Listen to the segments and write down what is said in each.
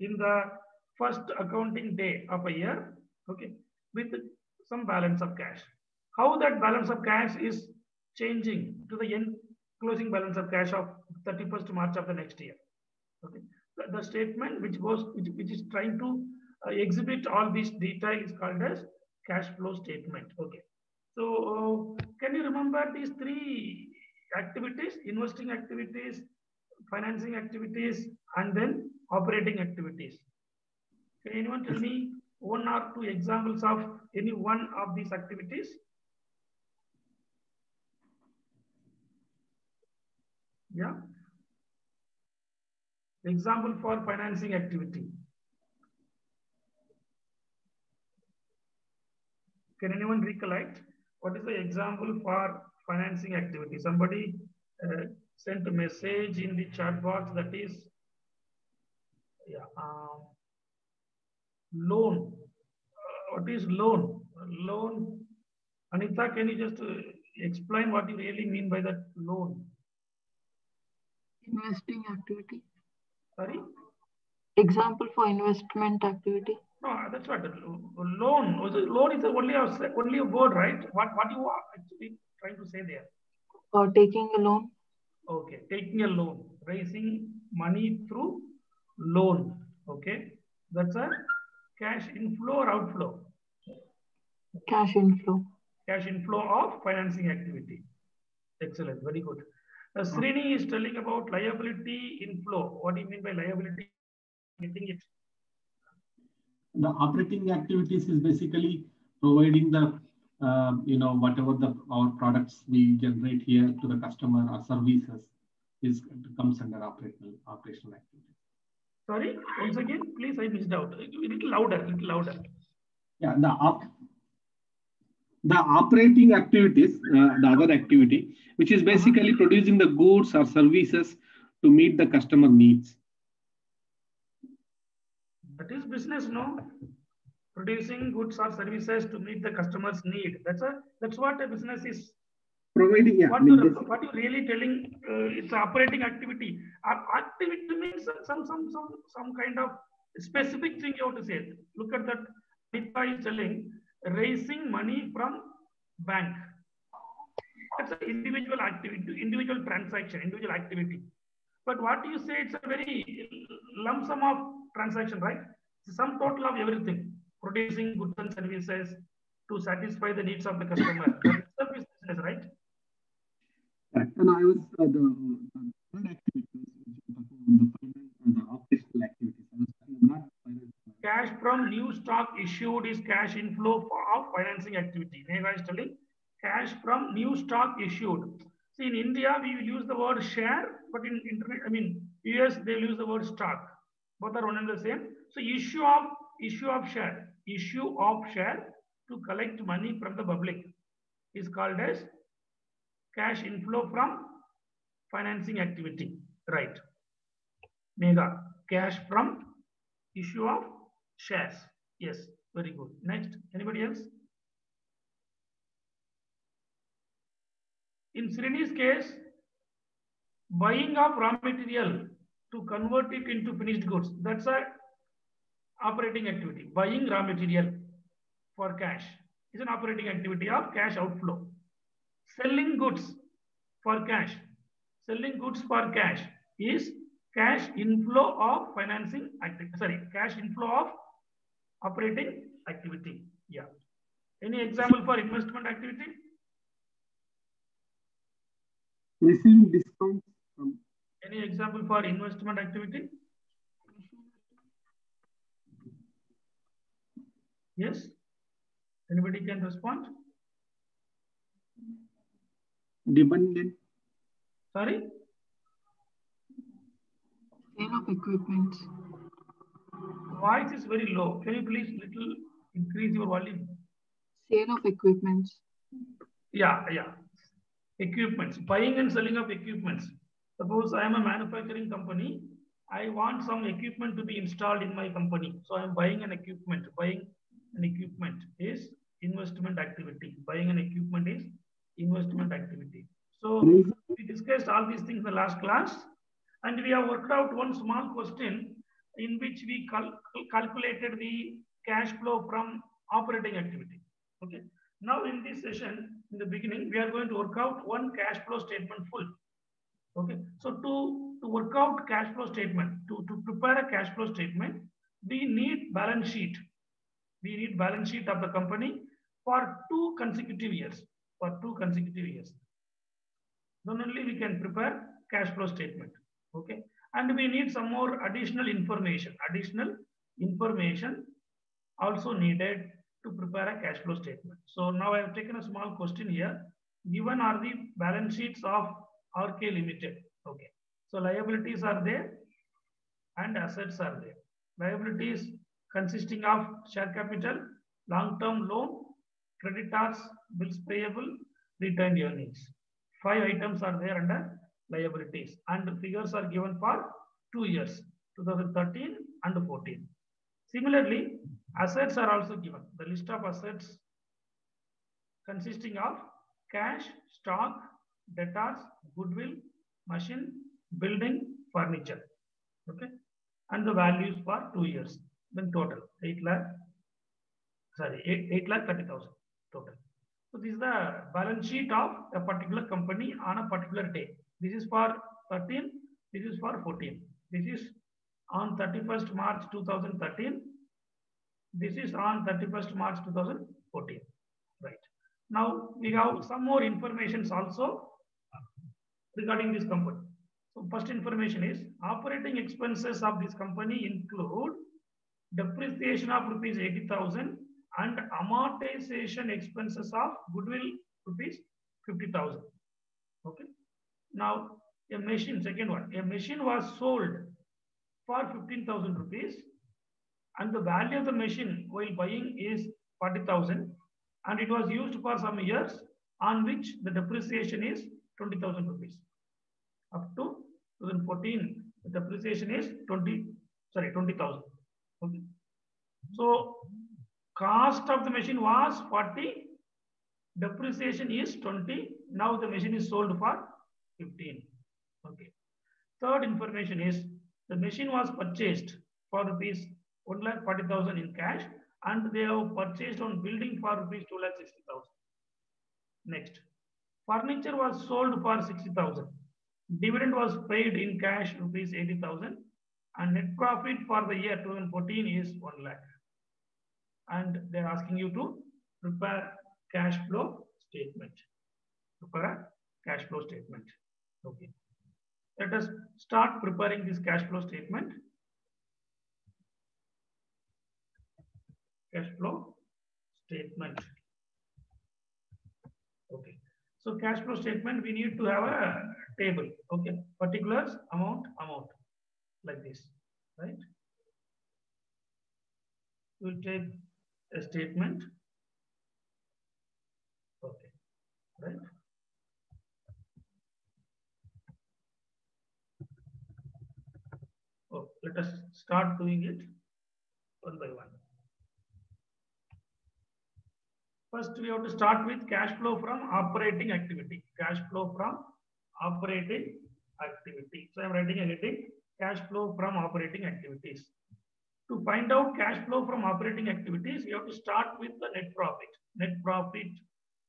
in the first accounting day of a year, okay, with some balance of cash. How that balance of cash is changing to the end closing balance of cash of 31st March of the next year. Okay, the, the statement which goes which, which is trying to uh, exhibit all this data is called as cash flow statement. Okay, so uh, can you remember these three activities: investing activities, financing activities, and then operating activities? Can anyone tell me one or two examples of any one of these activities? Yeah. Example for financing activity. Can anyone recollect? What is the example for financing activity? Somebody uh, sent a message in the chat box that is, yeah, um, loan. Uh, what is loan? Loan. Anita, can you just uh, explain what you really mean by that loan? Investing activity. Sorry? Example for investment activity. No, that's what loan. Loan is only a only a word, right? What what you are actually trying to say there? Or taking a loan. Okay, taking a loan, raising money through loan. Okay, that's a cash inflow or outflow. Cash inflow. Cash inflow of financing activity. Excellent, very good. Uh, Srini is telling about liability inflow. What do you mean by liability? Getting it. The operating activities is basically providing the, uh, you know, whatever the our products we generate here to the customer or services is comes under operational operational activity. Sorry, once again, please, I missed out. A little louder, a little louder. Yeah, the the operating activities, uh, the other activity, which is basically producing the goods or services to meet the customer needs. That is business, no? Producing goods or services to meet the customer's need. That's a that's what a business is. Providing, yeah. What, I mean, you, what you really telling? Uh, it's operating activity. Uh, activity means some some some some kind of specific thing you have to say. Look at that. Nita is telling raising money from bank. That's an individual activity, individual transaction, individual activity. But what you say, it's a very lump sum of transaction, right? Some total of everything, producing goods and services to satisfy the needs of the customer. That itself is business, right? And I was uh, the, the third activity, the and the operational activities. Cash from new stock issued is cash inflow for of financing activity. Megha is telling cash from new stock issued. See, in India, we use the word share, but in internet, I mean, US, they use the word stock. Both are one and the same. So issue of issue of share, issue of share to collect money from the public is called as cash inflow from financing activity. Right. Megha cash from issue of shares. Yes, very good. Next, anybody else? In Srini's case, buying of raw material to convert it into finished goods. That's a operating activity. Buying raw material for cash is an operating activity of cash outflow. Selling goods for cash. Selling goods for cash is cash inflow of financing activity. Sorry, cash inflow of operating activity. Yeah. Any example for investment activity? Receiving discounts from Any example for investment activity? Yes? Anybody can respond? Dependent Sorry? Sale of equipment. Voice is very low. Can you please little increase your volume? Sale of equipment. Yeah, yeah. Equipments, buying and selling of equipments. Suppose I am a manufacturing company. I want some equipment to be installed in my company. So I am buying an equipment. Buying an equipment is investment activity. Buying an equipment is investment activity. So mm-hmm. we discussed all these things in the last class and we have worked out one small question. in which we cal calculated the cash flow from operating activity. Okay. Now in this session, in the beginning, we are going to work out one cash flow statement full. Okay. So to, to work out cash flow statement, to, to prepare a cash flow statement, we need balance sheet. We need balance sheet of the company for two consecutive years. For two consecutive years. Then only we can prepare cash flow statement. Okay. And we need some more additional information. Additional information also needed to prepare a cash flow statement. So now I have taken a small question here. Given are the balance sheets of RK Limited. Okay. So liabilities are there and assets are there. Liabilities consisting of share capital, long-term loan, creditors, bills payable, retained earnings. Five items are there under liabilities and the figures are given for two years, 2013 and 14. Similarly, assets are also given. The list of assets consisting of cash, stock, debtors, goodwill, machine, building, furniture. Okay. And the values for two years. Then total 8 lakh, sorry, 8, 8 lakh 30,000 total. So this is the balance sheet of a particular company on a particular day. This is for 13, this is for 14. This is on 31st March 2013. This is on 31st March 2014. Right. Now we have some more informations also regarding this company. So first information is operating expenses of this company include depreciation of rupees 80,000 and amortization expenses of goodwill rupees 50,000. Okay. Now a machine, second one, a machine was sold for 15,000 rupees and the value of the machine while buying is 40,000 and it was used for some years on which the depreciation is 20,000 rupees. Up to 2014, the depreciation is 20, sorry, 20,000. Okay. So cost of the machine was 40, depreciation is 20. Now the machine is sold for 15. Okay. Third information is the machine was purchased for rupees 1 lakh 40,000 in cash and they have purchased on building for rupees 2 lakh 60,000. Next, furniture was sold for 60,000. Dividend was paid in cash rupees 80,000 and net profit for the year 2014 is 1 lakh. And they're asking you to prepare cash flow statement. Prepare cash flow statement. Okay. Let us start preparing this cash flow statement. Cash flow statement. Okay. So cash flow statement, we need to have a table. Okay. Particulars, amount, amount. Like this. Right. We'll take statement. Okay. Right. Oh, let us start doing it one by one. First, we have to start with cash flow from operating activity. Cash flow from operating activity. So I'm writing a heading, cash flow from operating activities. To find out cash flow from operating activities, you have to start with the net profit. Net profit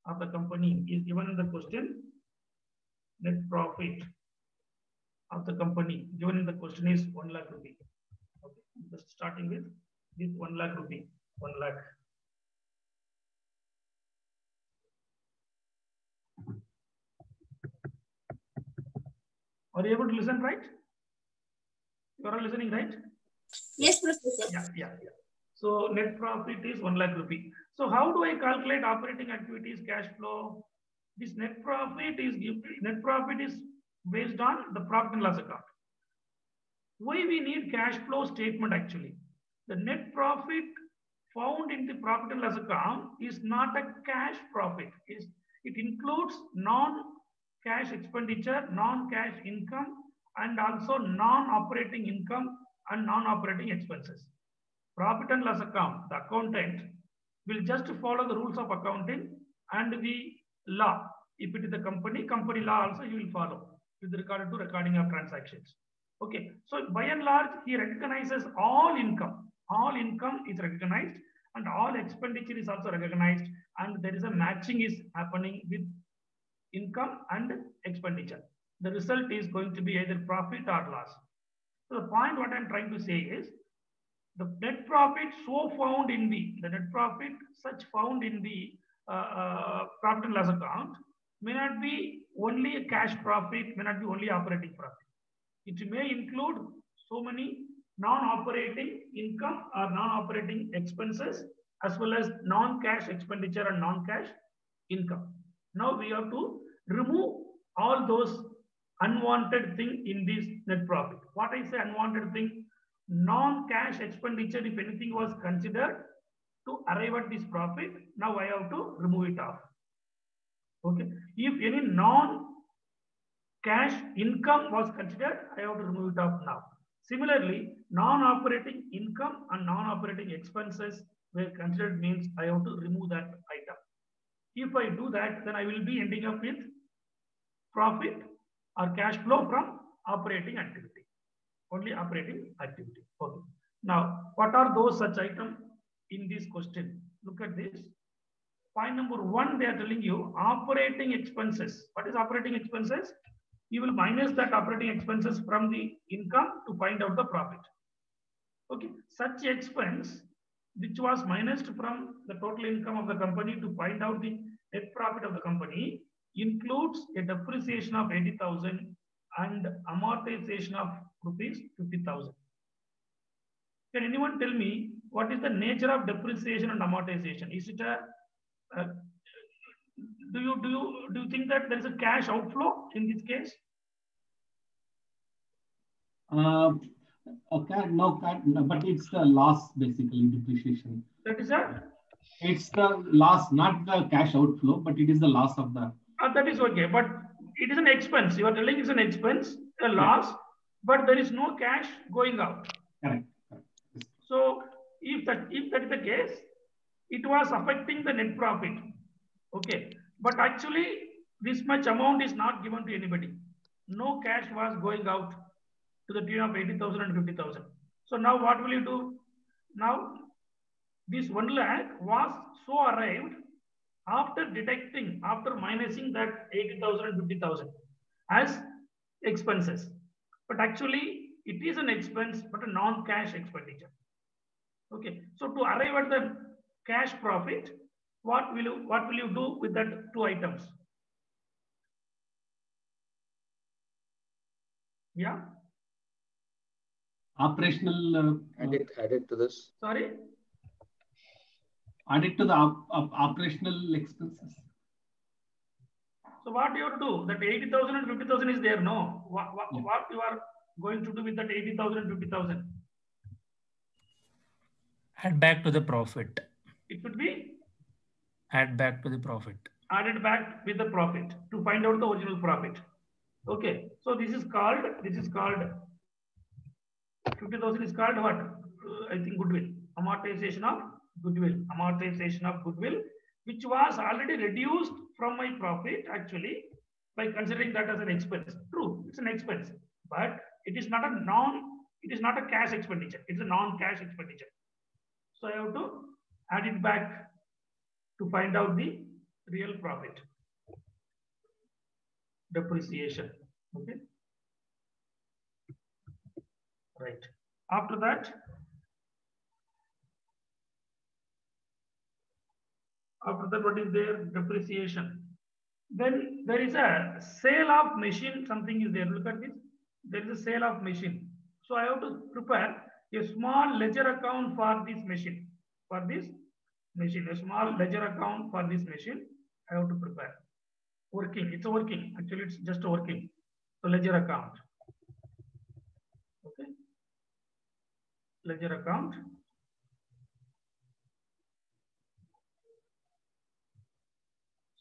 of the company is given in the question. Net profit of the company given in the question is 1 lakh rupee. Okay. Just starting with this 1 lakh rupee. 1 lakh. Are you able to listen right? You are listening right? Yes, Professor. Yeah, yeah, yeah. So net profit is 1 lakh rupee. So how do I calculate operating activities cash flow? This net profit is given net profit is based on the profit and loss account. Why we need cash flow statement actually? The net profit found in the profit and loss account is not a cash profit. Is it includes non-cash expenditure, non-cash income, and also non-operating income and non-operating expenses. Profit and loss account, the accountant will just follow the rules of accounting and the law. If it is a company, company law also you will follow with regard to recording of transactions. Okay, so by and large, he recognizes all income. All income is recognized and all expenditure is also recognized and there is a matching is happening with income and expenditure. The result is going to be either profit or loss. So the point what I'm trying to say is the net profit so found in the, the net profit such found in the uh, uh, profit and loss account may not be only a cash profit, may not be only operating profit. It may include so many non-operating income or non-operating expenses as well as non-cash expenditure and non-cash income. Now we have to remove all those unwanted thing in this net profit. What I say unwanted thing, non-cash expenditure, if anything was considered to arrive at this profit, now I have to remove it off. Okay. If any non-cash income was considered, I have to remove it off now. Similarly, non-operating income and non-operating expenses were considered means I have to remove that item. If I do that, then I will be ending up with profit or cash flow from operating activity. Only operating activity. Okay. Now, what are those such items in this question? Look at this. Point number one, they are telling you operating expenses. What is operating expenses? You will minus that operating expenses from the income to find out the profit. Okay, such expense which was minused from the total income of the company to find out the net profit of the company includes a depreciation of 80,000 and amortization of rupees 50,000. Can anyone tell me what is the nature of depreciation and amortization? Is it a, a do you do you do you think that there is a cash outflow in this case? Uh, okay, no, no, but it's the loss basically depreciation. That is a It's the loss, not the cash outflow, but it is the loss of the. Uh, that is okay, but it is an expense. You are telling it's an expense, a loss, but there is no cash going out. Correct. So if that if that is the case, it was affecting the net profit. Okay. But actually, this much amount is not given to anybody. No cash was going out to the tune of 80,000 and 50,000. So now what will you do? Now, this 1 lakh was so arrived after deducting, after minusing that 80,000 50,000 as expenses. But actually, it is an expense, but a non-cash expenditure. Okay. So to arrive at the cash profit, what will you what will you do with that two items? Yeah. Operational, uh, Add it, add it to this. Sorry. Add it to the op- op- operational expenses. So what you have to do? That 80,000 and 50,000 is there. No. What, what, Yeah. what you are going to do with that 80,000 and 50,000? Add back to the profit. It should be Add back to the profit. added back with the profit to find out the original profit. Okay. So this is called, this is called 50,000 is called what? Uh, I think goodwill. Amortization of goodwill. Amortization of goodwill, which was already reduced from my profit actually by considering that as an expense. True, it's an expense, but it is not a non, it is not a cash expenditure. It's a non-cash expenditure. So I have to add it back to find out the real profit. Depreciation. Okay. Right. After that, after that, what is there? Depreciation. Then there is a sale of machine, something is there. Look at this. There is a sale of machine. So I have to prepare a small ledger account for this machine. For this machine, a small ledger account for this machine. I have to prepare. Working, it's working. Actually, it's just working. So ledger account. Okay. Ledger account.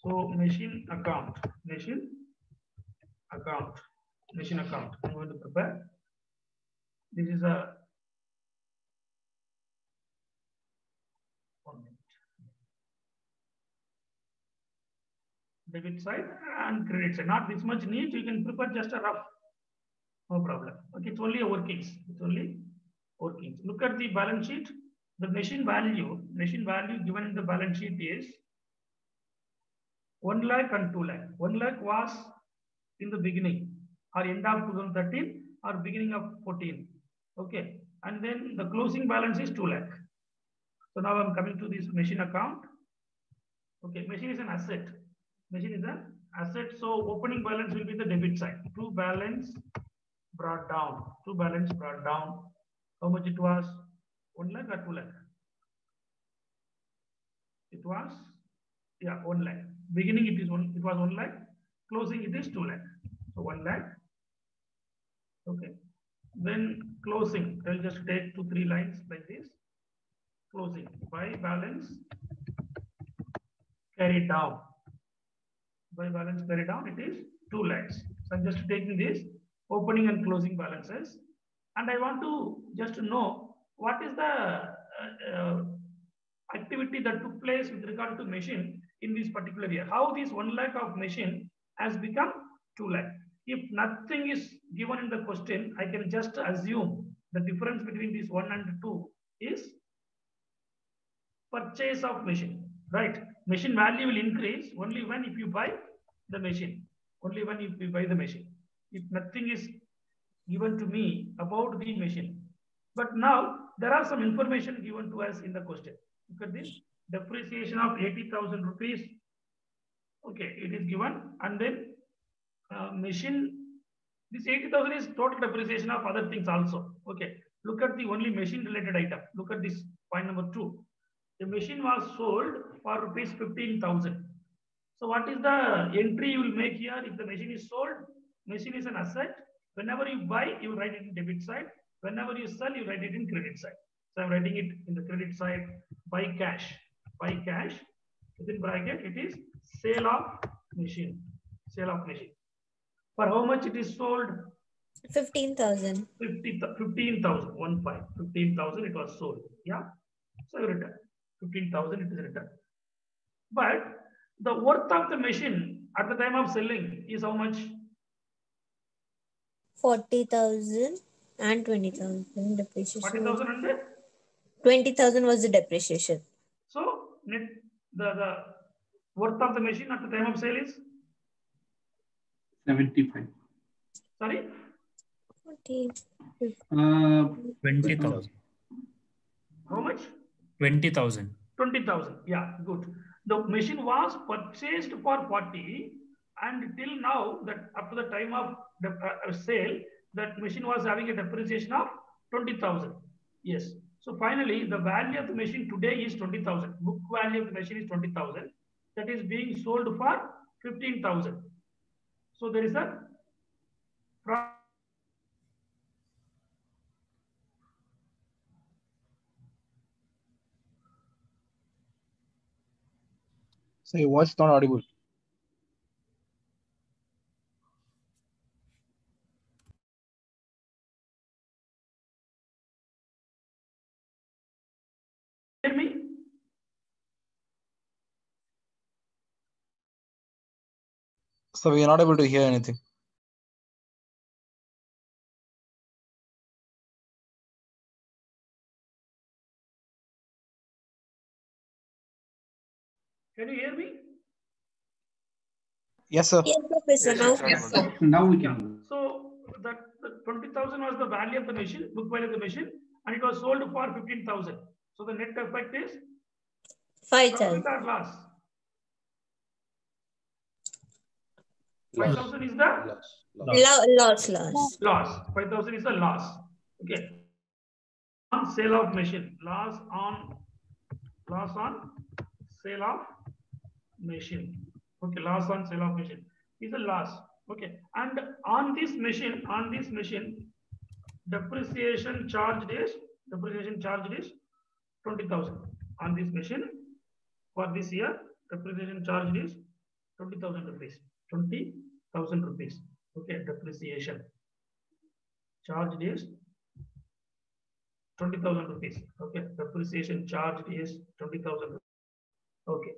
So machine account, machine account, machine account. I'm going to prepare. This is a debit side and credit side. Not this much neat. You can prepare just a rough. No problem. Okay, it's only workings. It's only workings. Look at the balance sheet. The machine value, machine value given in the balance sheet is 1 lakh and 2 lakh. 1 lakh was in the beginning or end of 2013 or beginning of 14. Okay. And then the closing balance is 2 lakh. So now I'm coming to this machine account. Okay, machine is an asset. Machine is an asset. So opening balance will be the debit side. To balance brought down. To balance brought down. How much it was? 1 lakh or 2 lakh? It was, yeah, 1 lakh. Beginning it is one, it was 1 lakh. Closing it is 2 lakh. So 1 lakh. Okay. Then closing, I'll just take two, three lines like this. Closing by balance carried down. By balance carried down, it is 2 lakhs. So I'm just taking this opening and closing balances. And I want to just know what is the uh, uh, activity that took place with regard to machine in this particular year. How this 1 lakh of machine has become 2 lakh. If nothing is given in the question, I can just assume the difference between this 1 and 2 is purchase of machine, right? Machine value will increase only when if you buy the machine, only when if you buy the machine. If nothing is given to me about the machine. But now there are some information given to us in the question. Look at this depreciation of 80,000 rupees. Okay, it is given and then uh, machine, this 80,000 is total depreciation of other things also. Okay, look at the only machine related item. Look at this point number two. The machine was sold for rupees 15,000. So what is the entry you will make here if the machine is sold? Machine is an asset. Whenever you buy, you write it in debit side. Whenever you sell, you write it in credit side. So I'm writing it in the credit side by cash. By cash, within bracket, it is sale of machine. Sale of machine. For how much it is sold? 15,000. 50, 15,000, one five, 15,000 it was sold. Yeah. So you return 15,000 it is returned. But the worth of the machine at the time of selling is how much? 40,000 and 20,000 depreciation. 40,000 and 20,000 was the depreciation. So net the, the worth of the machine at the time of sale is 75. sorry 40. Uh, 20,000. how much 20,000. 20,000 yeah good the machine was purchased for 40 and till now that up to the time of the uh, sale that machine was having a depreciation of 20,000 yes so finally the value of the machine today is 20,000 book value of the machine is 20,000 that is being sold for 15,000 so there is a voice is not audible. hear me So we are not able to hear anything. can you hear me Yes, sir. Yes, Professor. Now, now we can. So that the 20,000 was the value of the machine, book value of the machine, and it was sold for 15,000. So the net effect is profit 5,000. or loss. 5,000 is the loss. Loss, loss. loss. loss. 5,000 is the loss. Okay. On sale of machine, loss on loss on sale of machine. Okay, loss on sale of machine is a loss. Okay, and on this machine, on this machine, depreciation charged is depreciation charged is 20,000 on this machine for this year. Depreciation charged is 20,000 rupees. 20,000 rupees. Okay, depreciation charged is 20,000 rupees. Okay, depreciation charged is 20,000. Okay.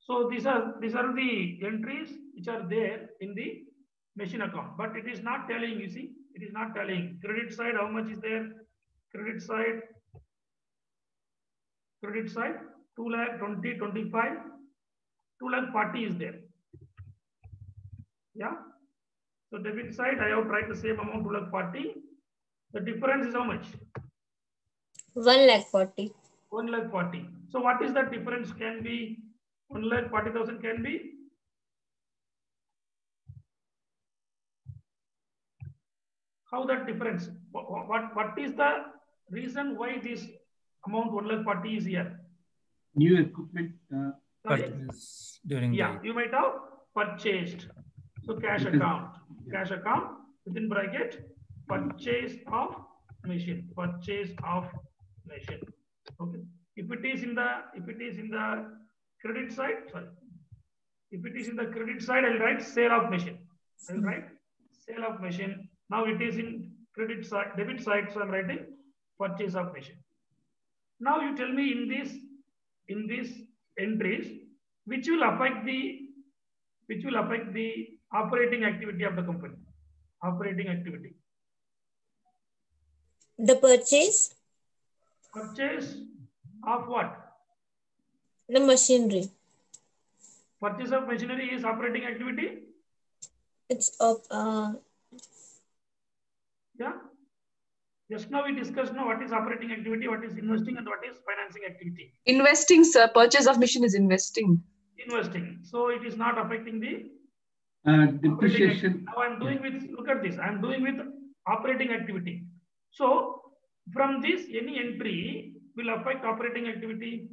So these are these are the entries which are there in the machine account, but it is not telling, you see, it is not telling. Credit side, how much is there? Credit side, credit side, 2 lakh 20, 25, 2 lakh 40 is there. Yeah. So debit side, I have tried the same amount, 2 lakh 40. The difference is how much? 1 lakh 40. 1 lakh 40. So what is the difference can be? 1 lakh 40,000 can be? How that difference? What, what, what is the reason why this amount 1 lakh 40 is here? New equipment. Uh, Purchase During Yeah, the you might have purchased. So cash account, cash account within bracket, purchase of machine, purchase of machine. Okay. If it is in the, if it is in the credit side, sorry. If it is in the credit side, I'll write sale of machine. I'll write sale of machine. Now it is in credit side, debit side, so I'm writing purchase of machine. Now you tell me in this, in these entries, which will affect the, which will affect the operating activity of the company, operating activity. The purchase, Purchase of what? the machinery. Purchase of machinery is operating activity? It's of uh, Yeah. Just now we discussed now what is operating activity, what is investing and what is financing activity. Investing, sir. Purchase of machine is investing. Investing. So it is not affecting the uh, depreciation. Now I'm doing with, look at this, I'm doing with operating activity. So from this, any entry will affect operating activity.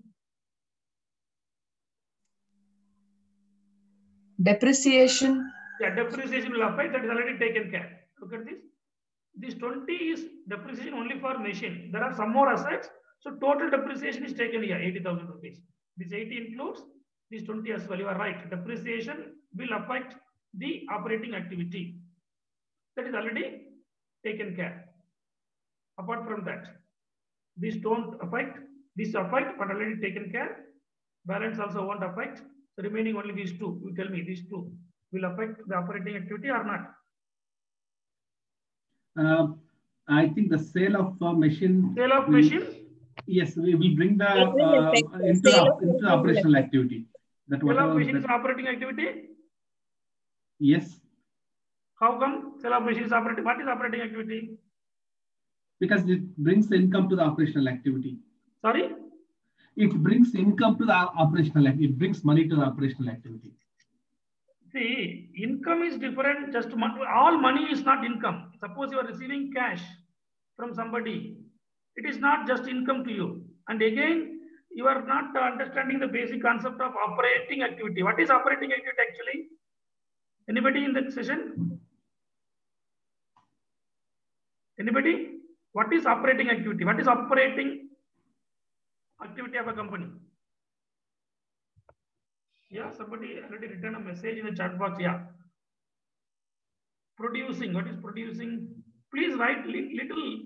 Depreciation. Yeah, depreciation will affect, that is already taken care. Look at this. This 20 is depreciation only for machine. There are some more assets. So total depreciation is taken here, 80,000 rupees. This 80 includes this 20 as well. You are right. Depreciation will affect the operating activity. That is already taken care. Apart from that, this don't affect, this affect, but already taken care. Balance also won't affect. So remaining only these two. You tell me these two will affect the operating activity or not? Uh, I think the sale of uh, machine. Sale of will- machine, Yes, we will bring the uh, into, sale the- of into operational activity. That sale of machine is operating activity. Yes, How come sale of machine is operating? What is operating activity? because it brings income to the operational activity. Sorry, It brings income to the operational. act- It brings money to the operational activity. see, income is different. Just all money is not income. Suppose you are receiving cash from somebody, it is not just income to you. And again, you are not understanding the basic concept of operating activity. What is operating activity actually? Anybody in that session? Anybody? What is operating activity? What is operating activity of a company? Yeah, somebody already written a message in the chat box. Yeah. Producing. What is producing? Please write li- little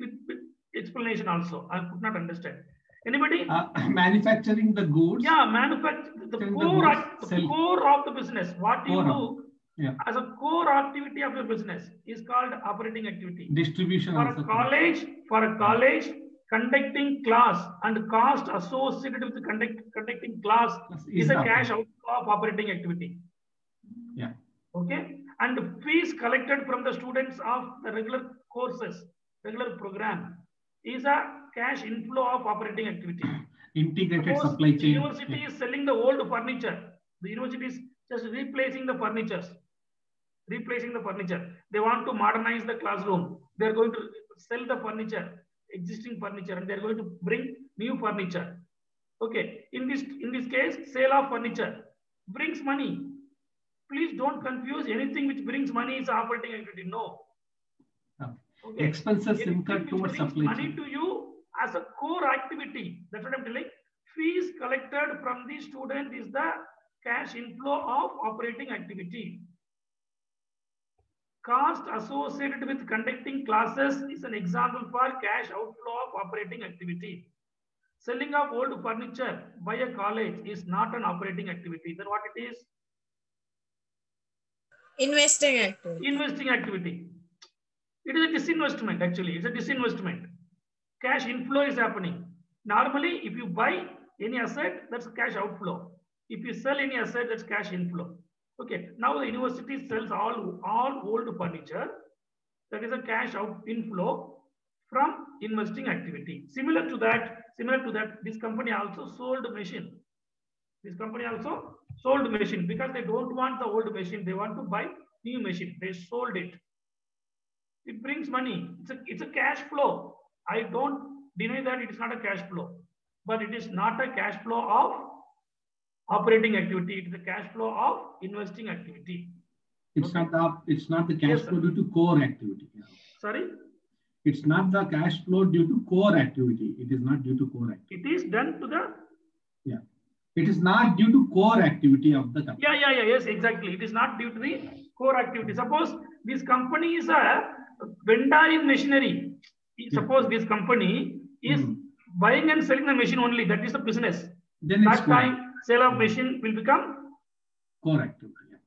with, with explanation also. I could not understand. Anybody? Uh, manufacturing the goods. Yeah, manufacture the the core, goods, the core of the business. What you Core do Yeah. as a core activity of your business is called operating activity. Distribution For a college, for a college, conducting class and cost associated with the conduct, conducting class is a cash outflow of operating activity. Yeah. Okay. And fees collected from the students of the regular courses, regular program is a cash inflow of operating activity. Integrated Suppose supply the chain. University is selling the old furniture. The university is just replacing the furnitures. Replacing the furniture. They want to modernize the classroom. They are going to sell the furniture, existing furniture, and they are going to bring new furniture. Okay. In this in this case, sale of furniture brings money. Please don't confuse anything which brings money is operating activity. No. Okay. Expenses incurred towards supply money chain. to you as a core activity. That's what I'm telling. Fees collected from the student is the cash inflow of operating activity. Cost associated with conducting classes is an example for cash outflow of operating activity. Selling of old furniture by a college is not an operating activity. Then what it is? Investing activity. investing activity. It is a disinvestment actually. It's a disinvestment. Cash inflow is happening. Normally, if you buy any asset, that's cash outflow. If you sell any asset, that's cash inflow. Okay. Now the university sells all all old furniture. That is a cash out inflow from investing activity. Similar to that, similar to that, this company also sold machine. This company also sold machine because they don't want the old machine. They want to buy new machine. They sold it. It brings money. It's a, it's a cash flow. I don't deny that it is not a cash flow, but it is not a cash flow of operating activity. It is a cash flow of investing activity. It's Okay. not the, it's not the cash Yes, sir. flow due to core activity. Sorry, It's not the cash flow due to core activity. It is not due to core activity. it is done to the Yeah. It is not due to core activity of the company. Yeah, yeah, yeah, yes, exactly. It is not due to the core activity. Suppose this company is a vendor in machinery. Suppose this company is Hmm. buying and selling the machine only. That is the business. Then That time, sale of machine will become activity. yeah.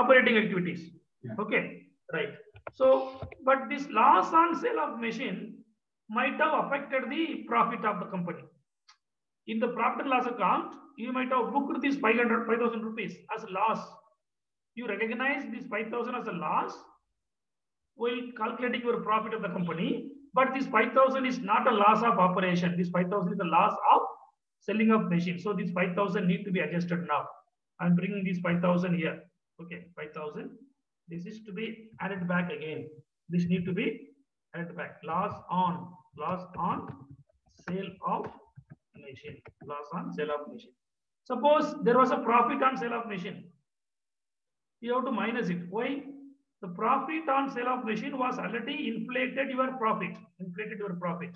operating activities. Yeah. Okay, right. So, but this loss on sale of machine might have affected the profit of the company. In the profit and loss account, you might have booked this 500, 5,000 rupees as a loss. You recognize this 5,000 as a loss while calculating your profit of the company, but this 5,000 is not a loss of operation. This 5,000 is a loss of selling of machine. So this 5,000 need to be adjusted now. I'm bringing this 5,000 here. Okay, 5,000. This is to be added back again. This need to be added back. Loss on, loss on sale of machine. Loss on sale of machine. Suppose there was a profit on sale of machine. You have to minus it. Why? The profit on sale of machine was already inflated your profit. Inflated your profit.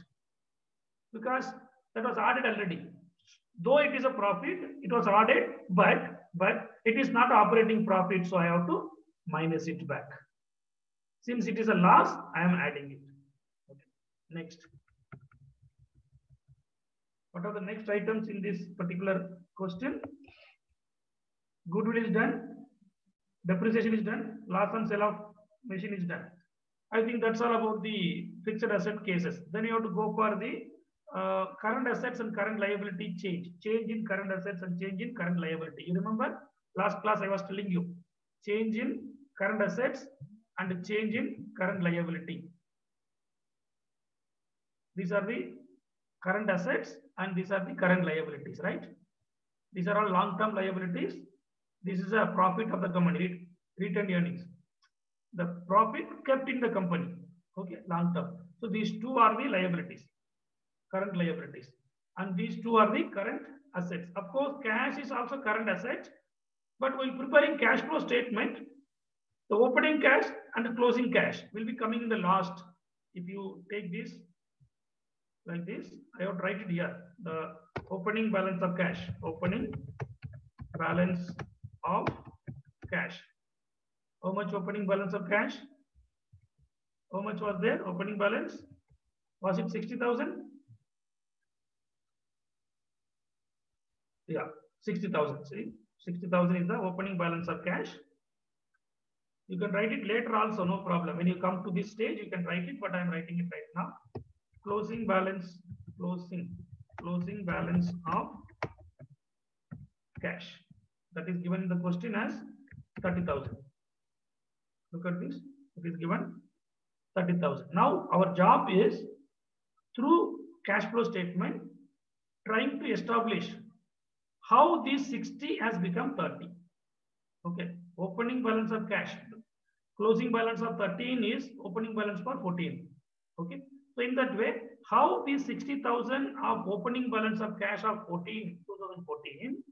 Because that was added already. Though it is a profit, it was added, but but it is not operating profit, so I have to minus it back. Since it is a loss, I am adding it. Okay. Next. What are the next items in this particular question? Goodwill is done. Depreciation is done. Loss on sale of machine is done. I think that's all about the fixed asset cases. Then you have to go for the uh, current assets and current liability change. Change in current assets and change in current liability. You remember last class I was telling you change in current assets and change in current liability. These are the current assets and these are the current liabilities, right? These are all long-term liabilities. This is a profit of the company, retained earnings. The profit kept in the company, okay, long-term. So these two are the liabilities, current liabilities. And these two are the current assets. Of course, cash is also current asset, but while preparing cash flow statement, the opening cash and the closing cash will be coming in the last. If you take this like this, I have write it here. The opening balance of cash, opening balance of cash. How much opening balance of cash? How much was there? Opening balance? Was it 60,000? Yeah, 60,000. See, 60,000 is the opening balance of cash. You can write it later also, no problem. When you come to this stage, you can write it, but I'm writing it right now. Closing balance, closing, closing balance of cash. That is given in the question as 30,000. Look at this. It is given 30,000. Now our job is through cash flow statement, trying to establish how this 60 has become 30. Okay, opening balance of cash. Closing balance of 13 is opening balance for 14. Okay, so in that way, how this 60,000 of opening balance of cash of 14, 2014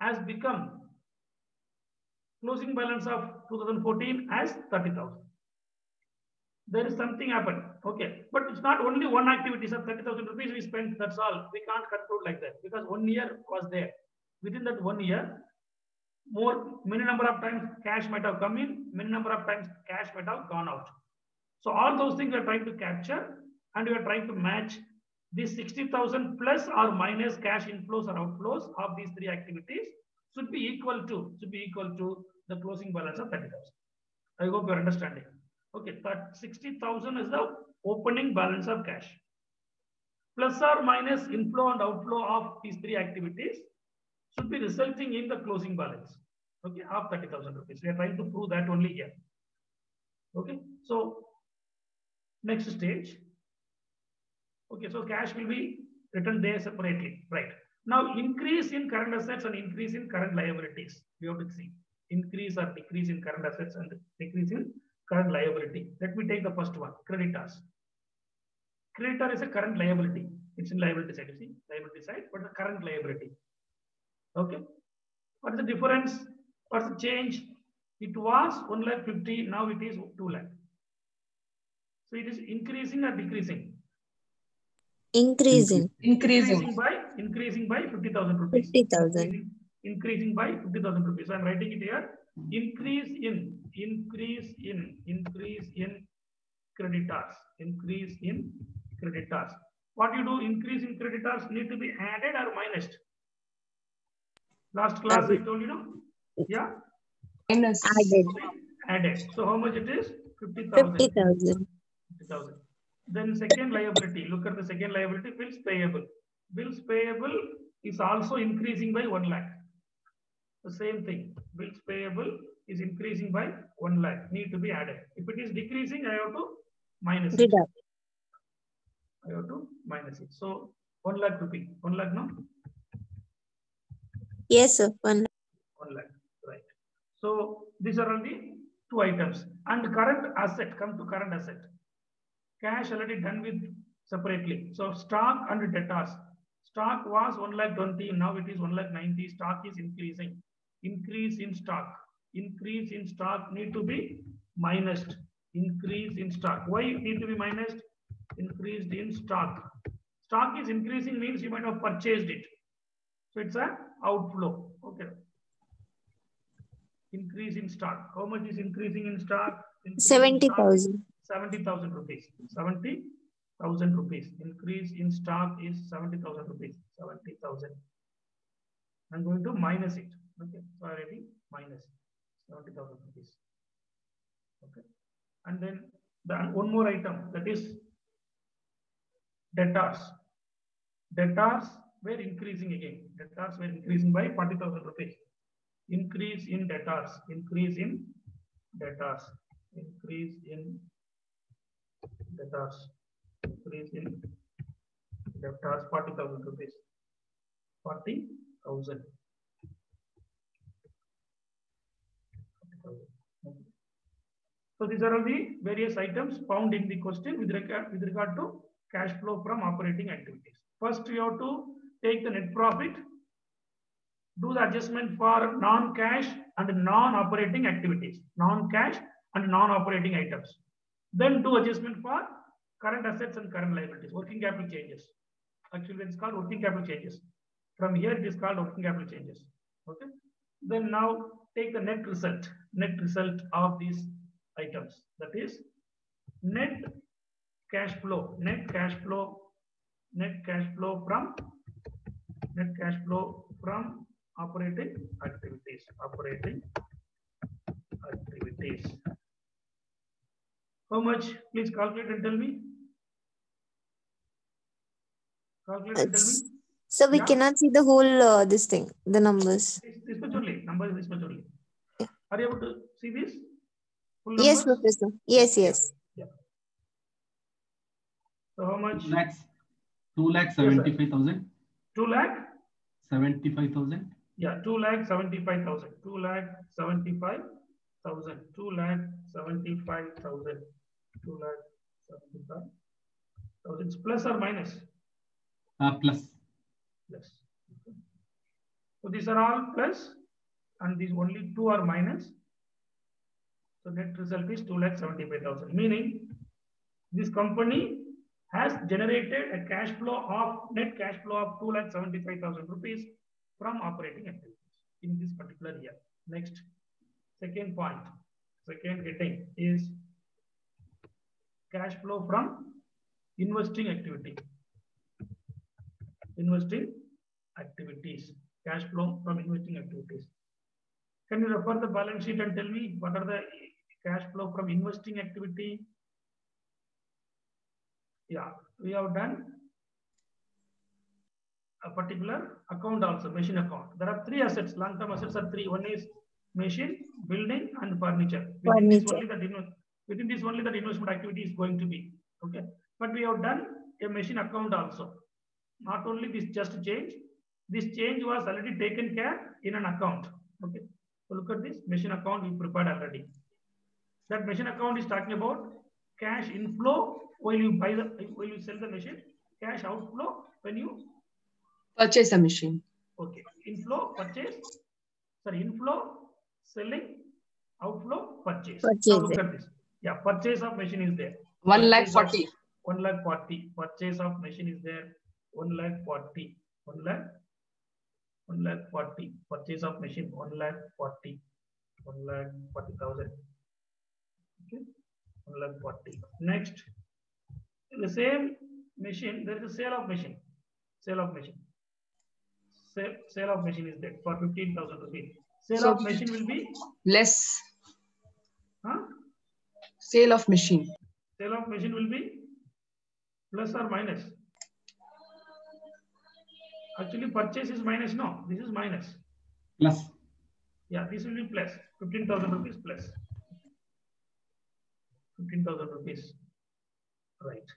has become closing balance of 2014 as 30,000. There is something happened. Okay. But it's not only one activity, so 30,000 rupees we spent, that's all. We can't conclude like that because one year was there. Within that one year, more, many number of times cash might have come in, many number of times cash might have gone out. So all those things we are trying to capture and we are trying to match this 60,000 plus or minus cash inflows or outflows of these three activities should be equal to, should be equal to the closing balance of 30,000. I hope you're understanding. Okay, that 60,000 is the opening balance of cash. Plus or minus inflow and outflow of these three activities should be resulting in the closing balance. Okay, of 30,000 rupees. We are trying to prove that only here. Okay, so next stage. Okay, so cash will be written there separately, right? Now increase in current assets and increase in current liabilities. We have to see increase or decrease in current assets and decrease in current liability. Let me take the first one, creditors. Creditor is a current liability. It's in liability side, you see, liability side, but the current liability. Okay. What is the difference? What's the change? It was 1 lakh 50, now it is 2 lakh. So it is increasing or decreasing? Increasing. Increasing. by increasing by 50,000 rupees. 50,000. Increasing- Increasing by 50,000 rupees. I'm writing it here. Increase in, increase in, increase in creditors, increase in creditors. What you do, increase in creditors need to be added or minus? Last class I told you, no? Yeah, Minus. Added. added. So how much it is? 50,000. 50,000. 50,000. Then second liability, look at the second liability, bills payable. Bills payable is also increasing by 1 lakh. The same thing, bills payable is increasing by 1 lakh, need to be added. If it is decreasing, I have to minus it. Deduct. I have to minus it. So 1 lakh rupee, 1 lakh no? Yes, sir. One. 1 lakh, right. So these are only two items. And current asset, come to current asset. Cash already done with separately. So stock and debtors. Stock was 1 lakh 20, now it is 1 lakh 90. Stock is increasing. Increase in stock. Increase in stock need to be minused. Increase in stock. Why need to be minused? Increased in stock. Stock is increasing means you might have purchased it. So it's a outflow. Okay. Increase in stock. How much is increasing in stock 70,000. 70,000 rupees. 70,000 rupees. Increase in stock is 70,000 rupees. 70,000. I'm going to minus it. Okay. So already minus 70,000 rupees. Okay. And then the one more item that is debtors. Debtors were increasing again. Debtors were increasing by 40,000 rupees. Increase in debtors. Increase in debtors. Increase in debtors. Increase in debtors 40,000 rupees. 40,000. So these are all the various items found in the question with regard, with regard to cash flow from operating activities. First, you have to take the net profit, do the adjustment for non-cash and non-operating activities, non-cash and non-operating items. Then do adjustment for current assets and current liabilities, working capital changes. Actually, it's called working capital changes. From here, it is called working capital changes. Okay. Then now take the net result, net result of these items. That is net cash flow, net cash flow, net cash flow from net cash flow from operating activities, operating activities. How much? Please calculate and tell me. Calculate and tell me. So we Yeah. cannot see the whole, uh, this thing, the numbers. This, this much only. Number is this much only. Are you able to see this? Full Yes. Professor. Yes, yes. So how much? lakhs, two lakh seventy-five thousand, Two lakh? seventy-five thousand, Yeah, two lakh seventy-five thousand. Two lakh seventy-five thousand. Two lakh seventy-five thousand. Two lakh seventy-five. Plus or minus? uh, plus, Plus. So these are all plus and these only two are minus. So net result is two lakh seventy-five thousand, meaning this company has generated a cash flow of, net cash flow of two lakh seventy-five thousand rupees from operating activities in this particular year. Next, second point, second heading is cash flow from investing activity. Investing activities, cash flow from investing activities. Can you refer the balance sheet and tell me what are the cash flow from investing activity. Yeah, we have done a particular account also, machine account. There are three assets, long-term assets are three. One is machine, building, and furniture. Within this Furniture. only inve- within this only that investment activity is going to be. Okay. But we have done a machine account also. Not only this just change, this change was already taken care in an account. Okay. So look at this machine account we prepared already. That machine account is talking about cash inflow while you buy the while you sell the machine, cash outflow when you Purchase a machine. okay inflow purchase sorry inflow selling outflow purchase. Now Purchase, look at this. Yeah, purchase of machine is there. One lakh Purchase of- forty. One lakh forty. Purchase of machine is there. One lakh forty. One lakh. One lakh forty. Purchase of machine. One lakh forty. One lakh forty thousand. Okay. One lakh forty. Next. In the same machine, there is a sale of machine. Sale of machine. Sale, sale of machine is there for fifteen thousand rupees. Sale So- of machine will be, Less huh? Sale of machine. Sale of machine will be plus or minus. Actually, purchase is minus. No, this is minus. Plus, Yeah, this will be plus. Fifteen thousand rupees plus. Fifteen thousand rupees. Right.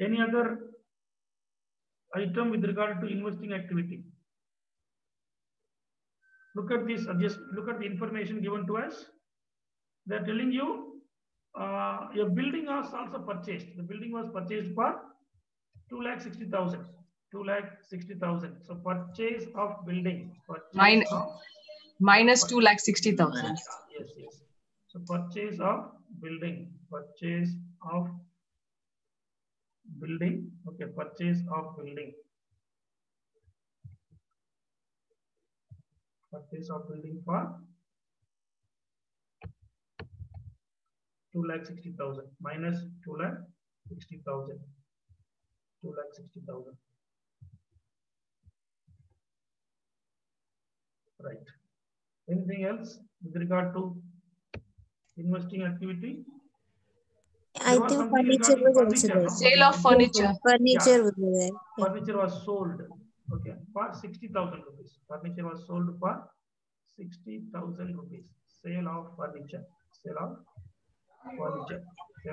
Any other item with regard to investing activity? Look at this. Just look at the information given to us. They're telling you uh, your building was also purchased. The building was purchased for two lakh sixty thousand. Two lakh sixty thousand. So purchase of building. Purchase Mine- of- Minus two lakh sixty thousand. Yes, yes. So purchase of building, purchase of building, okay, purchase of building. Purchase of building for two lakh sixty thousand minus two lakh sixty thousand. Two lakh sixty thousand. Right. Anything else with regard to investing activity? I There think furniture was also furniture, there. Sale of furniture. Furniture was there. Yeah. Furniture was sold, okay, for sixty thousand rupees. Furniture was sold for sixty thousand rupees. Sale of furniture, sale of furniture. sale of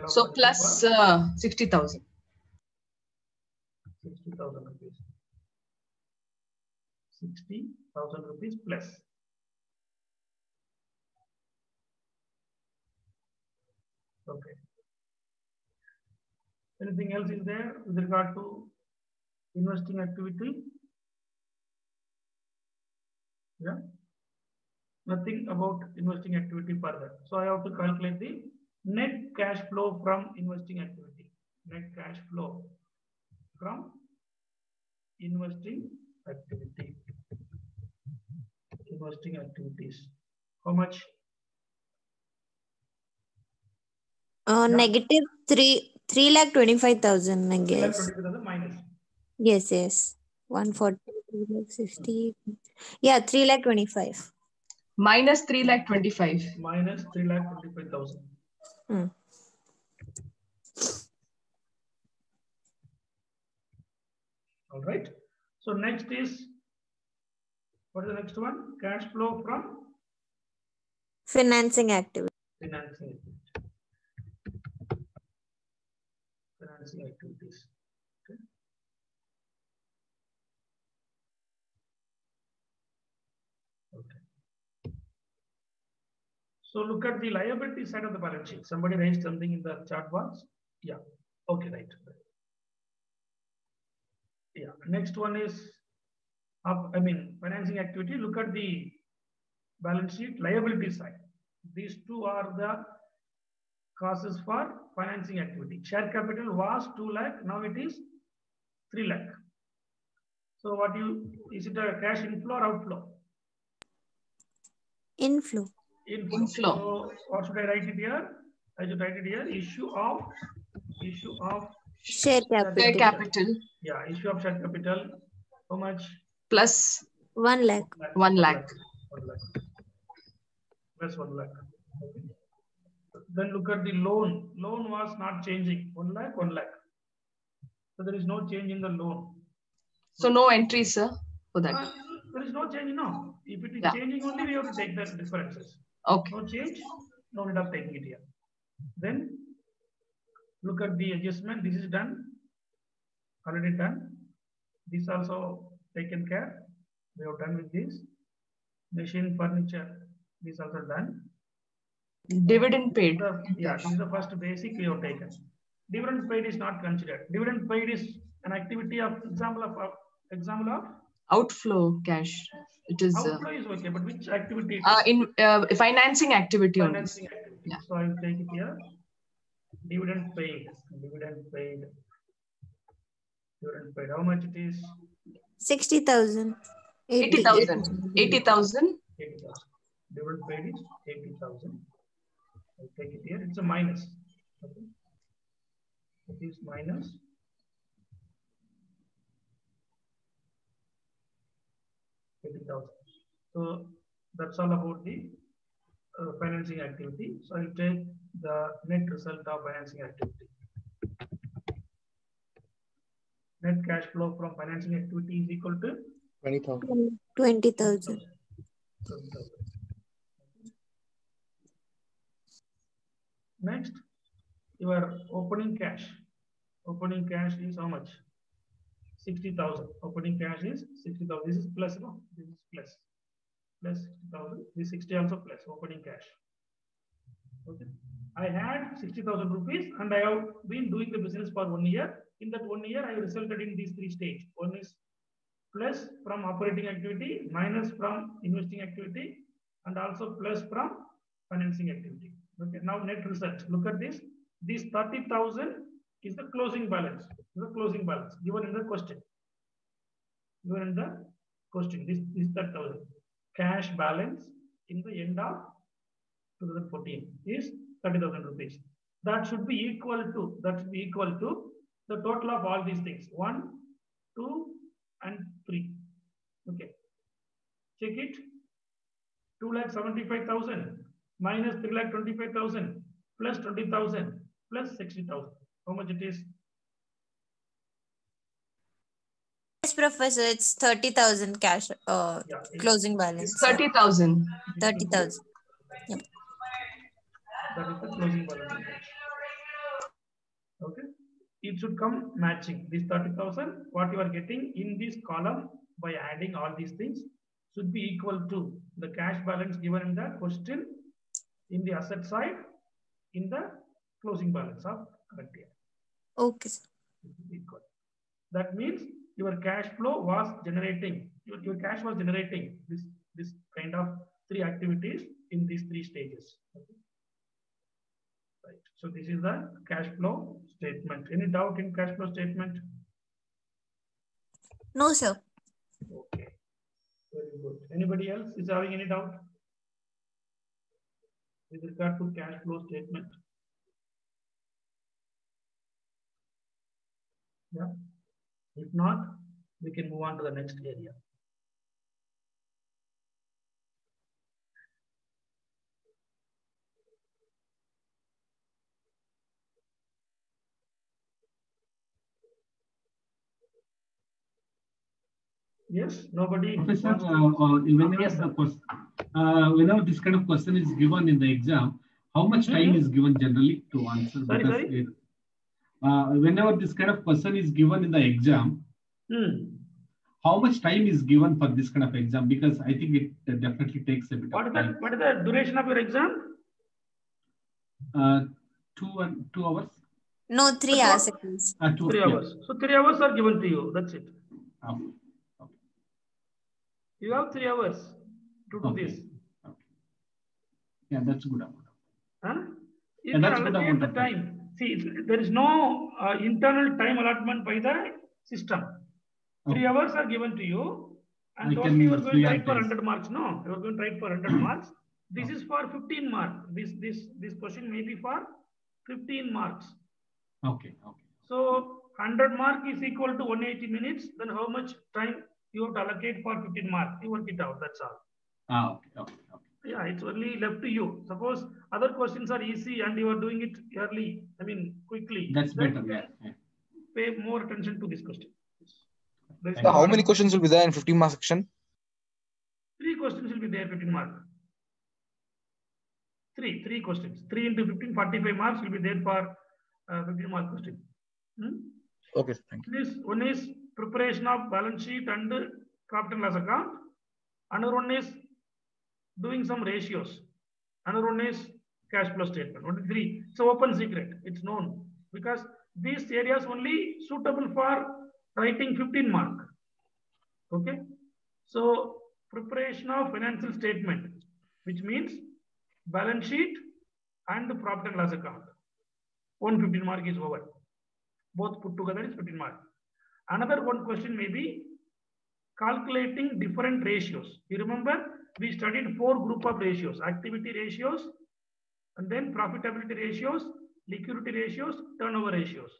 So plus uh, sixty thousand. Sixty thousand rupees. Sixty thousand rupees plus. Okay. Anything else is there with regard to investing activity? Yeah. Nothing about investing activity further. So I have to calculate the net cash flow from investing activity. Net cash flow from investing activity. Investing activities. How much? Uh, Yeah. negative three three lakh twenty five thousand, I guess. 25,000 minus. Yes, yes. One forty, three lakh sixty. Yeah, three lakh twenty five. Minus three lakh twenty-five. minus three lakh twenty-five thousand. Hmm. All right. So next is, what is the next one? Cash flow from Financing activity. financing. activity. Financing activities. Okay. Okay. So look at the liability side of the balance sheet. Somebody raised something in the chart box. Yeah. Okay, right. Yeah. Next one is, up. I mean, financing activity. Look at the balance sheet liability side. These two are the causes for financing activity. Share capital was 2 lakh, now it is 3 lakh. So what you, is it a cash inflow or outflow? Inflow. Inflow. Inflow. So what should I write it here? I should write it here, issue of, issue of, Share capital. Share capital yeah, issue of share capital. How much? plus One lakh. One lakh. One lakh. Plus one lakh. Okay. Then look at the loan. Loan was not changing. 1 lakh, 1 lakh. So there is no change in the loan. So no entries, sir, for that. Uh, there is no change, no. If it is Yeah. changing only, we have to take the differences. Okay. No change, no need of taking it here. Then look at the adjustment. This is done. Already done. This also taken care. We have done with this. Machine furniture. This also done. Dividend paid. The- yeah, this is the first basic we have taken. Dividend paid is not considered. Dividend paid is an activity of example of of- example of Outflow cash. It is uh, outflow is okay, but which activity? it uh, in uh, financing activity only. financing activity. Yeah. So I will take it here. Dividend paid, dividend paid. Dividend paid, how much it is? 60,000. 80,000. 80,000. Eighty thousand. Dividend paid is eighty thousand. I'll take it here, it's a minus. Okay. It is minus. Eighty thousand. So that's all about the uh, financing activity. So I'll take the net result of financing activity. Net cash flow from financing activity is equal to 20,000. 20,000. Next, your opening cash. Opening cash is how much? Sixty thousand. Opening cash is sixty thousand. This is plus, no? This is plus. Plus sixty thousand. This sixty also plus opening cash. Okay. I had sixty thousand rupees and I have been doing the business for one year. In that one year, I resulted in these three stages. One is plus from operating activity, minus from investing activity, and also plus from financing activity. Okay, now net result. Look at this. This 30,000 is the closing balance. The closing balance given in the question. Given in the question. This is 30,000. Cash balance in the end of 2014 is 30,000 rupees. That should be equal to, that should be equal to the total of all these things. One, two, and three. Okay. Check it. Two lakh seventy-five thousand minus three lakh twenty-five thousand plus twenty thousand plus sixty thousand. How much it is? Yes, Professor, it's 30,000 cash uh, Yeah. it- closing balance. 30,000. 30,000. That is the closing balance. Okay. It should come matching. This thirty thousand, what you are getting in this column by adding all these things should be equal to the cash balance given in the question in the asset side in the closing balance of current year. Okay. sir. That means your cash flow was generating, your, your cash was generating this, this kind of three activities in these three stages. Right. So this is the cash flow statement. Any doubt in cash flow statement? No, sir. Okay. Very good. Anybody else is having any doubt? With regard to cash flow statement? Yeah. If not, we can move on to the next area. Yes, nobody. Professor, uh, uh, whenever Yes, the sir. uh, whenever this kind of question is given in the exam, how much time Mhm. is given generally to answer? Sorry, sorry? it- uh, whenever this kind of question is given in the exam, Hmm. how much time is given for this kind of exam? Because I think it uh, definitely takes a bit What of is the, time. what is the duration of your exam? Uh, two and two hours. No, three But hours what- Uh, two, Three yeah. hours. So three hours are given to you. That's it. Um, You have three hours to do Okay. this. yeah, that's good amount. Huh? You Yeah, can that's good allocate amount the of time. See, there is no uh, internal time allotment by the system. Three hours are given to you. And totally you are going to write for 100 marks. No, you are going to write for 100 marks. This Okay. is for 15 marks. This, this, this question may be for 15 marks. Okay, okay. So 100 mark is equal to 180 minutes. Then how much time you have to allocate for 15 marks? You work it out. That's all. Ah, okay, okay, okay. Yeah, it's only left to you. Suppose other questions are easy and you are doing it early, I mean, quickly. That's then better. Yeah. yeah. Pay more attention to this question. There is So So how many questions will be there in 15 mark section? Three questions will be there, 15 mark. Three, three questions. Three into 15, 45 marks will be there for uh, 15 mark question. Hmm? Okay, thank you. This one is preparation of balance sheet and profit and loss account. Another one is doing some ratios. Another one is cash flow statement. One, three. It's open secret. It's known because these areas only suitable for writing 15 mark. Okay. So preparation of financial statement, which means balance sheet and the profit and loss account. One 15 mark is over. Both put together is 15 mark. Another one question may be calculating different ratios. You remember we studied four group of ratios, activity ratios, and then profitability ratios, liquidity ratios, turnover ratios.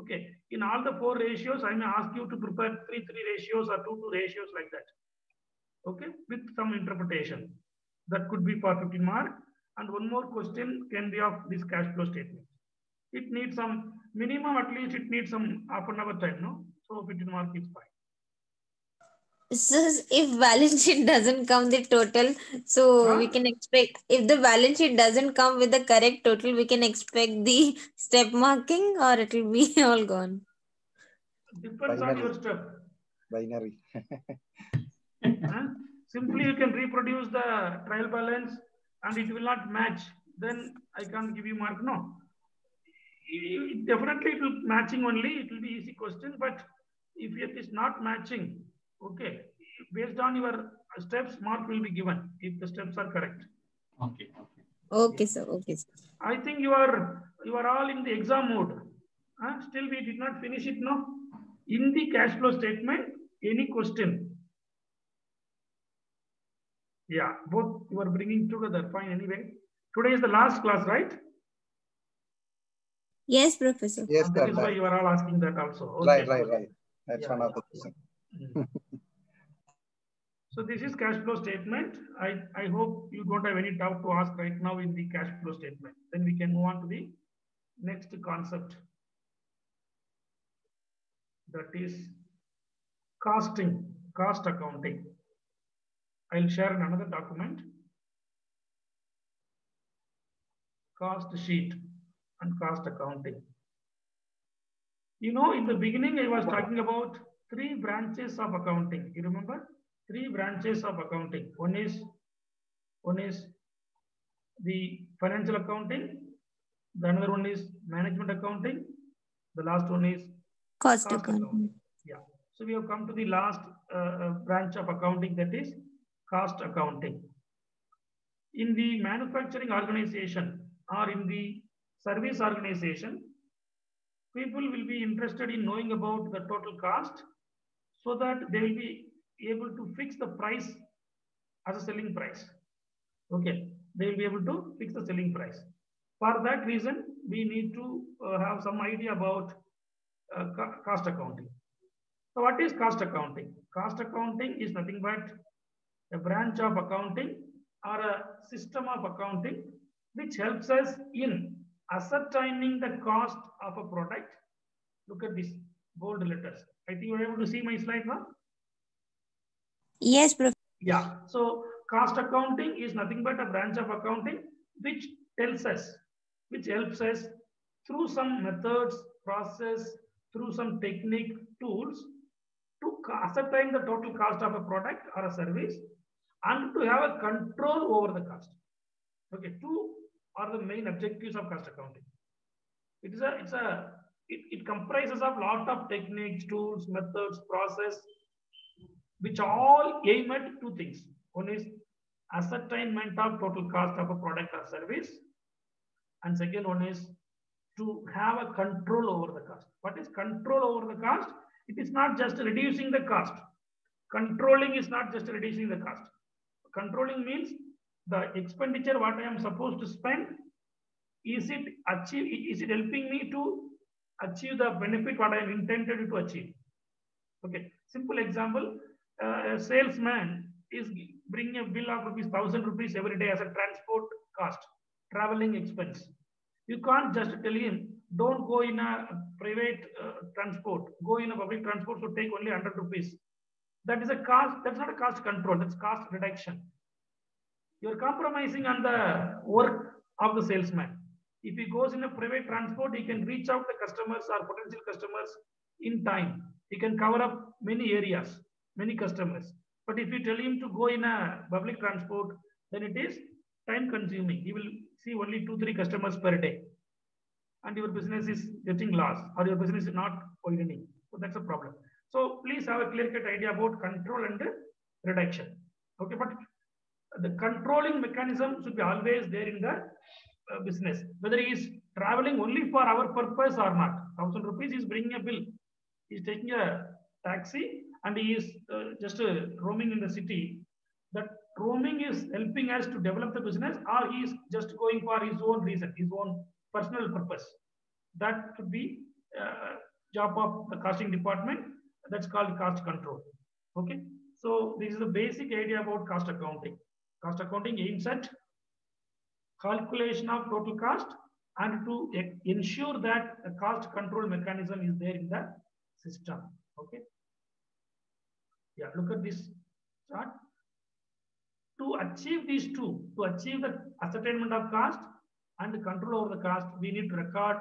Okay. In all the four ratios, I may ask you to prepare three, three ratios or two, two ratios like that. Okay. With some interpretation. That could be for 15 mark. And one more question can be of this cash flow statement. It needs some minimum, at least it needs some half an hour time, no? So 15 mark is fine. So if balance sheet doesn't come the total, so we can expect if the balance sheet doesn't come with the correct total, we can expect the step marking or it will be all gone. Depends on your step. Binary. huh? Simply you can reproduce the trial balance and it will not match. Then I can't give you mark. No. It- it- definitely it will matching only. It will be easy question. But if it is not matching, okay, based on your steps, mark will be given if the steps are correct. Okay. Okay. Okay, sir. Okay, sir. I think you are you are all in the exam mode. Huh? Still, we did not finish it now. In the cash flow statement, any question? Yeah, both you are bringing together. Fine. Anyway, today is the last class, right? Yes, professor. Yes, And sir. that is why you are all asking that also. Okay. right, right. right. That's Yeah, one of the question. So this is cash flow statement. I, I hope you don't have any doubt to ask right now in the cash flow statement. Then we can move on to the next concept. That is costing, cost accounting. I'll share another document. Cost sheet and cost accounting. You know, in the beginning, I was talking about three branches of accounting. You remember? Three branches of accounting. One is one is the financial accounting. The another one is management accounting. The last one is Cost cost account. accounting. Yeah. So we have come to the last uh, uh, branch of accounting that is cost accounting. In the manufacturing organization or in the service organization, people will be interested in knowing about the total cost so that they will be able to fix the price as a selling price. Okay, they will be able to fix the selling price. For that reason, we need to uh, have some idea about uh, cost accounting. So what is cost accounting? Cost accounting is nothing but a branch of accounting or a system of accounting which helps us in ascertaining the cost of a product. Look at this bold letters. I think you're able to see my slide now. Yes, professor. Yeah. So cost accounting is nothing but a branch of accounting which tells us, which helps us through some methods, process, through some technique, tools to ascertain the total cost of a product or a service and to have a control over the cost. Okay, two are the main objectives of cost accounting. It is a, it's a, it, it comprises of lot of techniques, tools, methods, process, which all aim at two things. One is ascertainment of total cost of a product or service. And second one is to have a control over the cost. What is control over the cost? It is not just reducing the cost. Controlling is not just reducing the cost. Controlling means the expenditure what I am supposed to spend, is it achieve, is it helping me to achieve the benefit what I am intended to achieve? Okay, simple example, uh, a salesman is bringing a bill of rupees thousand rupees every day as a transport cost, traveling expense. You can't just tell him, don't go in a private uh, transport, go in a public transport, so take only 100 rupees. That is a cost, that's not a cost control, that's cost reduction. You're compromising on the work of the salesman. If he goes in a private transport, he can reach out the customers or potential customers in time. He can cover up many areas, many customers. But if you tell him to go in a public transport, then it is time consuming. He will see only two, three customers per day. And your business is getting lost or your business is not widening. So that's a problem. So please have a clear cut idea about control and reduction. Okay, but the controlling mechanism should be always there in the uh, business, whether he is traveling only for our purpose or not. Thousand rupees is bringing a bill. He's taking a taxi and he is uh, just uh, roaming in the city. That roaming is helping us to develop the business, or he is just going for his own reason, his own personal purpose. That should be uh, job of the costing department. That's called cost control. Okay. So this is the basic idea about cost accounting. Cost accounting aims at calculation of total cost and to ensure that a cost control mechanism is there in the system. Okay. Yeah, look at this chart. To achieve these two, to achieve the ascertainment of cost and control over the cost, we need to record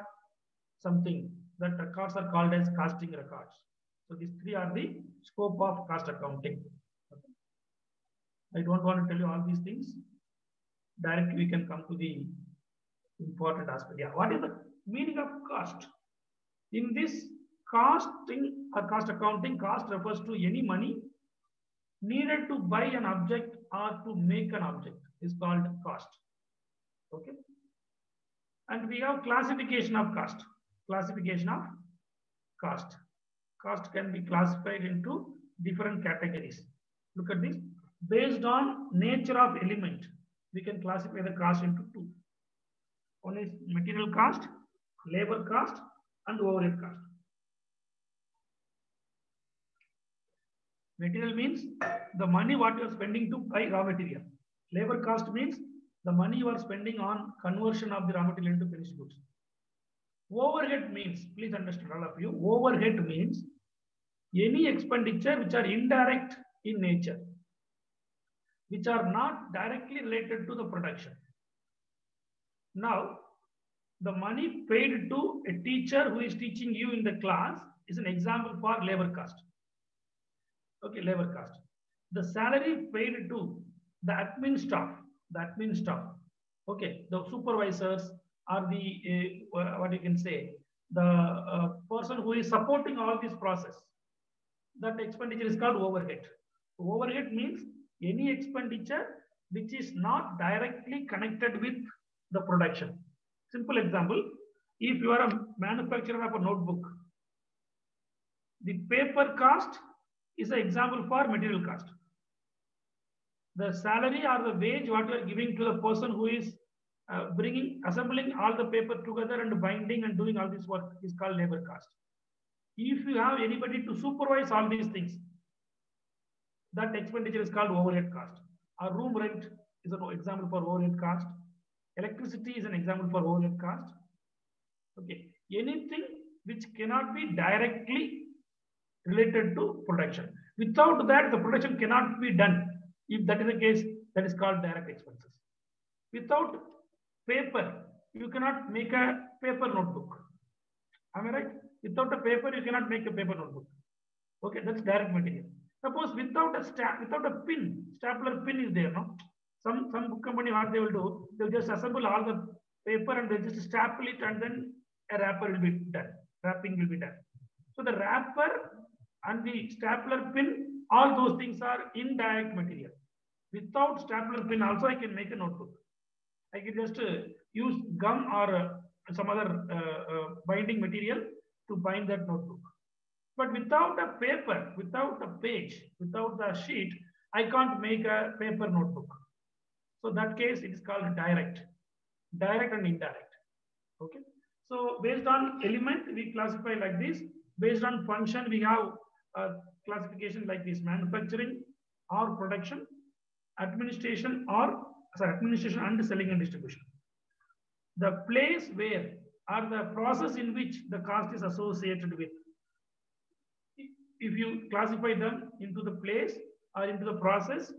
something that records are called as costing records. So these three are the scope of cost accounting. Okay. I don't want to tell you all these things. Directly we can come to the important aspect. Yeah, what is the meaning of cost? In this costing or cost accounting, cost refers to any money needed to buy an object or to make an object is called cost. Okay. And we have classification of cost. Classification of cost. Cost can be classified into different categories. Look at this. Based on nature of element, we can classify the cost into two. One is material cost, labor cost, and overhead cost. Material means the money what you are spending to buy raw material. Labor cost means the money you are spending on conversion of the raw material into finished goods. Overhead means, please understand all of you, overhead means any expenditure which are indirect in nature, which are not directly related to the production. Now, the money paid to a teacher who is teaching you in the class is an example for labor cost. Okay, labor cost. The salary paid to the admin staff, the admin staff, okay, the supervisors are the, uh, what you can say, the uh, person who is supporting all this process, that expenditure is called overhead. Overhead means any expenditure which is not directly connected with the production. Simple example, if you are a manufacturer of a notebook, the paper cost is an example for material cost. The salary or the wage what you are giving to the person who is uh, bringing, assembling all the paper together and binding and doing all this work is called labor cost. If you have anybody to supervise all these things, that expenditure is called overhead cost. A room rent is an example for overhead cost. Electricity is an example for overhead cost. Okay, anything which cannot be directly related to production. Without that, the production cannot be done. If that is the case, that is called direct expenses. Without paper, you cannot make a paper notebook. Am I right? Without a paper, you cannot make a paper notebook. Okay, that's direct material. Suppose without a stamp, without a pin, stapler pin is there, no? Some some book company what they will do, they'll just assemble all the paper and they just staple it and then a wrapper will be done. Wrapping will be done. So the wrapper and the stapler pin, all those things are indirect material. Without stapler pin also I can make a notebook. I can just uh, use gum or uh, some other uh, uh, binding material to bind that notebook. But without a paper, without a page, without the sheet, I can't make a paper notebook. So that case, it is called direct, direct and indirect. Okay. So based on element, we classify like this. Based on function, we have a classification like this: manufacturing or production, administration or sorry, administration and selling and distribution. The place where or the process in which the cost is associated with. If you classify them into the place or into the process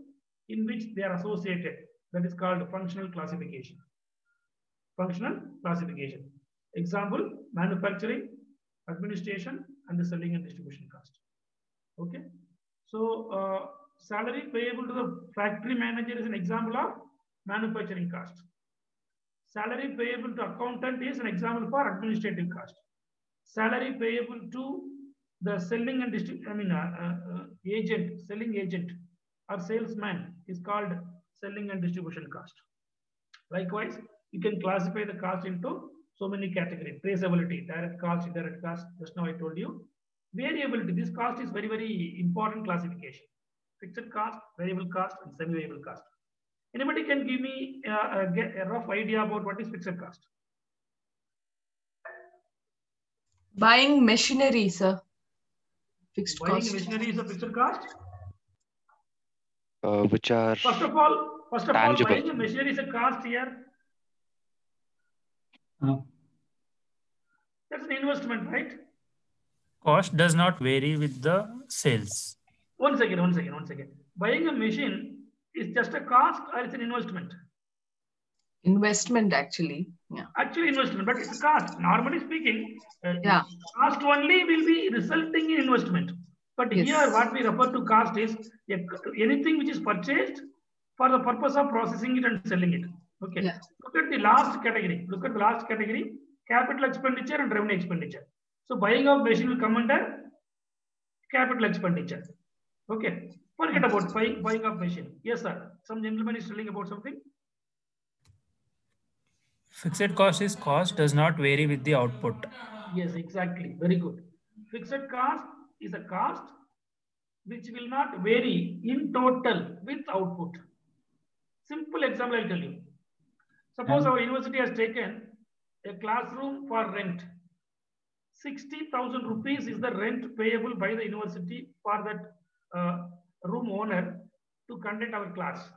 in which they are associated, that is called functional classification. Functional classification. Example, manufacturing, administration, and the selling and distribution cost. Okay. So uh, salary payable to the factory manager is an example of manufacturing cost. Salary payable to accountant is an example for administrative cost. Salary payable to the selling and district, I mean, uh, uh, uh, agent, selling agent or salesman is called selling and distribution cost. Likewise, you can classify the cost into so many categories. Traceability, direct cost, indirect cost. Just now I told you. Variability, this cost is very, very important classification. Fixed cost, variable cost, and semi-variable cost. Anybody can give me a, a rough idea about what is fixed cost? Buying machinery, sir. Fixed Buying cost. machinery is a fixed cost. uh, which are First of all, first of Tangible. all, buying a machinery is a cost here. Uh, That's an investment, right? Cost does not vary with the sales. One second, one second, one second. Buying a machine is just a cost or it's an investment? Investment, actually. Yeah. Actually, investment, but it's a cost. Normally speaking, uh, Yeah. cost only will be resulting in investment. But Yes. here, what we refer to cost is a- anything which is purchased for the purpose of processing it and selling it. Okay. Yeah. Look at the last category. Look at the last category: capital expenditure and revenue expenditure. So buying of machine will come under capital expenditure. Okay. Forget about buying, buying of machine. Yes, sir. Some gentleman is telling about something. Fixed cost is cost does not vary with the output. Yes, exactly. Very good. Fixed cost is a cost which will not vary in total with output. Simple example I'll tell you. Suppose our university has taken a classroom for rent. 60,000 rupees is the rent payable by the university for that uh, room owner to conduct our class.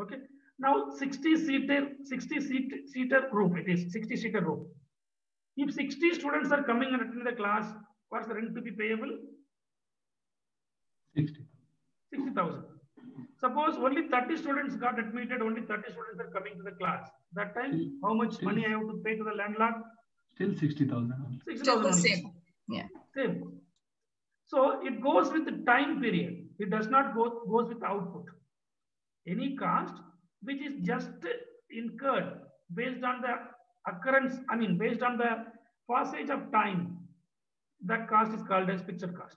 Okay. Now 60 seater, 60 seat, seater room, it is 60 seater room. If 60 students are coming and attending the class, what's the rent to be payable? 60. 60,000. Suppose only 30 students got admitted, only 30 students are coming to the class. That time, how much money I have to pay to the landlord? Still 60,000. only. 60,000 same. Yeah. Same. So it goes with the time period. It does not go goes with output. Any cost which is just incurred based on the occurrence, I mean, based on the passage of time, that cost is called as fixed cost.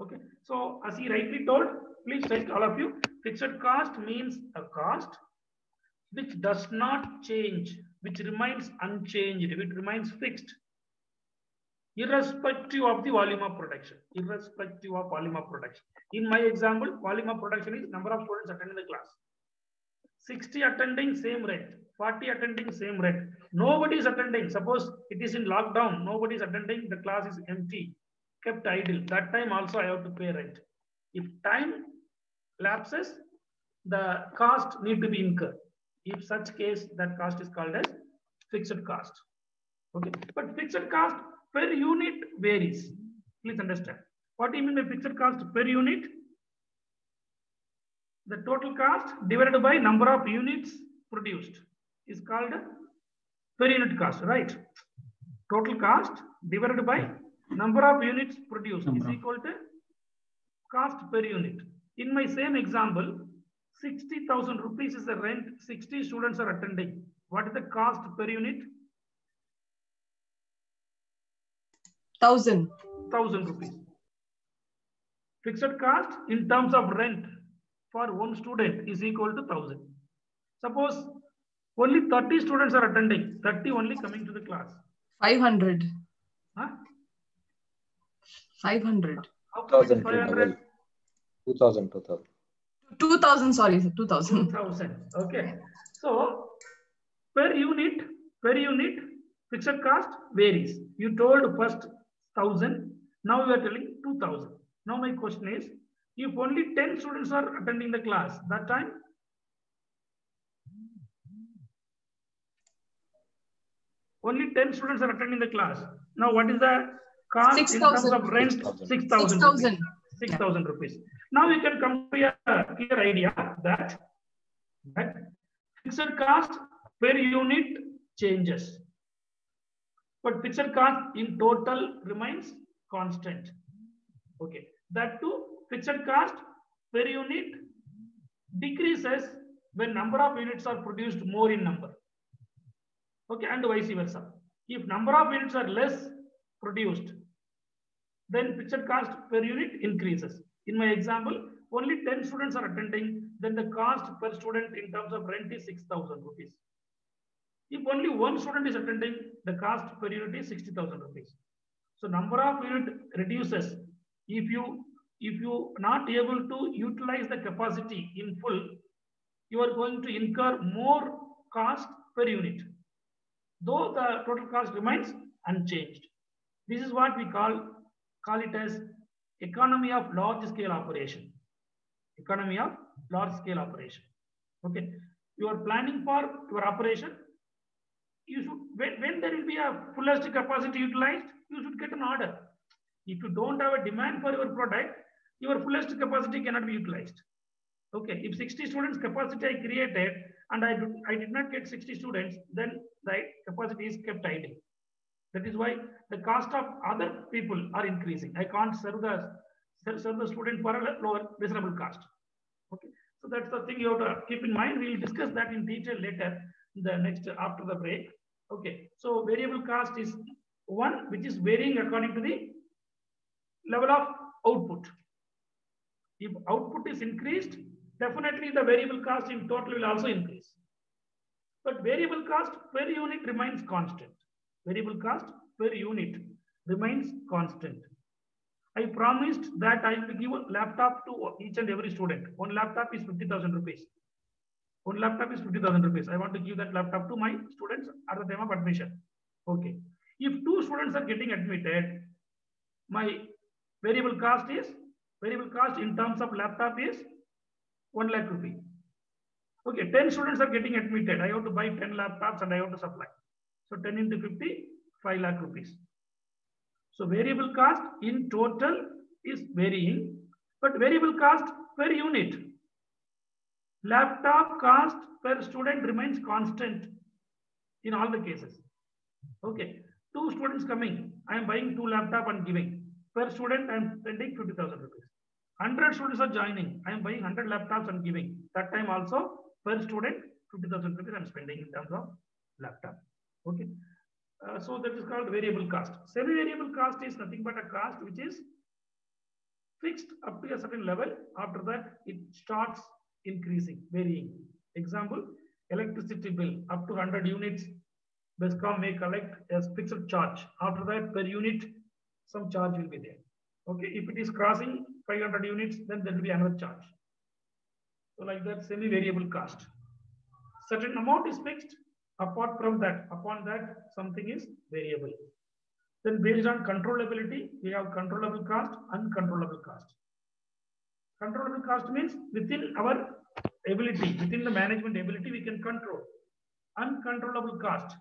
Okay. So as he rightly told, please write all of you, fixed cost means a cost which does not change, which remains unchanged, which remains fixed irrespective of the volume of production, irrespective of volume of production. In my example, volume of production is number of students attending the class. 60 attending, same rate. 40 attending, same rate. Nobody is attending. Suppose it is in lockdown, nobody is attending, the class is empty, kept idle. That time also I have to pay rent. If time lapses, the cost need to be incurred. If such case, that cost is called as fixed cost. Okay, but fixed cost per unit varies. Please understand. What do you mean by fixed cost per unit? The total cost divided by number of units produced is called per unit cost, right? Total cost divided by number of units produced is Number of- equal to cost per unit. In my same example, 60,000 rupees is the rent, 60 students are attending. What is the cost per unit? Thousand. 1000 rupees. Fixed cost in terms of rent for one student is equal to 1000. Suppose only 30 students are attending, 30 only coming to the class. Five hundred. Huh? Five hundred. How come it is 2000 500? 2000, 2000. Two thousand, sorry, sir, two thousand. 2000. Okay. So per unit, per unit, fixed cost varies. You told first 1000, now you are telling 2000. Now my question is, If only 10 students are attending the class, that time only 10 students are attending the class. Now, what is the cost in terms of rent? 6,000. 6,000. 6,000. 6,000 rupees. Now you can come to a clear idea that, that fixed cost per unit changes. But fixed cost in total remains constant. Okay. That too, fixed cost per unit decreases when number of units are produced more in number. Okay, and vice versa. If number of units are less produced, then fixed cost per unit increases. In my example, only 10 students are attending, then the cost per student in terms of rent is 6,000 rupees. If only one student is attending, the cost per unit is 60,000 rupees. So number of unit reduces. If you if you not able to utilize the capacity in full, you are going to incur more cost per unit, though the total cost remains unchanged. This is what we call call it as economy of large scale operation. Economy of large scale operation. Okay, you are planning for your operation. You should when, when there will be a fullest capacity utilized, you should get an order. If you don't have a demand for your product, your fullest capacity cannot be utilized. Okay, if 60 students capacity I created and I, do, I did not get 60 students, then the capacity is kept idle. That is why the cost of other people are increasing. I can't serve the serve the student for a lower reasonable cost. Okay, so that's the thing you have to keep in mind. We will discuss that in detail later. The next after the break. Okay, so variable cost is one which is varying according to the level of output. If output is increased, definitely the variable cost in total will also increase. But variable cost per unit remains constant. Variable cost per unit remains constant. I promised that I will give a laptop to each and every student. One laptop is 50,000 rupees. One laptop is 50,000 rupees. I want to give that laptop to my students at the time of admission. Okay. If two students are getting admitted, my variable cost is variable cost in terms of laptop is 1 lakh rupee. Okay, 10 students are getting admitted. I have to buy 10 laptops and I have to supply. So 10 into 50, 5 lakh rupees. So variable cost in total is varying, but variable cost per unit. Laptop cost per student remains constant in all the cases. Okay, two students coming. I am buying two laptop and giving. Per student, I am spending 50,000 rupees. 100 students are joining. I am buying 100 laptops and giving. That time also per student 50,000 rupees I am spending in terms of laptop. Okay. Uh, so that is called variable cost. Semi-variable cost is nothing but a cost which is fixed up to a certain level. After that, it starts increasing, varying. Example, electricity bill up to 100 units. BESCOM may collect as fixed charge. After that, per unit, some charge will be there. Okay, if it is crossing 500 units, then there will be another charge. So like that, semi-variable cost. Certain amount is fixed. Apart from that, upon that, something is variable. Then based on controllability, we have controllable cost, uncontrollable cost. Controllable cost means within our ability, within the management ability, we can control. Uncontrollable cost.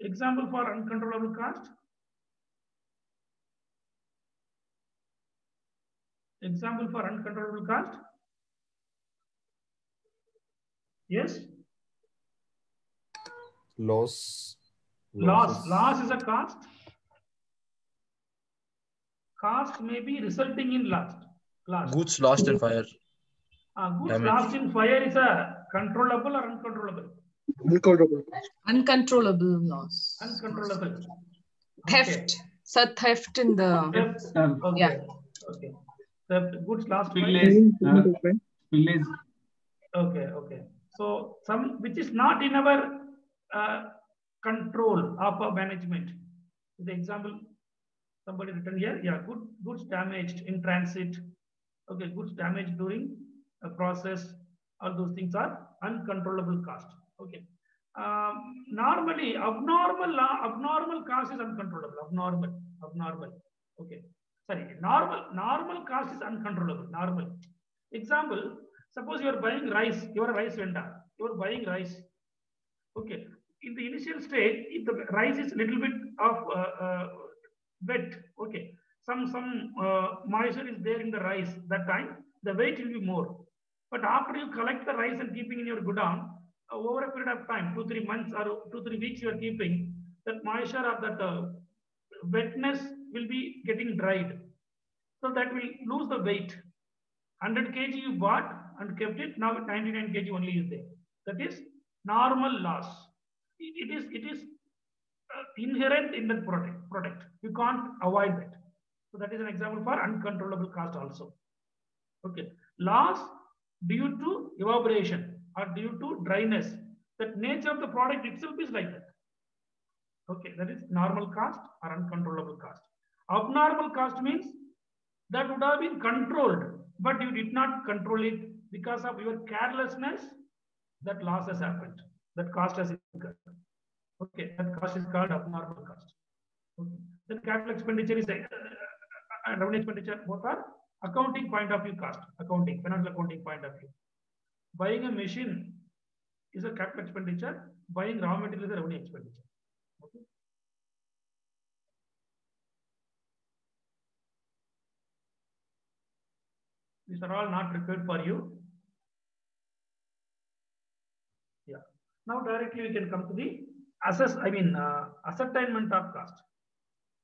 Example for uncontrollable cost. Example for uncontrollable cost. Yes, Loss. loss. losses. Loss is a cost. Cost may be resulting in loss. Loss. Goods lost in fire. Uh, goods Damage. lost in fire is a controllable or uncontrollable? Uncontrollable. Uncontrollable loss. Uncontrollable. Theft. So theft in the Theft. Um, Okay. Yeah. Okay. Theft, goods lost. by- Spillage, uh, spillage, Okay, okay. So some which is not in our uh, control of our management. The example, somebody written here, yeah, good goods damaged in transit. Okay, goods damaged during a process. All those things are uncontrollable cost. Okay. Um, normally, abnormal abnormal cost is uncontrollable. Abnormal, abnormal. Okay. Sorry, normal, normal cost is uncontrollable, normal. Example, suppose you are buying rice, you are a rice vendor, you are buying rice. Okay, in the initial stage, if the rice is a little bit of uh, uh, wet, okay, some some uh, moisture is there in the rice, that time the weight will be more. But after you collect the rice and keeping in your godown, uh, over a period of time, two, three months or two, three weeks you are keeping, that moisture of that uh, wetness will be getting dried. So that will lose the weight. 100 kg you bought and kept it, now 99 kg only is there. That is normal loss. It, is, it is uh, inherent in the product, product. You can't avoid that. So that is an example for uncontrollable cost also. Okay. Loss due to evaporation or due to dryness. That nature of the product itself is like that. Okay, that is normal cost or uncontrollable cost. Abnormal cost means that would have been controlled, but you did not control it because of your carelessness. That loss has happened. That cost has incurred. Okay, that cost is called abnormal cost. Okay. Then capital expenditure is a, and revenue expenditure both are accounting point of view cost, accounting, financial accounting point of view. Buying a machine is a capital expenditure, buying raw material is a revenue expenditure. Okay. These are all not required for you. Yeah. Now directly we can come to the assess, I mean, uh, ascertainment of cost.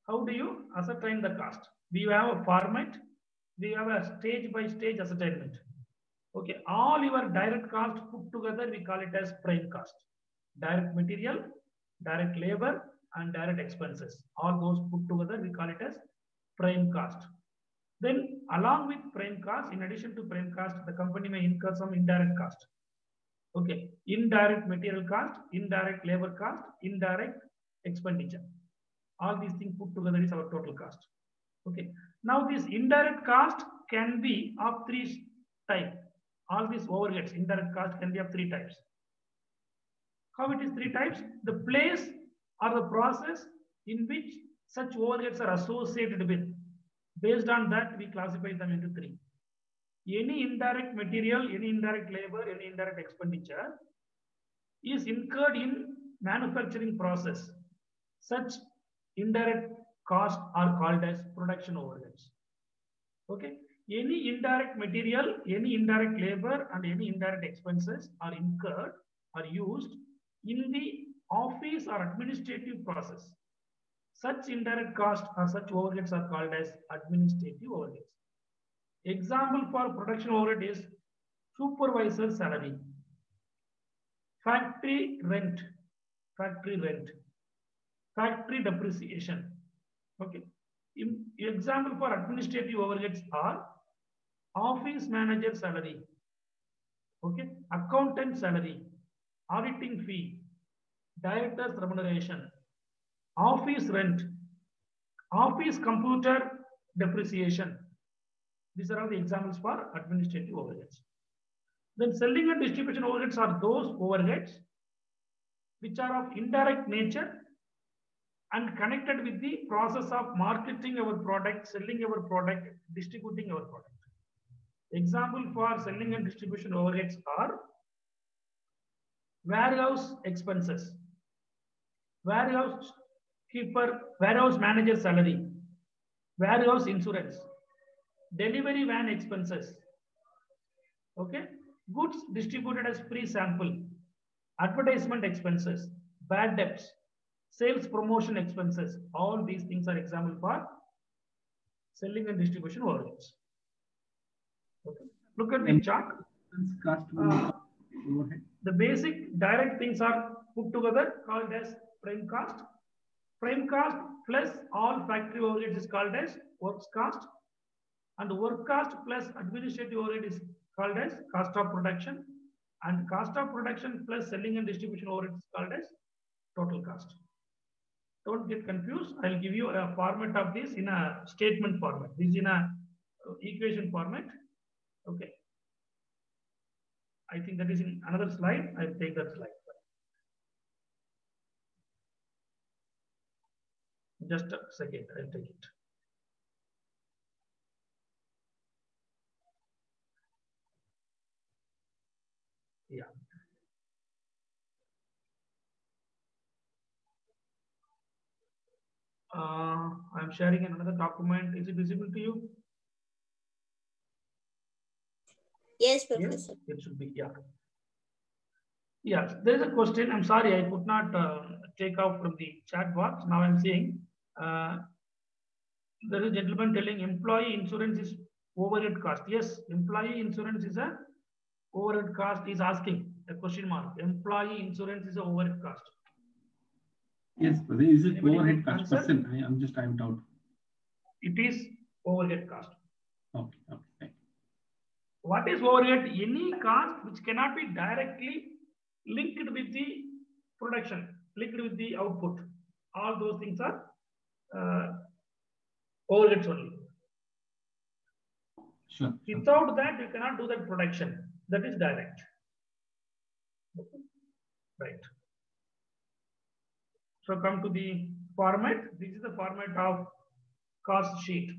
How do you ascertain the cost? We have a format, we have a stage by stage ascertainment. Okay, all your direct cost put together, we call it as prime cost. Direct material, direct labor, and direct expenses. All those put together, we call it as prime cost. Then along with prime cost, in addition to prime cost, the company may incur some indirect cost. Okay, indirect material cost, indirect labor cost, indirect expenditure. All these things put together is our total cost. Okay, now this indirect cost can be of three types. All these overheads, indirect cost can be of three types. How it is three types? The place or the process in which such overheads are associated with. Based on that, we classify them into three. Any indirect material, any indirect labor, any indirect expenditure is incurred in manufacturing process. Such indirect costs are called as production overheads. Okay. Any indirect material, any indirect labor, and any indirect expenses are incurred or used in the office or administrative process. Such indirect costs or such overheads are called as administrative overheads. Example for production overhead is supervisor salary, factory rent, factory rent, factory depreciation. Okay. In, example for administrative overheads are office manager salary, okay, accountant salary, auditing fee, director's remuneration, office rent, office computer depreciation. These are all the examples for administrative overheads. Then selling and distribution overheads are those overheads which are of indirect nature and connected with the process of marketing our product, selling our product, distributing our product. Example for selling and distribution overheads are warehouse expenses, warehouse keeper, warehouse manager salary, warehouse insurance, delivery van expenses, okay, goods distributed as free sample, advertisement expenses, bad debts, sales promotion expenses. All these things are example for selling and distribution overheads. Okay. Look at the chart. Uh. The basic direct things are put together called as prime cost. Prime cost plus all factory overheads is called as works cost. And work cost plus administrative overhead is called as cost of production. And cost of production plus selling and distribution overhead is called as total cost. Don't get confused. I'll give you a format of this in a statement format. This is in a uh, equation format. Okay. I think that is in another slide. I'll take that slide. Just a second, I'll take it. Yeah. Uh, I'm sharing another document. Is it visible to you? Yes, Professor. Yes, it should be, yeah. Yes, there is a question. I'm sorry, I could not uh, take out from the chat box. Now I'm seeing uh, there is a gentleman telling employee insurance is overhead cost. Yes, employee insurance is a overhead cost. is asking a question mark. Employee insurance is a overhead cost. Yes, but is it Anybody overhead cost percent? I am just, I'm doubt. It is overhead cost. Okay, okay. What is overhead? Any cost which cannot be directly linked with the production, linked with the output. All those things are uh, overheads only. Sure. sure. Without that, you cannot do that production. That is direct. Right. So come to the format. This is the format of cost sheet.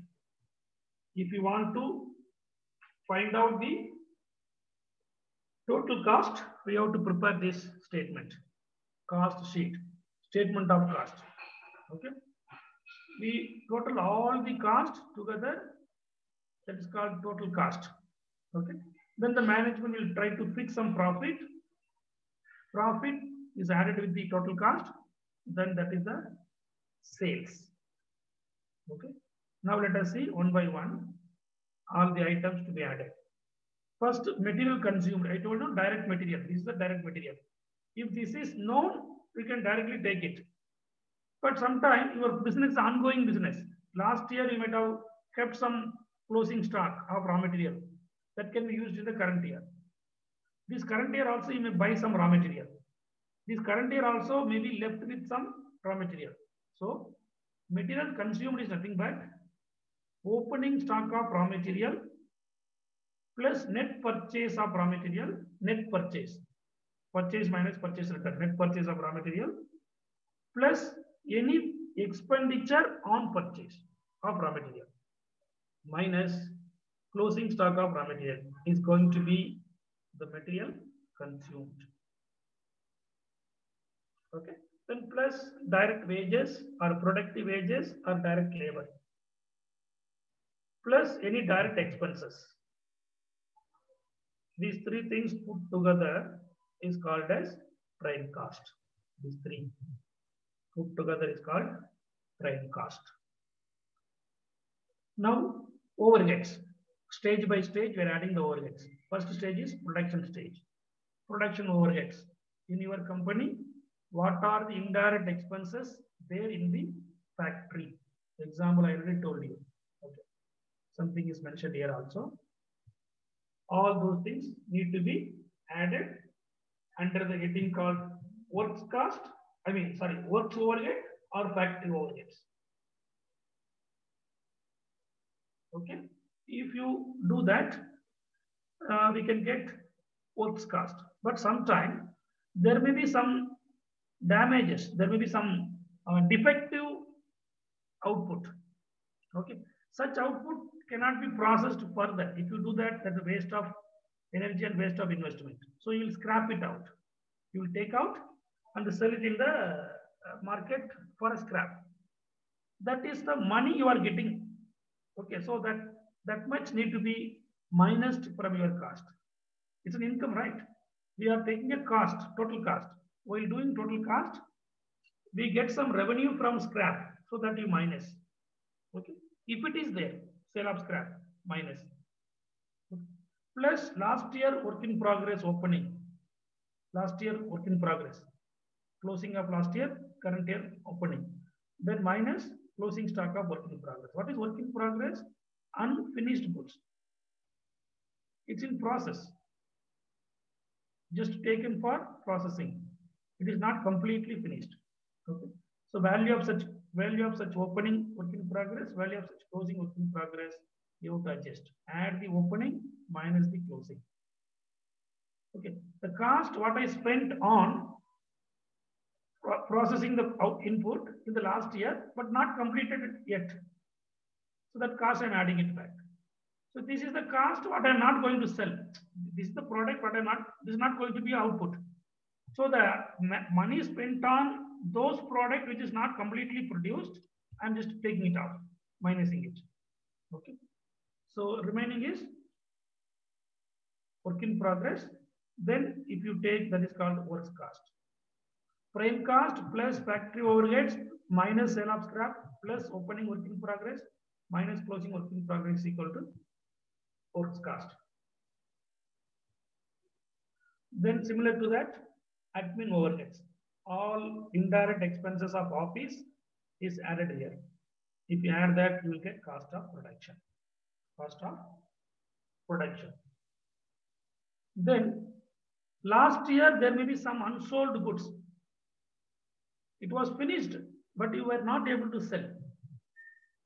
If you want to find out the total cost, we have to prepare this statement. Cost sheet, statement of cost. Okay. We total all the cost together. That is called total cost. Okay. Then the management will try to fix some profit. Profit is added with the total cost. Then that is the sales. Okay. Now let us see one by one all the items to be added. First, material consumed. I told you direct material. This is the direct material. If this is known, we can directly take it. But sometimes your business ongoing business. Last year, you might have kept some closing stock of raw material that can be used in the current year. This current year also, you may buy some raw material. This current year also may be left with some raw material. So, material consumed is nothing but opening stock of raw material plus net purchase of raw material, net purchase. Purchase minus purchase return, net purchase of raw material plus any expenditure on purchase of raw material minus closing stock of raw material is going to be the material consumed. Okay, then plus direct wages or productive wages or direct labor plus any direct expenses. These three things put together is called as prime cost. These three put together is called prime cost. Now, overheads. Stage by stage, we are adding the overheads. First stage is production stage. Production overheads. In your company, what are the indirect expenses there in the factory? Example, I already told you. Okay. Something is mentioned here also. All those things need to be added under the heading called works cost. I mean, sorry, works overhead or factory overheads. Okay. If you do that, uh, we can get works cost. But sometime there may be some damages. There may be some uh, defective output. Okay. Such output cannot be processed further. If you do that, that's a waste of energy and waste of investment. So you will scrap it out. You will take out and sell it in the market for a scrap. That is the money you are getting. Okay, so that that much need to be minused from your cost. It's an income, right? We are taking a cost, total cost. While doing total cost, we get some revenue from scrap, so that you minus. Okay, if it is there, sale of scrap minus. Plus last year work in progress opening. Last year work in progress. Closing of last year, current year opening. Then minus closing stock of work in progress. What is work in progress? Unfinished goods. It's in process. Just taken for processing. It is not completely finished. Okay. So value of such value of such opening work in progress, value of such closing work in progress, you have to adjust. Add the opening minus the closing. Okay. The cost what I spent on processing the input in the last year, but not completed it yet. So that cost I'm adding it back. So this is the cost what I'm not going to sell. This is the product what I'm not, this is not going to be output. So the money spent on those product which is not completely produced, I'm just taking it out, minusing it. Okay. So remaining is work in progress. Then if you take that is called works cost. Prime cost plus factory overheads minus sale of scrap plus opening work in progress minus closing work in progress equal to works cost. Then similar to that, admin overheads. All indirect expenses of office is added here. If you add that, you will get cost of production. Cost of production. Then last year there may be some unsold goods. It was finished, but you were not able to sell.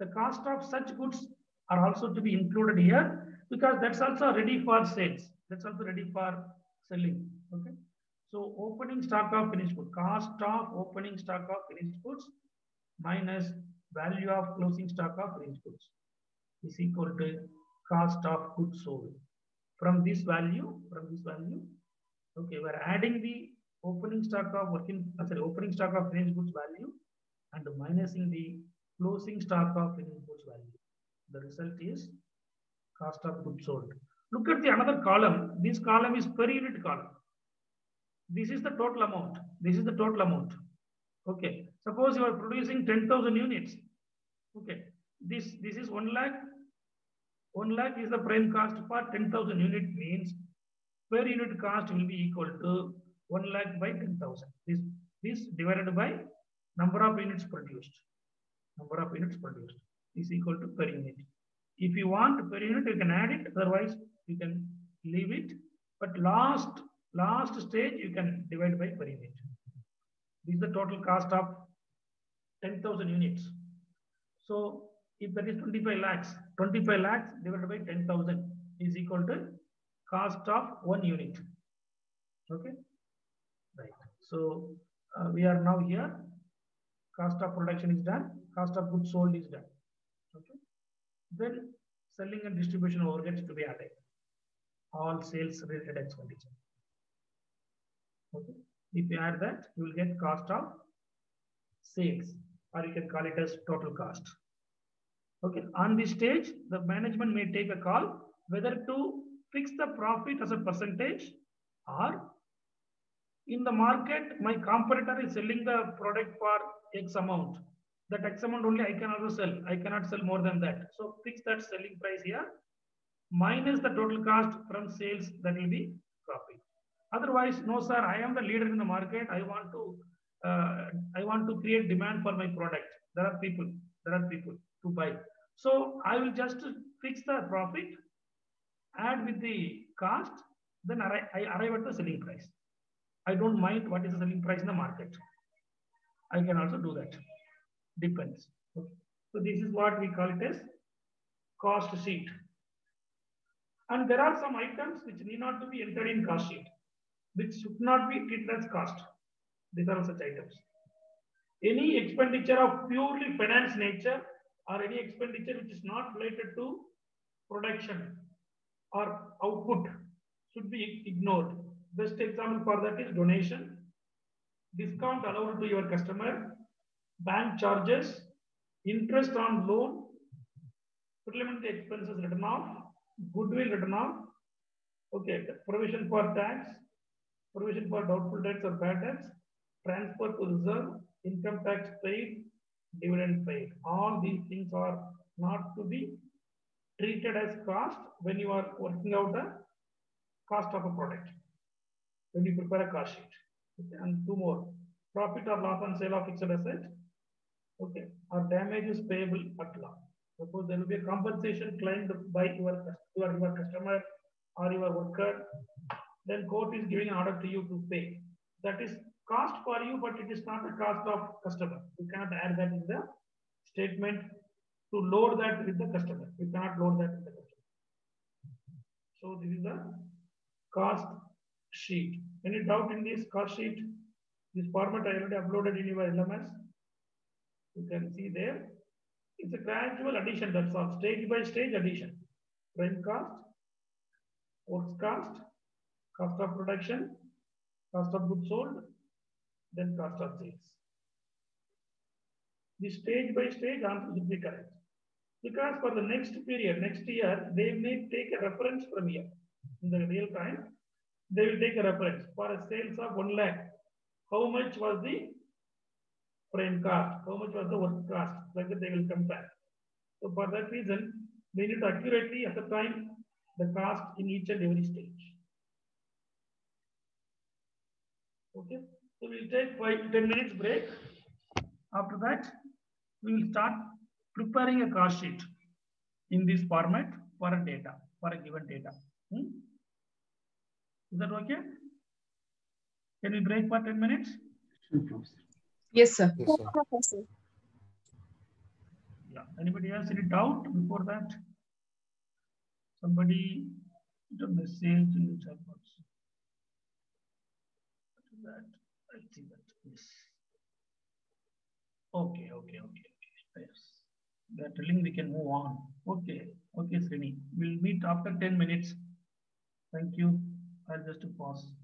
The cost of such goods are also to be included here because that's also ready for sales. That's also ready for selling. Okay. So opening stock of finished goods, cost of opening stock of finished goods minus value of closing stock of finished goods is equal to cost of goods sold. From this value, from this value, okay, we're adding the opening stock of working, uh, sorry, opening stock of finished goods value and minusing the closing stock of finished goods value. The result is cost of goods sold. Look at the another column. This column is per unit column. This is the total amount. This is the total amount. Okay. Suppose you are producing 10,000 units. Okay. This, this is 1 lakh. 1 lakh is the prime cost for 10,000 unit means per unit cost will be equal to 1 lakh by 10,000. This, this divided by number of units produced. Number of units produced is equal to per unit. If you want per unit, you can add it. Otherwise, you can leave it. But last, last stage, you can divide by per unit. This is the total cost of 10,000 units. So if that is 25 lakhs, 25 lakhs divided by 10,000 is equal to cost of one unit. Okay. So uh, we are now here. Cost of production is done. Cost of goods sold is done. Okay. Then selling and distribution overheads to be added. All sales related expenditure. Okay. If you add that, you will get cost of sales, or you can call it as total cost. Okay. On this stage, the management may take a call whether to fix the profit as a percentage or in the market, my competitor is selling the product for X amount. That X amount only I can also sell. I cannot sell more than that. So fix that selling price here minus the total cost from sales that will be profit. Otherwise, no, sir, I am the leader in the market. I want to uh, I want to create demand for my product. There are people, there are people to buy. So I will just fix the profit, add with the cost, then I, I arrive at the selling price. I don't mind what is the selling price in the market. I can also do that. Depends. Okay. So this is what we call it as cost sheet. And there are some items which need not to be entered in cost sheet, which should not be treated as cost. These are such items. Any expenditure of purely finance nature or any expenditure which is not related to production or output should be ignored. Best example for that is donation, discount allowed to your customer, bank charges, interest on loan, supplementary expenses written off, goodwill written off, okay, provision for tax, provision for doubtful debts or bad debts, transfer to reserve, income tax paid, dividend paid. All these things are not to be treated as cost when you are working out the cost of a product, when you prepare a cost sheet. Okay, and two more, profit or loss on sale of fixed asset, okay, or is payable at law. Suppose there will be a compensation claimed by your, your, your customer or your worker, then court is giving an order to you to pay. That is cost for you, but it is not the cost of customer. You cannot add that in the statement to load that with the customer. You cannot load that with the customer. So this is the cost sheet. Any doubt in this cost sheet? This format I already uploaded in your LMS. You can see there. It's a gradual addition, that's all, stage by stage addition. Prime cost, works cost, cost of production, cost of goods sold, then cost of sales. The stage by stage answer should be correct. Because for the next period, next year, they may take a reference from here. In the real time, they will take a reference for a sales of 1 lakh. How much was the prime cost? How much was the work cost? Like that they will compare. So for that reason, we need to accurately at the time the cost in each and every stage. Okay, so we'll take five, 10 minutes break. After that, we will start preparing a cost sheet in this format for a data, for a given data. Hmm? Is that okay? Can we break for 10 minutes? Yes, sir. Yes, sir. Yeah. Anybody else any doubt before that? Somebody put a message in the chat box. That I see that. Yes. Okay, okay, okay, okay. Yes. They're telling we can move on. Okay, okay, Srini. We'll meet after 10 minutes. Thank you. I'll just pause.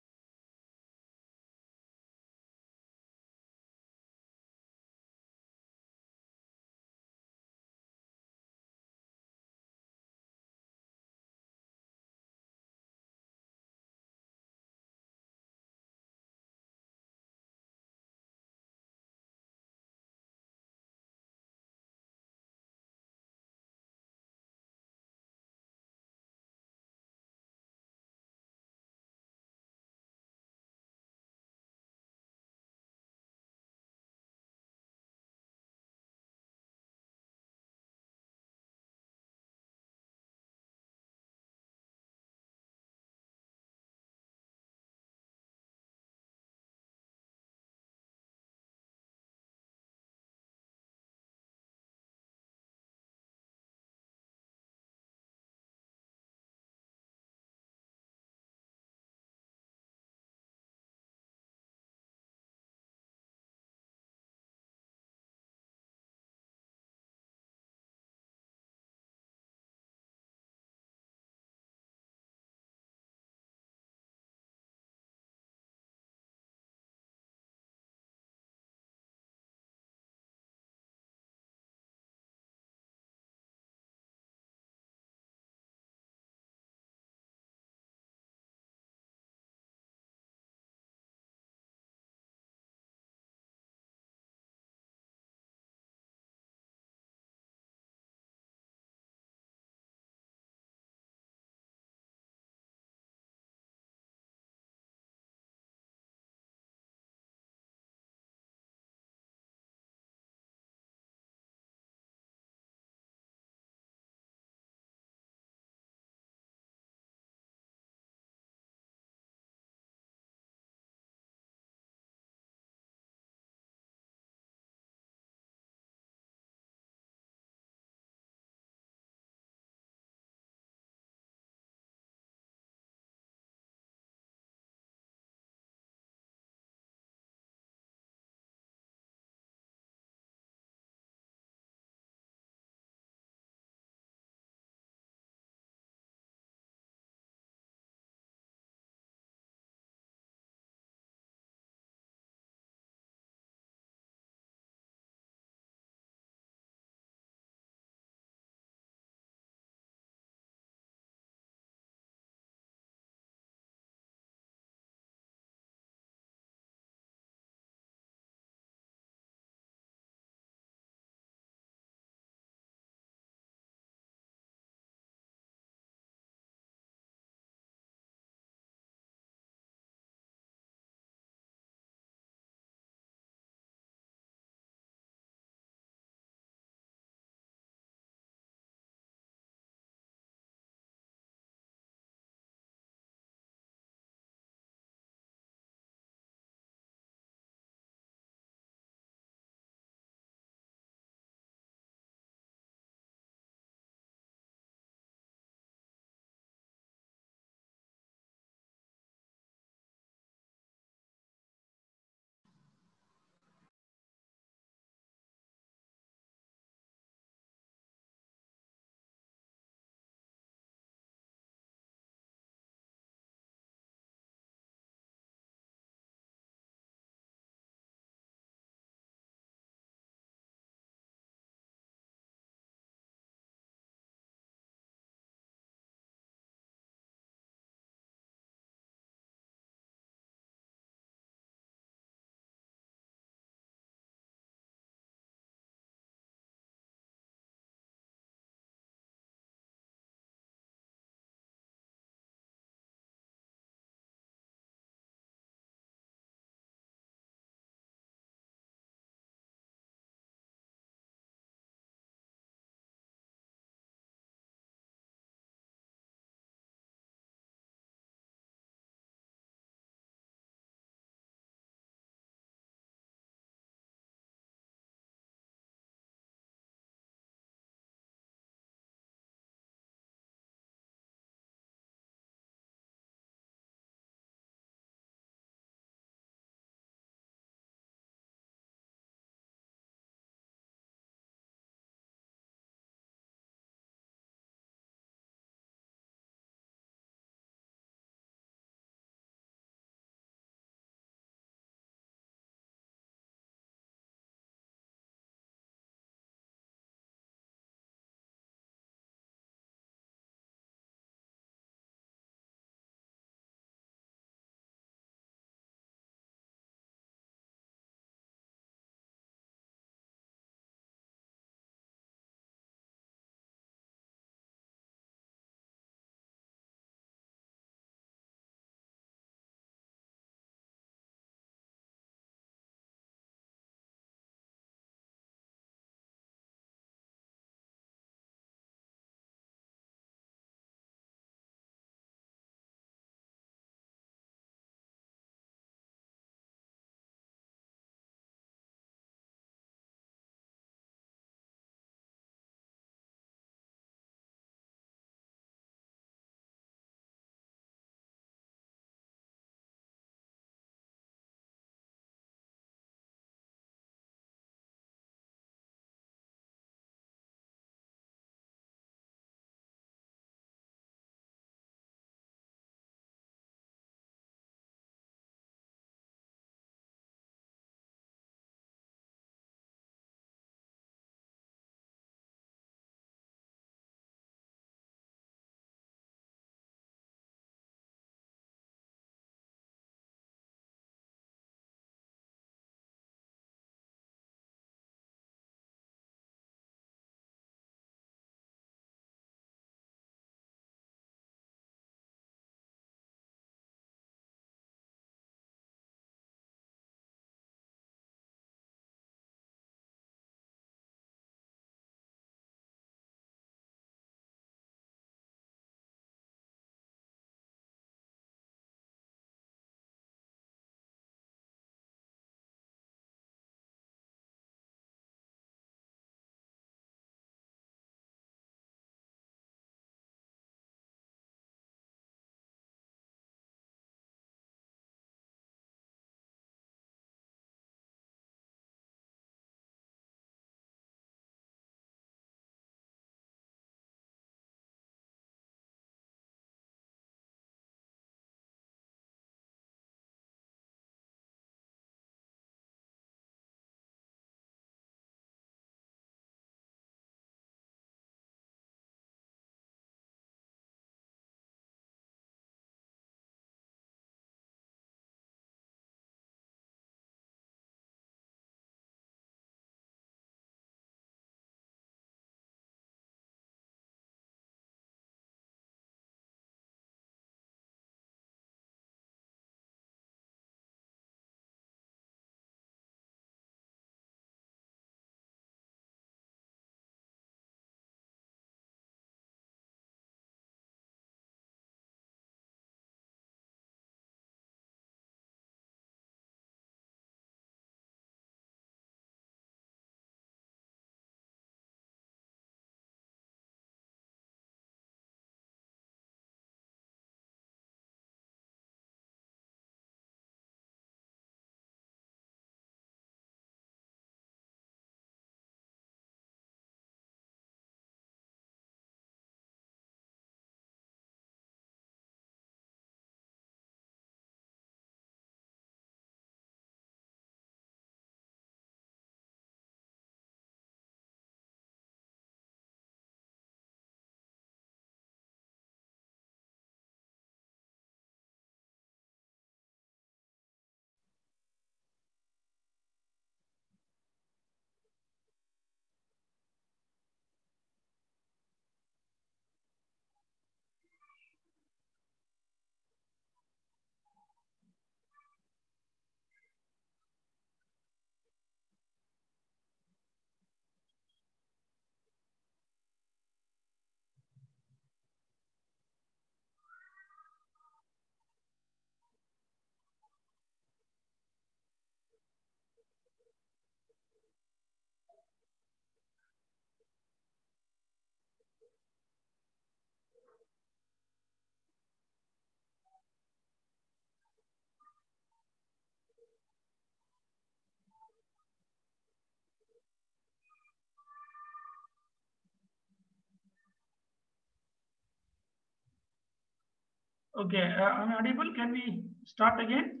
Okay, uh, I'm audible. Can we start again?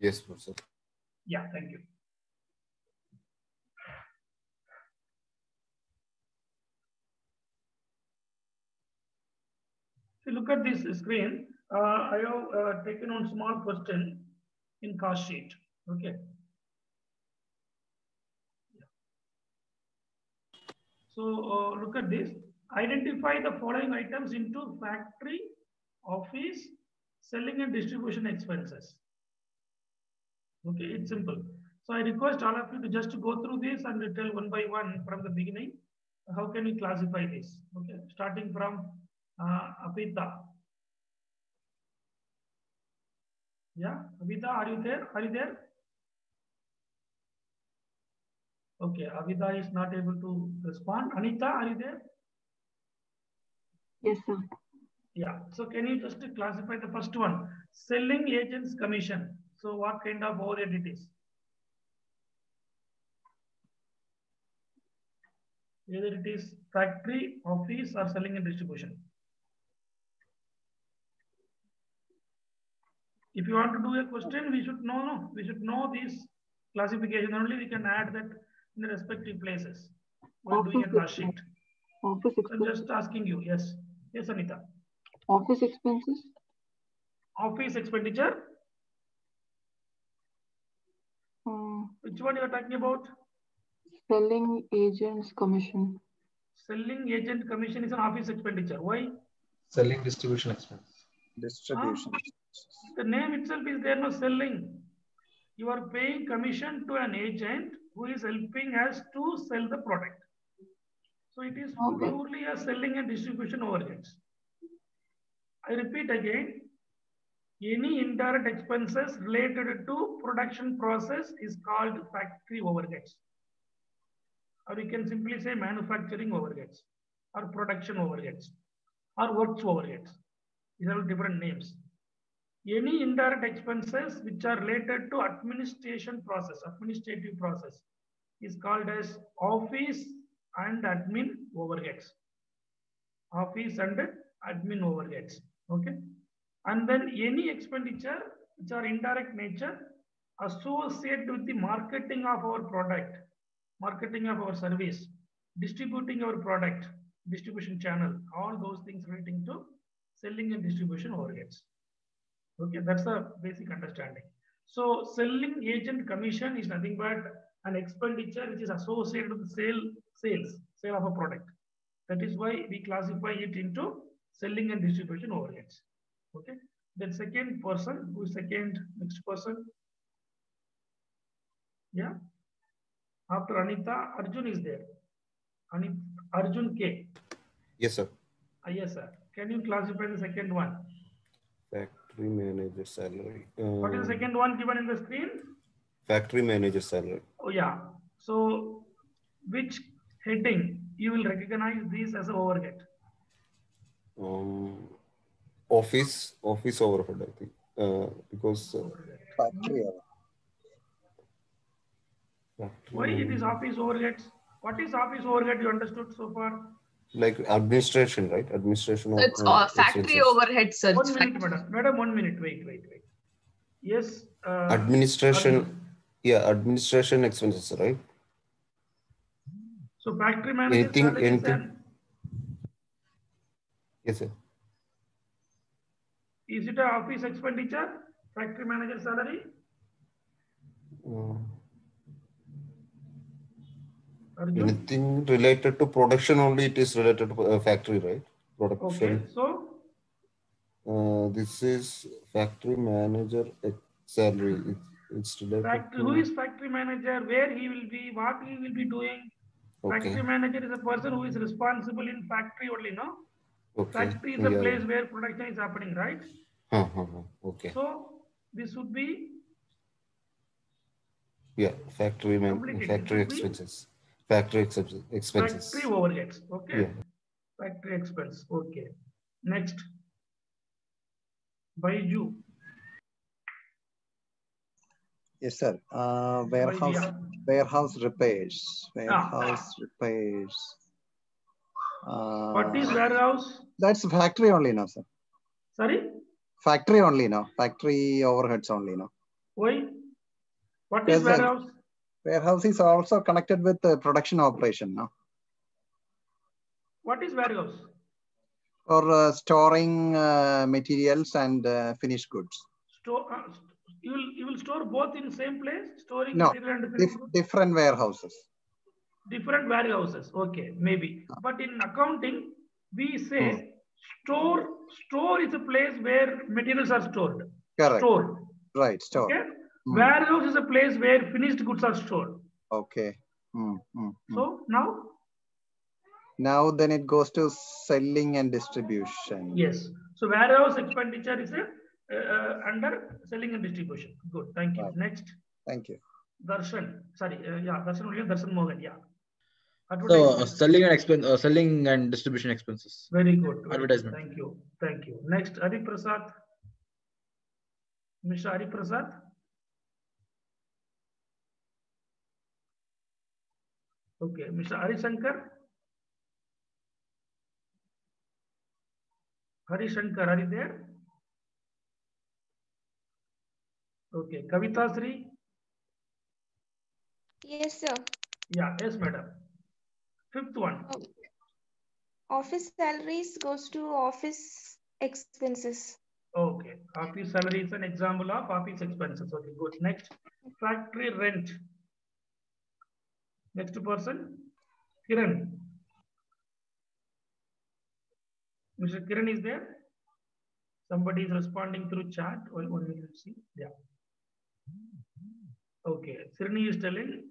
Yes, sir. Yeah, thank you. If you look at this screen, uh, I have uh, taken on small question in cost sheet. Okay. So uh, look at this. Identify the following items into factory, office, selling and distribution expenses. Okay, it's simple. So I request all of you to just go through this and tell one by one from the beginning. How can we classify this? Okay, starting from uh, Abhita. Yeah, Abhita, are you there? Are you there? Okay, Abhita is not able to respond. Anita, are you there? Yes, sir. Yeah, so can you just classify the first one? Selling agents commission. So what kind of overhead it is? Either it is factory, office or selling and distribution. If you want to do a question, we should know, no, we should know this classification. Only we can add that in the respective places. While doing a Office sheet. Office So I'm just asking you, yes. Yes, Anita. Office expenses. Office expenditure, Uh, which one you are talking about? selling agents commission. Selling agent commission is an office expenditure. Why? Selling distribution expense. Distribution. The name itself is there no selling. You are paying commission to an agent who is helping us to sell the product. So it is Okay. purely a selling and distribution overheads. I repeat again, any indirect expenses related to production process is called factory overheads. Or you can simply say manufacturing overheads or production overheads or works overheads. These are different names. Any indirect expenses which are related to administration process, administrative process is called as office and admin overheads. Office and admin overheads. Okay. And then any expenditure which are indirect nature associated with the marketing of our product, marketing of our service, distributing our product, distribution channel, all those things relating to selling and distribution overheads. Okay, that's the basic understanding. So selling agent commission is nothing but an expenditure which is associated with sale, sales, sale of a product. That is why we classify it into selling and distribution overheads. Okay. Then second person, who is second, next person. Yeah. After Anita, Arjun is there. Anit, Arjun K. Yes, sir. Ah, yes, sir. Can you classify the second one? Factory manager salary. What is the Uh, second one given in the screen? Factory manager salary. Oh, yeah. So which heading you will recognize this as an overhead? Um, office, office overhead, I think. Uh, because uh, Factory. hour. factory Why it is manager- office overheads? What is office overhead you understood so far? like administration, right? Administration. of, It's uh, uh, factory overhead, sir. One minute, madam. Madam, one minute. Wait, wait, wait. Yes. Uh, Administration, Arjun. yeah, administration expenses, right? So factory manager Anything- salary is anything? Yes, sir. Is it a office expenditure? Factory manager salary? Arjun? anything related to production only, it is related to uh, factory, right? Production. Okay, so Uh, this is factory manager salary. It's related factory, to. who is factory manager? Where he will be? What he will be doing? Okay, Factory manager is a person who is responsible in factory only, no? Okay. Factory is the yeah, place where production is happening, right? Huh, huh, huh. Okay, So this would be yeah, factory man, factory It will be- expenses, factory expenses, expenses. factory overheads, okay? Yeah. Factory expense, okay. Next. Baiju, Yes, sir. Uh, warehouse, yeah. warehouse repairs, warehouse repairs. Uh, what is warehouse? That's factory only now, sir. Sorry, Factory only, now. Factory overheads only, now. why? What is Yes, warehouse? Warehouse is also connected with the production operation, now. What is warehouse? For uh, storing uh, materials and uh, finished goods. Store. Uh, you will you will store both in same place. Storing No, material and Dif- goods? different warehouses. different warehouses. Okay, maybe. But in accounting, we say store. Store is a place where materials are stored. Correct. Store. Right, store. Okay. Hmm. Warehouse is a place where finished goods are stored. Okay. Hmm, hmm, hmm. So now, Now then it goes to selling and distribution. yes. So warehouse expenditure is a, uh, uh, under selling and distribution. Good. Thank you. Right. Next, Thank you. Darshan. Sorry. Uh, yeah, Darshan only. Darshan Mohan. Yeah. So uh, selling and expense, uh, selling and distribution expenses. Very good. very good. Advertisement. Thank you. Thank you. Next, Hari Prasad. Mr. Hari Prasad. Okay, Mr. Hari Shankar. Hari Shankar, are you there? Okay, Kavita Sri. Yes, sir. Yeah, yes, madam. Fifth one. Oh. Office salaries goes to office expenses. Okay, office salary is an example of office expenses. Okay, good. Next, factory rent. Next person, Kiran. Mr. Kiran is there? Somebody is responding through chat. One, one minute, see. Yeah. Okay, Srini is telling.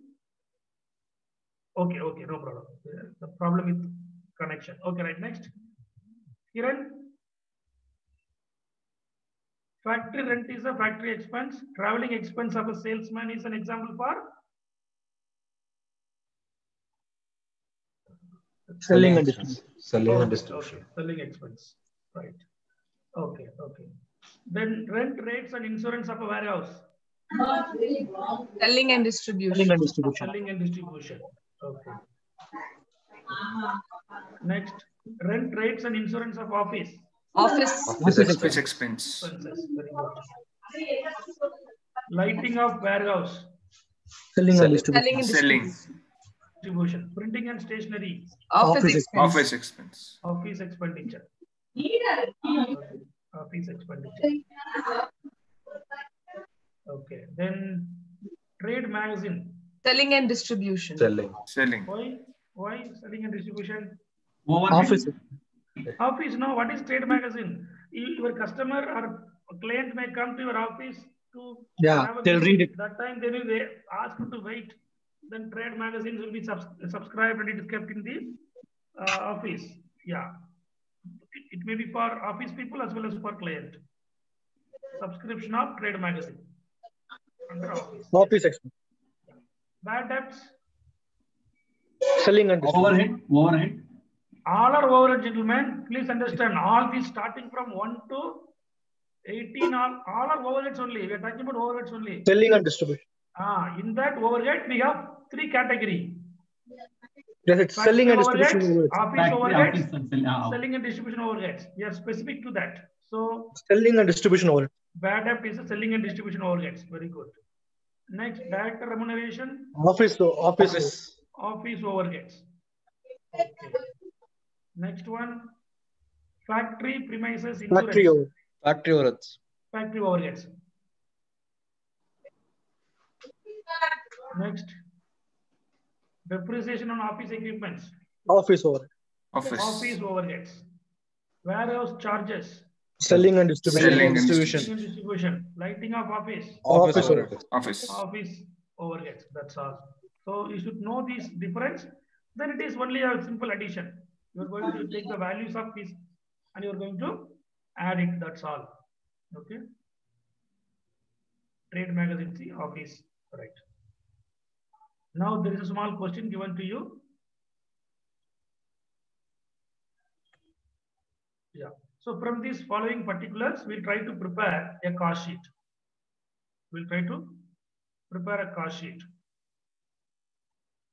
Okay, okay, no problem. The problem is connection. Okay, right. Next, Kiran. Factory rent is a factory expense. Traveling expense of a salesman is an example for Selling and distribution. Selling Okay, and distribution. okay, Selling expense. Right. Okay, okay. Then rent rates and insurance of a warehouse. Selling and distribution. Selling and distribution. Selling and distribution. Okay. Next, rent rates and insurance of office. Office. Office expense. expense. Expenses. Very good. Lighting of warehouse. Selling and Selling distribution. Selling. distribution. Distribution. Printing and stationery. Office Office expense. Office expense. Office expenditure. Office expenditure. Okay, then trade magazine. Selling and distribution. Selling. Selling. Why? Why selling and distribution? Overhead. Office. Office, no, what is trade magazine? You- Your customer or client may come to your office to. Yeah, have they'll read it. That time they will ask you to wait. Then trade magazines will be subs- subscribed and it is kept in the uh, office. Yeah. It, it may be for office people as well as for client. Subscription of trade magazine. Under office. Office expense. Bad debts. Selling and distribution. Overhead. Overhead. all are overhead, gentlemen. Please understand, all these starting from 1 to 18, all, all are overheads only. We are talking about overheads only. Selling and distribution. Ah, in that overhead, we have three category. Yes, it's selling and distribution. overheads, overheads. Office Factory, overheads, office and sell- ah, selling and distribution overheads. We are specific to that. So, Selling and distribution overhead. bad debt is a selling and distribution overheads. Very good. Next, director remuneration, Office. Office. office overheads. Okay. Next one, factory premises insurance. Factory overhead. Factory overheads. factory overheads. Next, depreciation on office equipments, Office overhead. Office. office overheads, warehouse charges, Selling and distribution. Selling and distribution. shipping distribution, lighting of office, Office overhead. Office. office overheads. That's all. So you should know these difference. Then it is only a simple addition. You're going to take the values of this and you're going to add it. That's all. Okay. Trade magazine, see, office, right. Now there is a small question given to you. Yeah. So from these following particulars, we'll try to prepare a cost sheet. We'll try to prepare a cost sheet.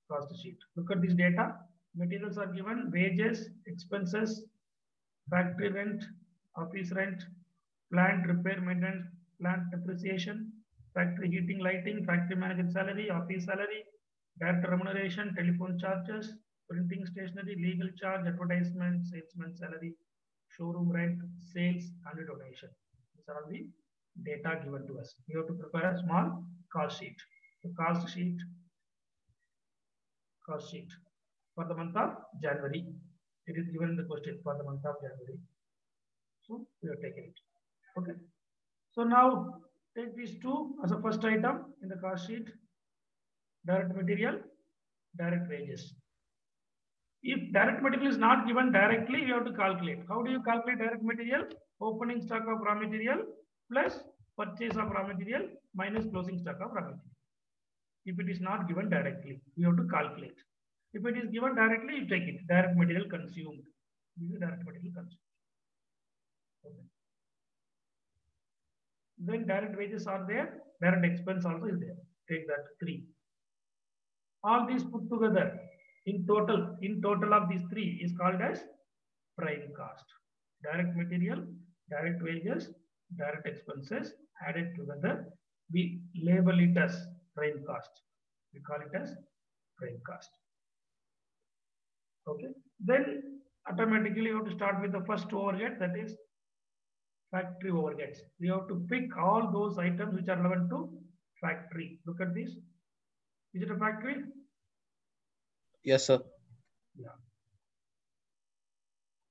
Cost sheet. Look at this data. Materials are given, wages, expenses, factory rent, office rent, plant repair maintenance, plant depreciation, factory heating, lighting, factory manager salary, office salary, director remuneration, telephone charges, printing stationery, legal charge, advertisement, salesman salary, showroom rent, sales, and donation. These are all the data given to us. We have to prepare a small cost sheet. The cost sheet, cost sheet for the month of January. It is given in the question for the month of January. So we have taken it. Okay. So now take these two as a first item in the cost sheet. Direct material, direct wages. If direct material is not given directly, you have to calculate. How do you calculate direct material? Opening stock of raw material plus purchase of raw material minus closing stock of raw material. If it is not given directly, you have to calculate. If it is given directly, you take it. Direct material consumed. This is direct material consumed. Okay. Then direct wages are there. Direct expense also is there. Take that three. All these put together in total, in total of these three is called as prime cost. Direct material, direct wages, direct expenses added together. We label it as prime cost. We call it as prime cost. Okay. Then automatically you have to start with the first overhead that is factory overheads. We have to pick all those items which are relevant to factory. Look at this. Is it a factory? Yes, sir. Yeah.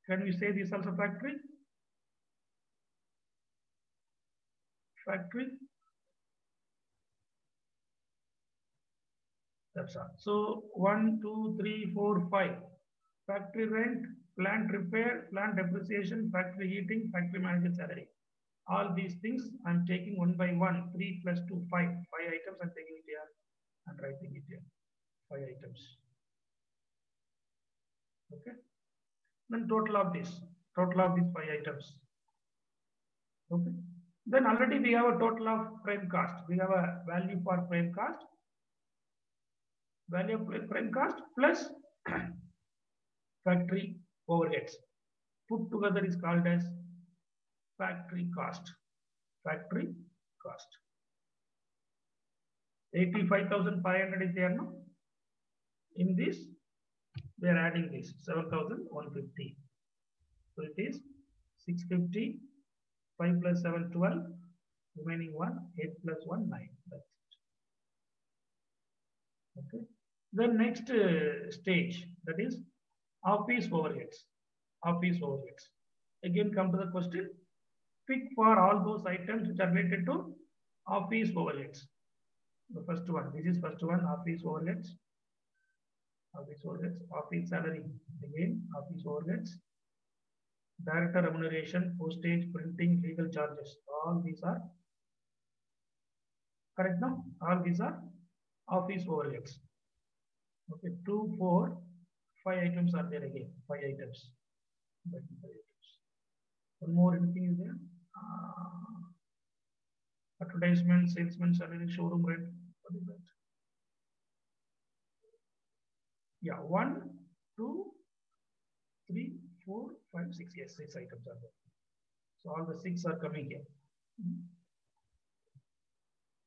Can we say this also factory? Factory. That's all. So one, two, three, four, five. Factory rent, plant repair, plant depreciation, factory heating, factory manager salary. All these things I'm taking one by one. Three plus two, five. Five items I'm taking it here and writing it here. Five items. Okay. Then total of this, total of these five items. Okay. Then already we have a total of prime cost. We have a value for prime cost. Value of prime cost plus factory overheads. Put together is called as factory cost. Factory cost. 85,500 is there, no? In this, we are adding this 7,150. So it is 650, 5 plus 7, 12, remaining 1, 8 plus 1, 9. That's it. Okay. The next uh, stage, that is office overheads. Office overheads. Again, come to the question. Pick for all those items which are related to office overheads. The first one, this is first one, office overheads office overheads, office salary, again, office overheads, director remuneration, postage, printing, legal charges. All these are correct now? All these are office overheads. Okay, two, four, five items are there again. Five items. Five items. One more anything is there? Uh, advertisement, salesman salary, showroom rent. What is that? Yeah, one, two, three, four, five, six. Yes, six items are there. So all the six are coming here.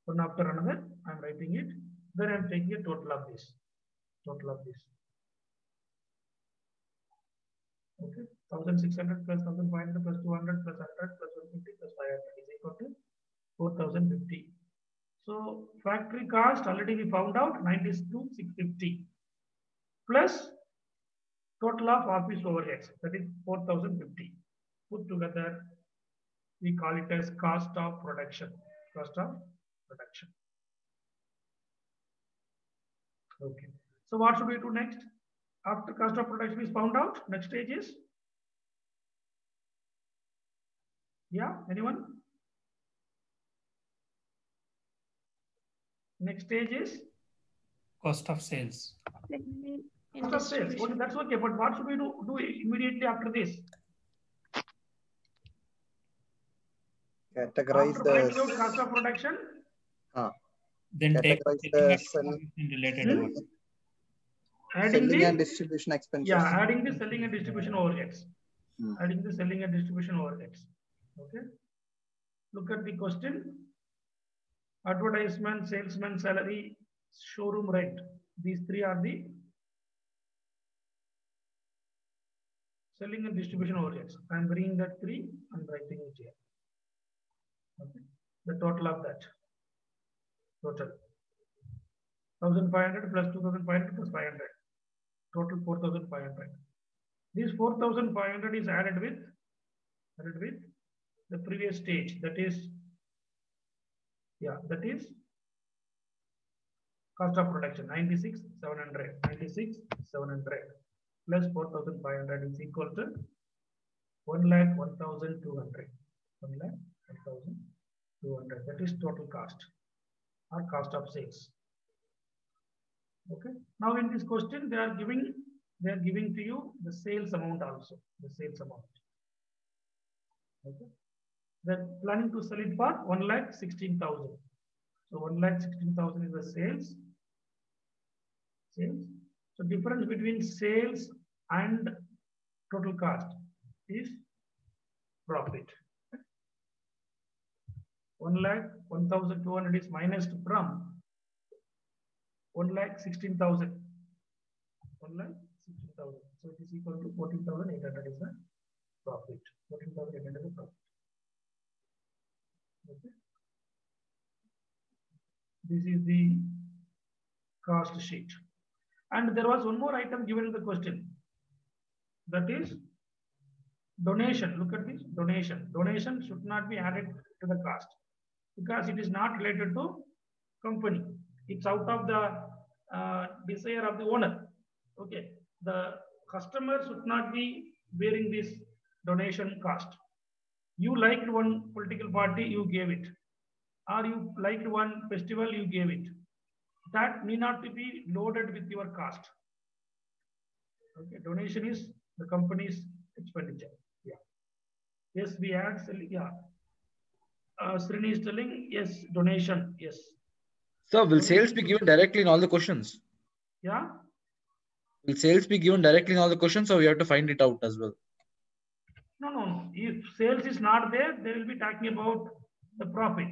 One after another, I'm writing it. Then I'm taking a total of this. Total of this. Okay, 1600 plus 1500 plus 200 plus 100 plus 150 plus 500 is equal to 4050. So factory cost already we found out 92,650 plus total of office overheads that is 4050 put together we call it as cost of production cost of production. Okay. So what should we do next? After cost of production is found out next stage is? Yeah anyone? Next stage is Cost of sales. Cost of sales. Okay, that's okay. But what should we do, do immediately after this? Categorize After finding the out cost of production, uh, Then take categorize taking the up sell, related Hmm? work. adding selling the and distribution expenses. yeah, adding the selling and distribution overheads. Hmm. Adding the selling and distribution overheads. Okay. Look at the question. Advertisement, salesman salary, showroom rent. These three are the selling and distribution overheads. I am bringing that three and writing it here. Okay. The total of that. Total. 1500 plus 2500 plus 500. Total 4500. This 4500 is added with added with the previous stage. That is, yeah, that is cost of production 96 700 96 700 plus 4500 is equal to 1 lakh 1200 1 lakh 1200 that is total cost or cost of sales. Okay. Now in this question they are giving they are giving to you the sales amount also the sales amount. Okay. They're planning to sell it for 1 lakh 16000 so 1 lakh 16000 is the sales sales so difference between sales and total cost is profit. 1 lakh 1200 is minus from 1 lakh 16,000. 1 lakh 16,000. So it is equal to 14,800 is the profit. 14,800 is profit. Okay. This is the cost sheet. And there was one more item given in the question. That is donation. Look at this donation. Donation should not be added to the cost because it is not related to company. It's out of the uh, desire of the owner. Okay. The customer should not be bearing this donation cost. You liked one political party, you gave it. Or you liked one festival, you gave it that need not to be loaded with your cost. Okay, donation is the company's expenditure. Yeah. Yes, we add, yeah. Uh, Srini is telling, yes, donation, yes. Sir, will sales be given directly in all the questions? Yeah. Will sales be given directly in all the questions or we have to find it out as well? No, no, no. If sales is not there, they will be talking about the profit.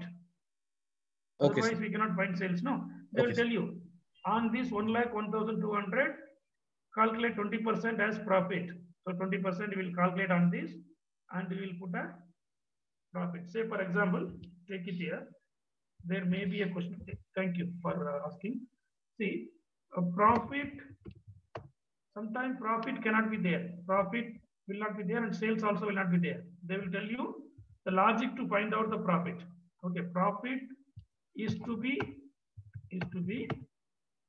Okay, Otherwise, we cannot find sales. No, they will Okay, sir. tell you on this 1 lakh 1200, calculate 20% as profit. So 20% we will calculate on this and we will put a profit. Say, for example, take it here. There may be a question. Thank you for uh, asking. See, a profit, sometimes profit cannot be there. Profit will not be there and sales also will not be there. They will tell you the logic to find out the profit. Okay, profit is to be is to be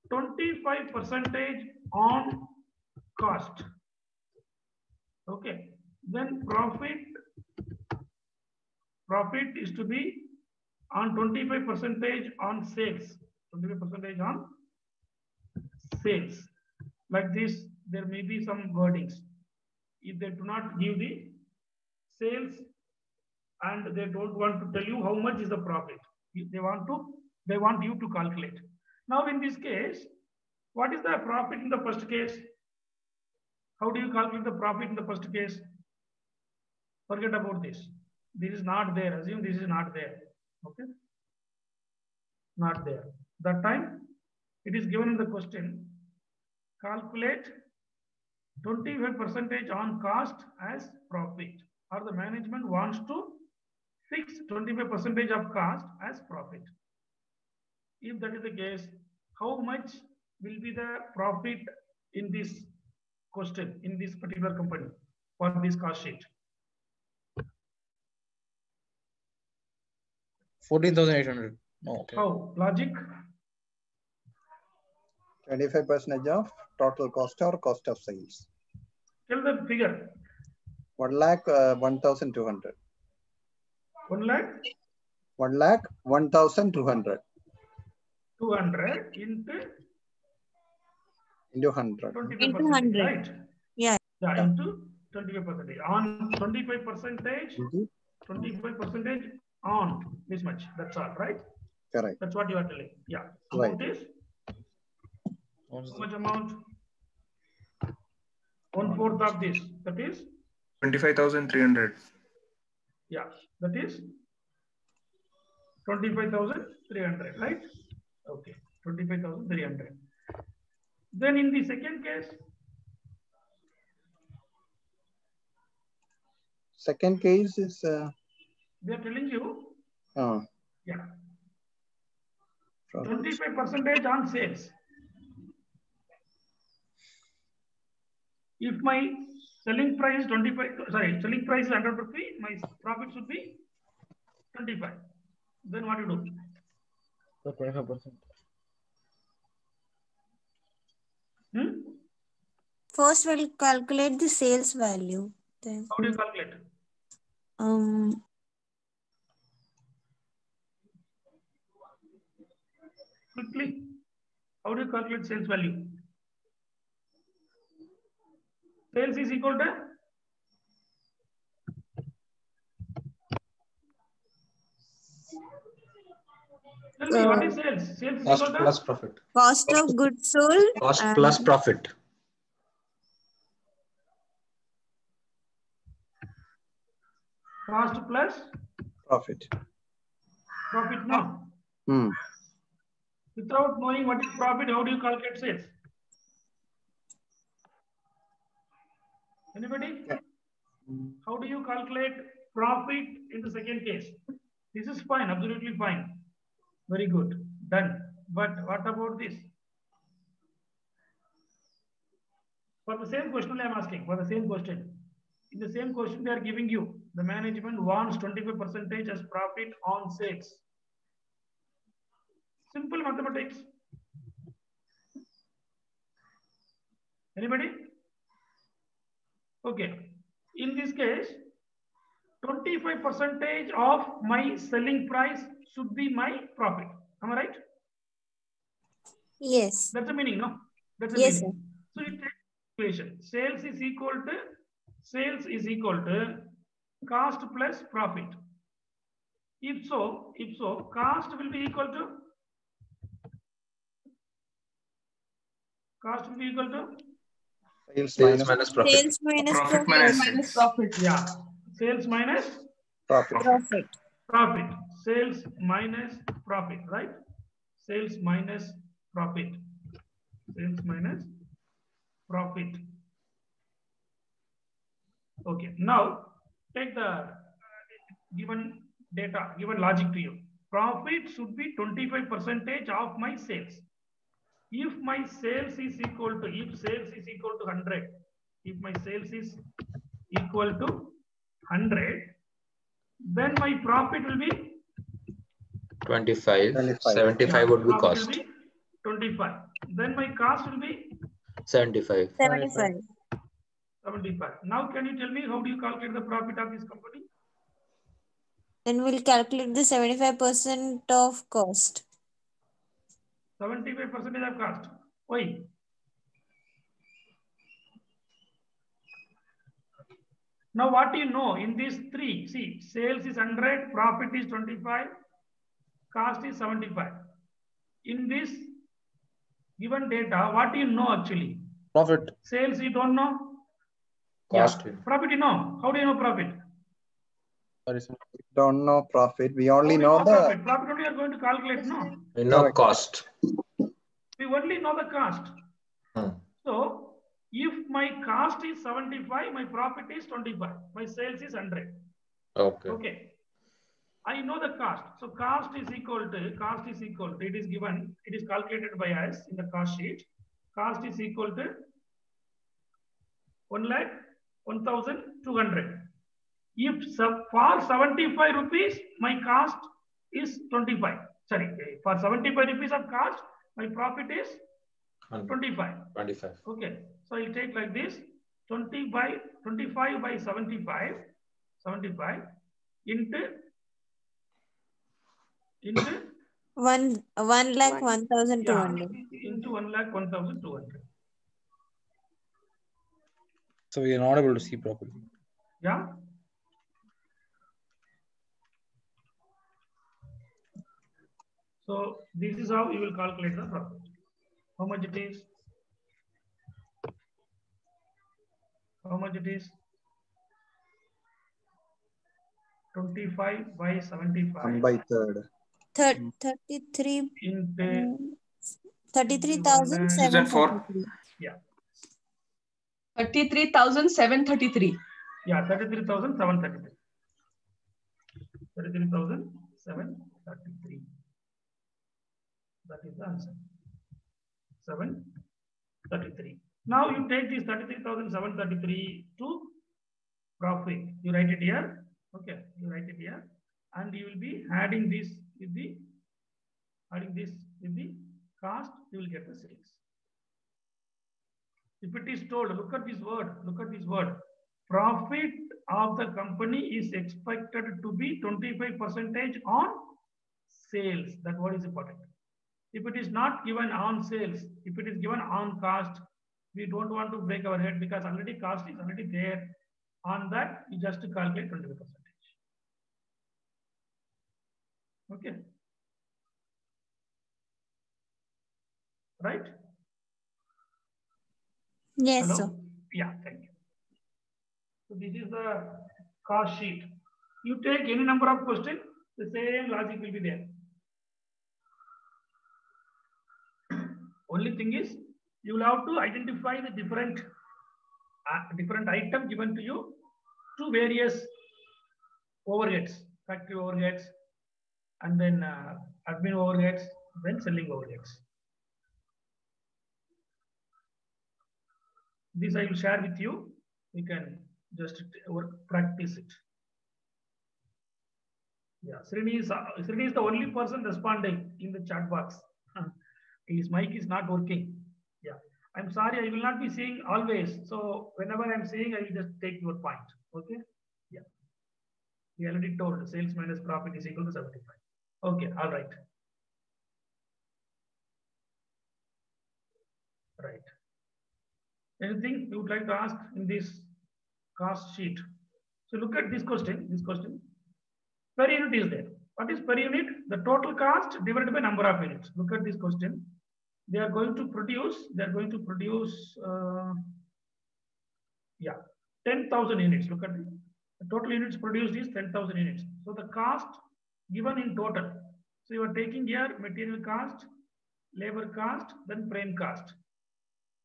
25 percentage on cost. Okay, then profit profit is to be on 25 percentage on sales. 25 percentage on sales. Like this, there may be some wordings. If they do not give the sales and they don't want to tell you how much is the profit, if they want to, they want you to calculate. Now, in this case, what is the profit in the first case? How do you calculate the profit in the first case? Forget about this. This is not there. Assume this is not there. Okay. Not there. That time it is given in the question. Calculate 25 percentage on cost as profit or the management wants to fix 25 percentage of cost as profit. If that is the case, how much will be the profit in this question, in this particular company for this cost sheet? 14,800. No, okay. How? Logic? 25% of total cost or cost of sales. Tell the figure. One lakh, uh, one thousand two hundred. One lakh One lakh, one thousand two hundred 200 into into hundred. 25 Into 100. right? Yeah. Yeah, into 25 percentage. On 25 percentage, Mhm. 25 percentage on this much. That's all, right? Correct. That's what you are telling. Yeah. Right. Amount is What is how much amount? One fourth of this. That is, 25,300. yeah, that is 25,300, right? Okay, 25,300. Then in the second case, Second case is, uh, they are telling you, oh, yeah, profit. 25 percentage on sales. If my selling price is 25, sorry, selling price is 100 rupee, my profit should be 25. Then what you do? So 25%. Hmm? First, we'll calculate the sales value. Then, How do you calculate? um, Quickly, how do you calculate sales value? Sales is equal to Tell me, what is sales? Sales Cost equal to plus profit. cost of goods sold. Cost and- plus profit. cost plus Profit. profit. No. Hmm. Without knowing what is profit, how do you calculate sales? Anybody? How do you calculate profit in the second case? This is fine, absolutely fine. Very good, done. But what about this? For the same question I am asking, for the same question. In the same question they are giving you, the management wants 25 percentage as profit on sales. Simple mathematics. Anybody? Okay. In this case, 25 percentage of my selling price should be my profit. Am I right? Yes. That's the meaning, no? That's the Yes, meaning. So it takes equation. Sales is equal to sales is equal to cost plus profit. If so, if so, cost will be equal to cost will be equal to Sales Sales minus minus profit. Sales minus Profit profit. minus Minus profit. yeah sales minus profit. Profit. profit. Sales minus profit, right? Sales minus profit. Sales minus profit. Okay, now take the uh, given data, given logic to you. Profit should be 25 percentage of my sales. If my sales is equal to, if sales is equal to 100, if my sales is equal to 100, then my profit will be 25. 25. 75 would be cost. be 25. Then my cost will be 75. 75. 75. Now can you tell me how do you calculate the profit of this company? Then we'll calculate the 75% of cost. 75% of cost. Why? Now what do you know in these three? See, sales is 100, profit is 25, cost is 75. In this given data, what do you know actually? Profit. Sales you don't know? Cost. Yeah. Profit you know. How do you know profit? Sorry, sir. Don't know profit. We only How do know the profit. Profit only you are going to calculate, no? You know Correct. cost. We only know the cost. Hmm. So if my cost is 75, my profit is 25. My sales is 100. Okay. Okay. I know the cost. So cost is equal to, cost is equal to, it is given, it is calculated by us in the cost sheet. Cost is equal to 1 lakh 1200. If sub- for 75 rupees, my cost is 25. Sorry, eh, for 75 rupees of cost, my profit is 25. 25. Okay, so I'll take like this 20 by 25 by 75, 75 into into one one lakh one thousand two hundred into one lakh one thousand two hundred. So we are not able to see properly. Yeah. So this is how you will calculate the profit. How much it is? How much it is? 25 by 75. 1 by 3rd. 33 into mm, 33,733. yeah. 33,733. yeah 33,733 33,733 that is the answer. 733 now you take this 33,733 to profit. You write it here. Okay you write it here. And you will be adding this with the adding this with the cost you will get the sales if it is told look at this word look at this word. Profit of the company is expected to be 25 percentage on sales. That word is important. If it is not given on sales if it is given on cost we don't want to break our head because already cost is already there. On that you just calculate 25 percentage okay right Yes, Hello? sir. Yeah, thank you. So this is the cost sheet. You take any number of questions, the same logic will be there. Only thing is, you will have to identify the different uh, different item given to you to various overheads, factory overheads, and then uh, admin overheads, then selling overheads. This I will share with you. You can just practice it. Yeah, Srini is, uh, Srini is the only person responding in the chat box. His mic is not working. Yeah, I'm sorry, I will not be seeing always. So whenever I'm saying, I will just take your point. Okay. Yeah. We already told sales minus profit is equal to 75. Okay, all right. Right. Anything you would like to ask in this cost sheet? So look at this question, this question. Per unit is there. What is per unit? The total cost divided by number of units. Look at this question. They are going to produce, they are going to produce, uh, yeah, 10,000 units. Look at it. The total units produced is 10,000 units. So the cost given in total. So you are taking here material cost, labor cost, then prime cost.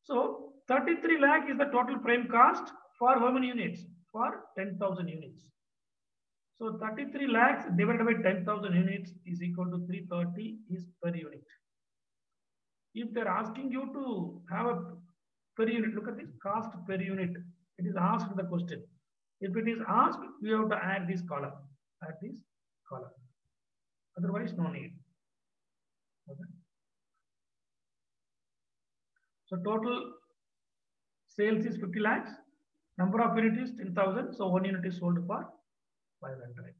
So 33 lakh is the total prime cost for how many units? For 10,000 units. So 33 lakhs divided by 10,000 units is equal to 330 is per unit. If they're asking you to have a per unit, look at this cost per unit. It is asked the question. If it is asked, we have to add this column. Add this column. Otherwise, no need. Okay. So total sales is 50 lakhs. Number of units is 10,000. So one unit is sold for 500.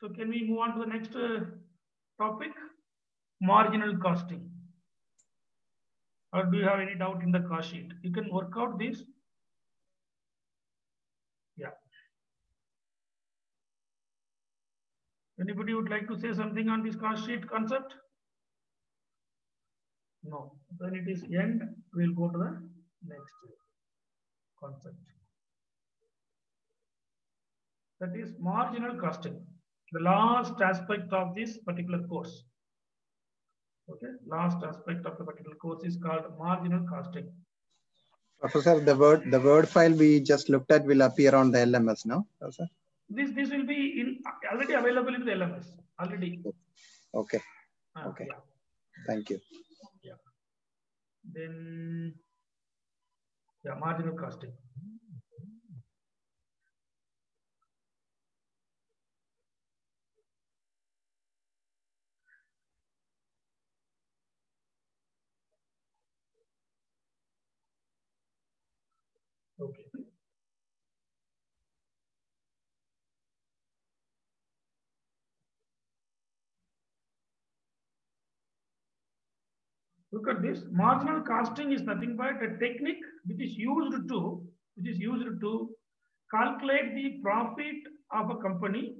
So can we move on to the next uh, topic? Marginal costing. Or do you have any doubt in the cost sheet? You can work out this. Yeah. Anybody would like to say something on this cost sheet concept? No. When it is end, we'll go to the next concept. That is marginal costing, the last aspect of this particular course. Okay, last aspect of the particular course is called marginal costing. Professor, the word the word file we just looked at will appear on the LMS, no? Professor? This this will be in already available in the LMS already. Okay. Uh, Okay. yeah. Thank you. Yeah. Then yeah, marginal costing. Okay. Look at this. Marginal costing is nothing but a technique which is used to which is used to calculate the profit of a company.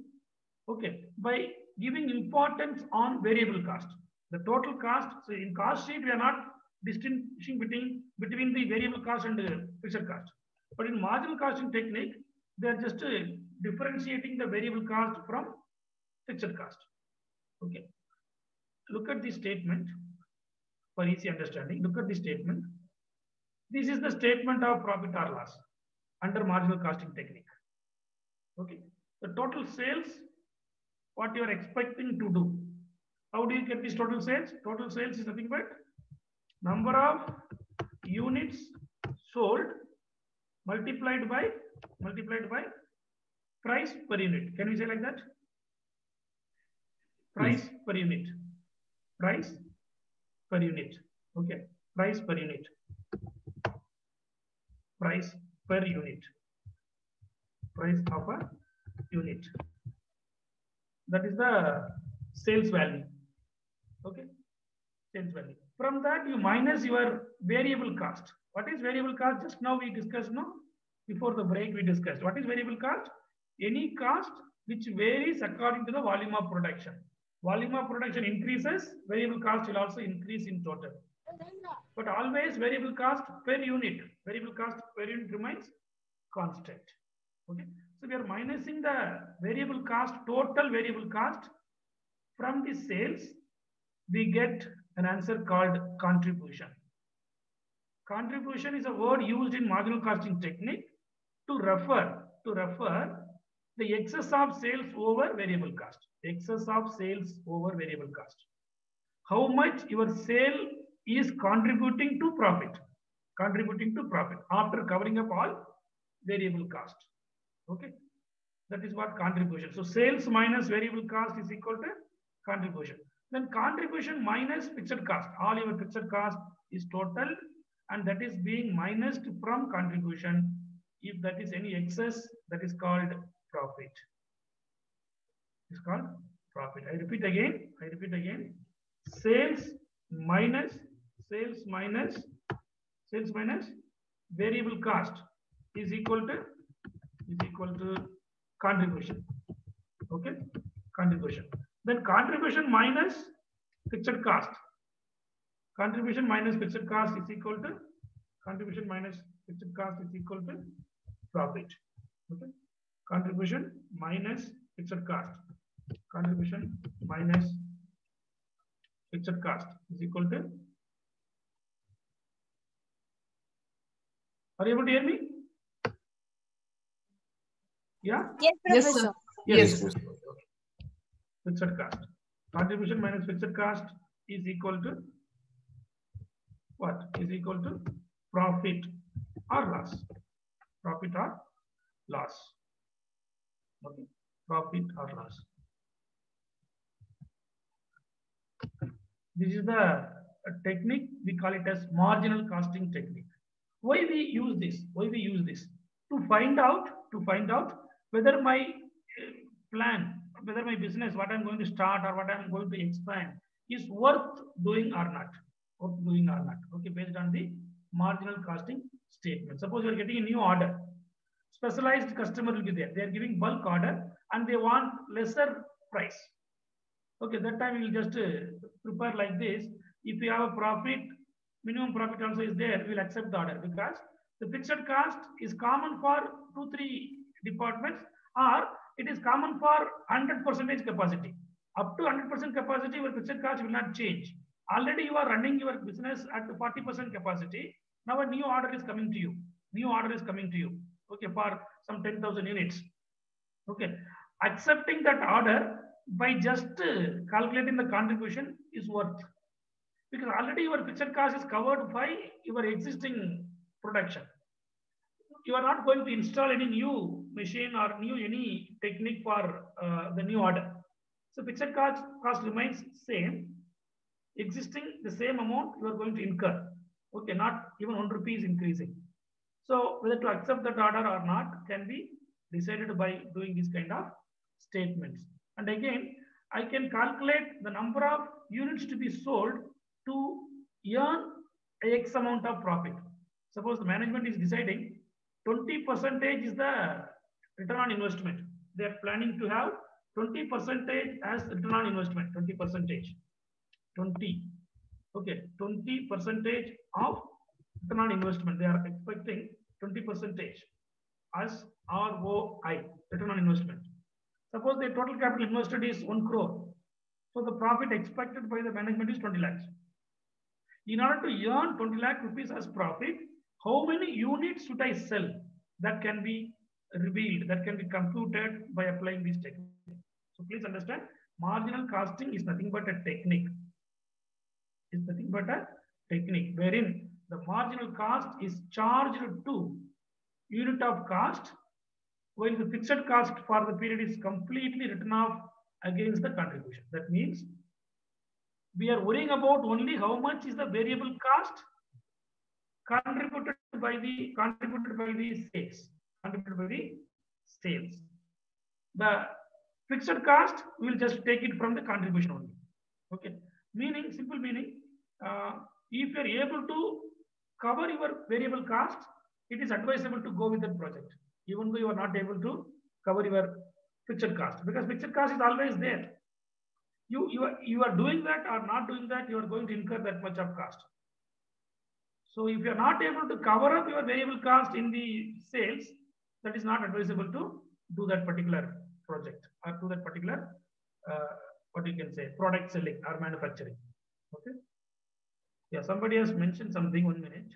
Okay, by giving importance on variable cost. The total cost. So in cost sheet, we are not distinguishing between between the variable cost and the fixed cost. But in marginal costing technique, they are just uh, differentiating the variable cost from fixed cost. Okay. Look at this statement for easy understanding. Look at the statement. This is the statement of profit or loss under marginal costing technique. Okay. The total sales, what you are expecting to do. How do you get this total sales? Total sales is nothing but number of units sold multiplied by multiplied by price per unit. Can we say like that? Price per unit. Price per unit. Okay. Price per unit. Price per unit. Price of a unit. That is the sales value. Okay. Sales value. From that, you minus your variable cost. What is variable cost? Just now we discussed, no? Before the break, we discussed. What is variable cost? Any cost which varies according to the volume of production. Volume of production increases, variable cost will also increase in total. But always variable cost per unit, variable cost per unit remains constant. Okay. So we are minusing the variable cost, total variable cost from the sales. We get an answer called contribution. Contribution is a word used in marginal costing technique to refer to refer the excess of sales over variable cost. Excess of sales over variable cost. How much your sale is contributing to profit. Contributing to profit after covering up all variable cost. Okay. That is what contribution. So sales minus variable cost is equal to contribution. Then contribution minus fixed cost. All your fixed cost is total and that is being minused from contribution. If that is any excess, that is called profit. It's called profit. I repeat again. I repeat again. Sales minus sales minus sales minus variable cost is equal to is equal to contribution. Okay, contribution. Then contribution minus fixed cost. Contribution minus fixed cost is equal to contribution minus fixed cost is equal to profit. Okay, contribution minus fixed cost. Contribution minus fixed cost is equal to. Are you able to hear me? Yeah? Yes, Yes, Professor. sir. Yes. Yes. Fixed cost. Contribution minus fixed cost is equal to what? Is equal to profit or loss. Profit or loss. Okay. Profit or loss. This is the uh, technique, we call it as marginal costing technique. Why we use this? Why we use this? To find out, to find out whether my uh, plan, whether my business, what I'm going to start or what I'm going to expand is worth doing or not. Worth doing or not. Okay, based on the marginal costing statement. Suppose you're getting a new order. Specialized customer will be there. They are giving bulk order and they want lesser price. Okay, that time we will just uh, prepare like this. If we have a profit, minimum profit also is there, we'll accept the order because the fixed cost is common for two, three departments or it is common for 100 percentage capacity. Up to 100% capacity, your fixed cost will not change. Already you are running your business at 40% capacity. Now a new order is coming to you. New order is coming to you. Okay, for some 10,000 units. Okay, accepting that order by just uh, calculating the contribution is worth because already your fixed cost is covered by your existing production. You are not going to install any new machine or new any technique for uh, the new order. So fixed cost cost remains same, existing the same amount you are going to incur. Okay, not even one rupee is increasing. So whether to accept that order or not can be decided by doing this kind of statements. And again, I can calculate the number of units to be sold to earn X amount of profit. Suppose the management is deciding 20 percentage is the return on investment. They are planning to have 20 percentage as return on investment, 20 percentage, 20. Okay, 20 percentage of return on investment. They are expecting 20 percentage. as ROI, return on investment. Suppose the total capital invested is 1 crore. So the profit expected by the management is 20 lakhs. In order to earn 20 lakh rupees as profit, how many units should I sell? That can be revealed, that can be computed by applying this technique. So please understand, marginal costing is nothing but a technique. Is nothing but a technique wherein the marginal cost is charged to unit of cost, while the fixed cost for the period is completely written off against the contribution. That means we are worrying about only how much is the variable cost contributed by the contributed by the sales, contributed by the sales. The fixed cost we will just take it from the contribution only. Okay, meaning simple meaning. Uh, if you are able to cover your variable cost, it is advisable to go with that project, even though you are not able to cover your fixed cost because fixed cost is always there. You, you, are, you are doing that or not doing that, you are going to incur that much of cost. So if you are not able to cover up your variable cost in the sales, that is not advisable to do that particular project or do that particular, uh, what you can say, product selling or manufacturing. Okay. Yeah, somebody has mentioned something, one minute.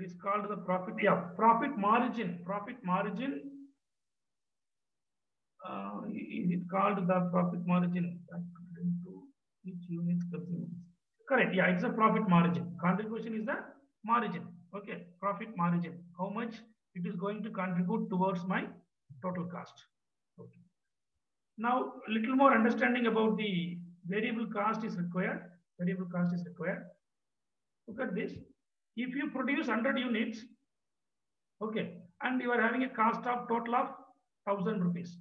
It is called the profit, yeah, profit margin, profit margin. Uh, is it called the profit margin? Each unit. Correct, yeah, it's a profit margin. Contribution is the margin. Okay, profit margin. How much it is going to contribute towards my total cost. Okay. Now, a little more understanding about the variable cost is required. Variable cost is required. Look at this. If you produce 100 units, okay, and you are having a cost of total of 1000 rupees.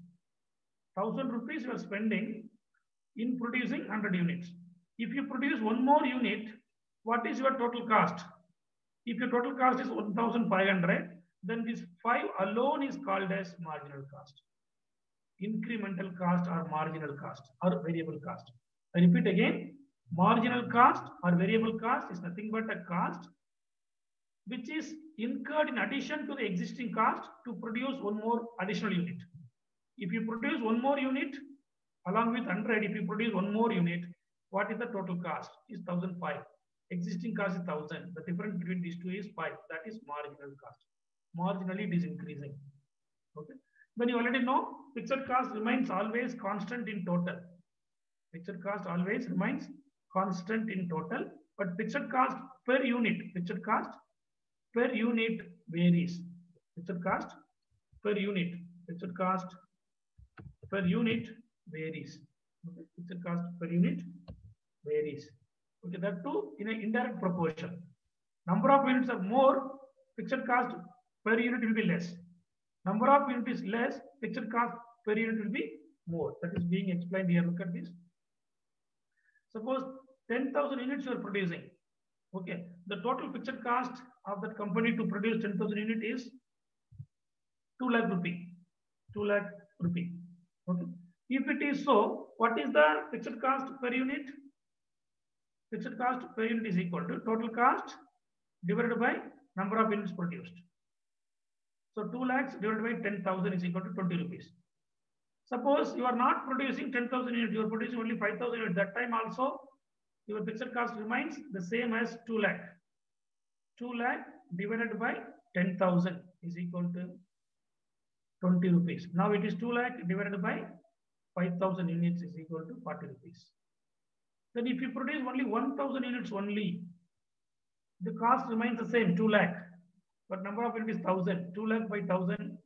1000 rupees you are spending in producing 100 units. If you produce one more unit, what is your total cost? If your total cost is 1500, then this 5 alone is called as marginal cost. Incremental cost or marginal cost or variable cost. I repeat again, marginal cost or variable cost is nothing but a cost which is incurred in addition to the existing cost to produce one more additional unit. If you produce one more unit, along with 100, if you produce one more unit, what is the total cost? Is 1005. Existing cost is 1000. The difference between these two is 5. That is marginal cost. Marginally it is increasing. Okay. Then you already know fixed cost remains always constant in total. Fixed cost always remains constant in total, but fixed cost per unit, fixed cost per unit varies. Fixed cost per unit, fixed cost per unit varies. Okay. Cost per unit varies. Okay, that too in an indirect proportion. Number of units are more, fixed cost per unit will be less. Number of units is less, fixed cost per unit will be more. That is being explained here. Look at this. Suppose 10,000 units you are producing. Okay, the total fixed cost of that company to produce 10,000 unit is 2 lakh rupee. 2 lakh rupee. Okay. If it is so, what is the fixed cost per unit? Fixed cost per unit is equal to total cost divided by number of units produced. So 2 lakhs divided by 10,000 is equal to 20 rupees. Suppose you are not producing 10,000 units, you are producing only 5,000 units. That time also, your fixed cost remains the same as 2 lakh. 2 lakh divided by 10,000 is equal to 20 rupees. Now it is 2 lakh divided by 5,000 units is equal to 40 rupees. Then if you produce only 1,000 units only, the cost remains the same, 2 lakh. But number of units is 1,000. 2 lakh by 1,000,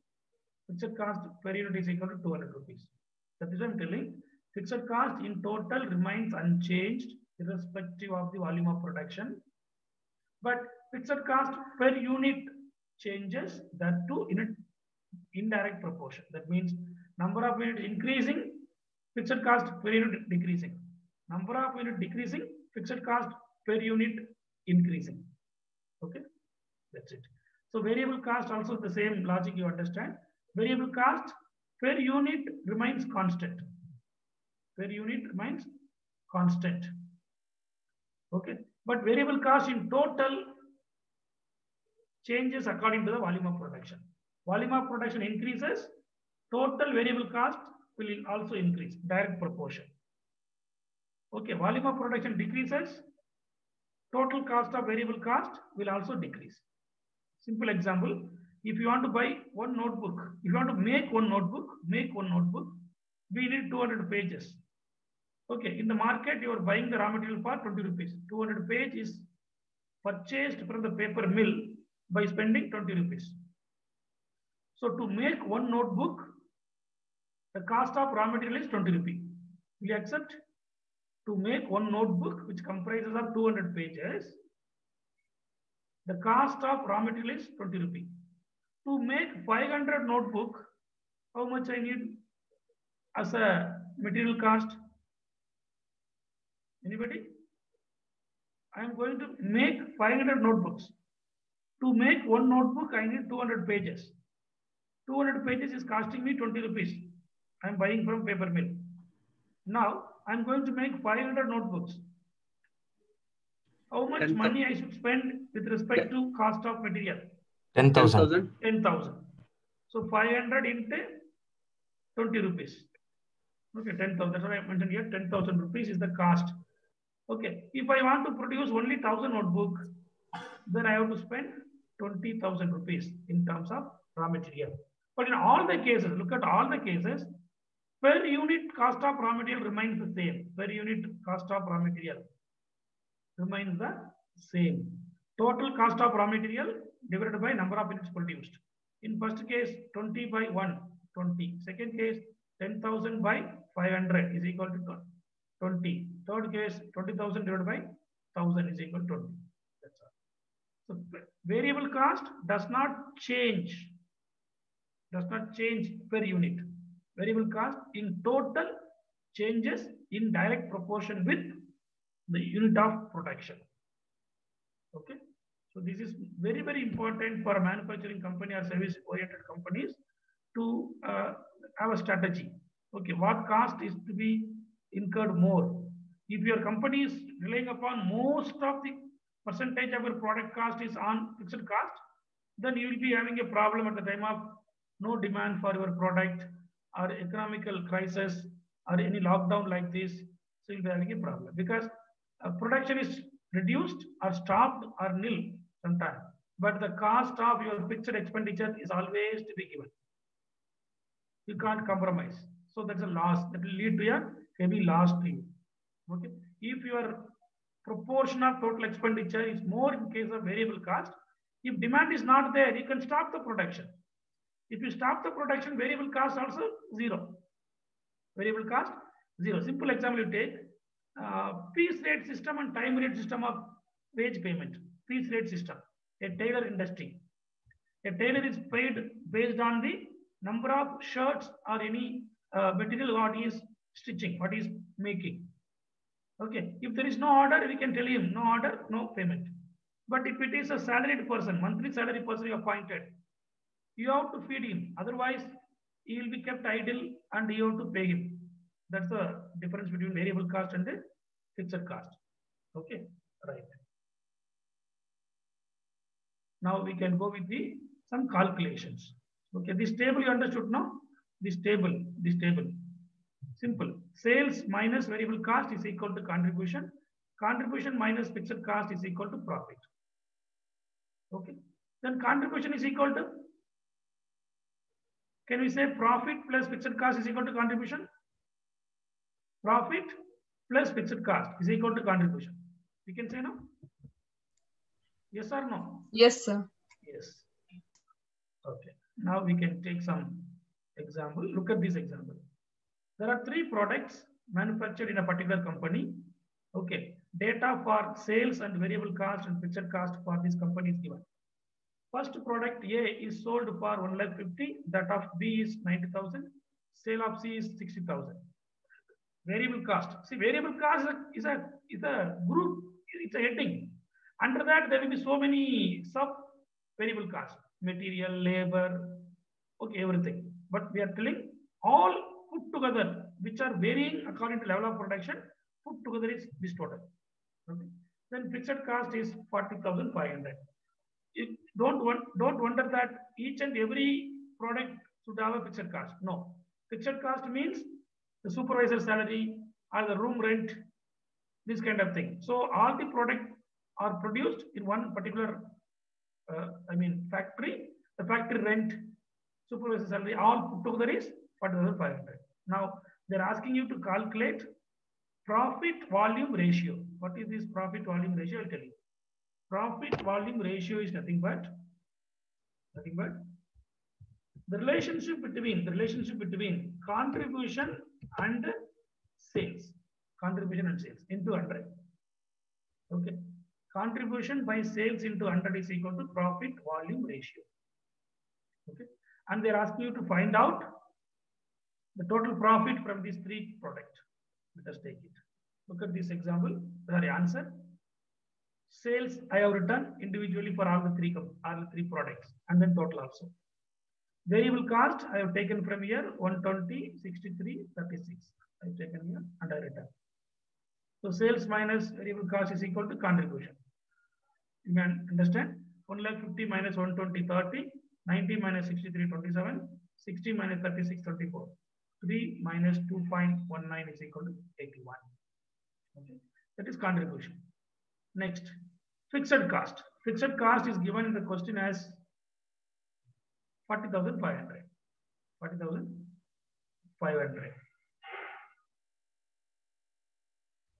fixed cost per unit is equal to 200 rupees. That is what I'm telling. Fixed cost in total remains unchanged irrespective of the volume of production. But fixed cost per unit changes that to in indirect proportion. That means number of units increasing, fixed cost per unit decreasing. Number of unit decreasing, fixed cost per unit increasing. Okay, that's it. So variable cost also the same logic you understand. Variable cost per unit remains constant. Per unit remains constant. Okay, but variable cost in total changes according to the volume of production. Volume of production increases, total variable cost will also increase, direct proportion. Okay, volume of production decreases, total cost of variable cost will also decrease. Simple example, if you want to buy one notebook, if you want to make one notebook, make one notebook, we need 200 pages. Okay, in the market, you are buying the raw material for 20 rupees. 200 page is purchased from the paper mill by spending 20 rupees. So to make one notebook, the cost of raw material is 20 rupees. We accept? To make one notebook, which comprises of 200 pages, the cost of raw material is 20 rupees. To make 500 notebook, how much I need as a material cost? Anybody? I am going to make 500 notebooks. To make one notebook, I need 200 pages. 200 pages is costing me 20 rupees. I am buying from paper mill. Now, I am going to make 500 notebooks. How much 10,000. money I should spend with respect to cost of material? 10,000. 10,000. So 500 into 20 rupees. Okay, 10,000. That's what I mentioned here. 10,000 rupees is the cost. Okay, if I want to produce only 1,000 notebook, then I have to spend 20,000 rupees in terms of raw material. But in all the cases, look at all the cases, per unit cost of raw material remains the same. Per unit cost of raw material remains the same. Total cost of raw material divided by number of units produced. In first case, 20 by 1, 20. Second case, 10,000 by 500 is equal to 20. Third case, 20,000 divided by 1000 is equal to 20. That's all. So variable cost does not change, does not change per unit. Variable cost in total changes in direct proportion with the unit of production. Okay. So this is very, very important for a manufacturing company or service oriented companies to uh, have a strategy. Okay, what cost is to be incurred more? If your company is relying upon most of the percentage of your product cost is on fixed cost, then you will be having a problem at the time of no demand for your product or economical crisis or any lockdown like this. So you'll be having a problem because uh, production is reduced or stopped or nil sometime. But the cost of your fixed expenditure is always to be given. You can't compromise. So that's a loss that will lead to a loss to you. Okay. If your proportion of total expenditure is more in case of variable cost, if demand is not there, you can stop the production. If you stop the production, variable cost also zero. Variable cost zero. Simple example you take uh, piece rate system and time rate system of wage payment. Piece rate system. A tailor industry. A tailor is paid based on the number of shirts or any uh, material is stitching, what is making. Okay. If there is no order, we can tell him no order, no payment. But if it is a salaried person, monthly salary person you appointed, you have to feed him. Otherwise, he will be kept idle and you have to pay him. That's the difference between variable cost and the fixed cost. Okay, right. Now we can go with the some calculations. Okay, this table you understood now? This table, this table. Simple. Sales minus variable cost is equal to contribution. Contribution minus fixed cost is equal to profit. Okay. Then contribution is equal to, can we say profit plus fixed cost is equal to contribution? Profit plus fixed cost is equal to contribution. We can say no? Yes or no? Yes, sir. Yes. Okay. Now we can take some example. Look at this example. There are three products manufactured in a particular company. Okay. Data for sales and variable cost and fixed cost for this company is given. First product A is sold for 1 lakh 50. That of B is 90,000. Sale of C is 60,000. Variable cost. See, variable cost is a, is a group. It's a heading. Under that, there will be so many sub variable costs, material, labor, okay, everything. But we are telling all put together, which are varying according to level of production, put together is this total. Okay. Then fixed cost is 40,500. Don't don't wonder that each and every product should have a fixed cost. No, fixed cost means the supervisor salary or the room rent, this kind of thing. So all the product are produced in one particular, uh, I mean, factory. The factory rent, supervisor salary, all put together is 40,500. Now they're asking you to calculate profit volume ratio. What is this profit volume ratio? I'll tell you. Profit volume ratio is nothing but nothing but the relationship between the relationship between contribution and sales. Contribution and sales into 100. Okay. Contribution by sales into 100 is equal to profit volume ratio. Okay. And they're asking you to find out the total profit from these three products. Let us take it. Look at this example. Sorry, answer. Sales I have written individually for all the three all the three products and then total also. Variable cost I have taken from here 120, 63, 36. I have taken here and I written. So sales minus variable cost is equal to contribution. You can understand? 1 lakh 50 minus 120, 30, 90 minus 63, 27, 60 minus 36, 34. 3 minus 2.19 is equal to 81. Okay. That is contribution. Next, fixed cost. Fixed cost is given in the question as 40,500. 40,500.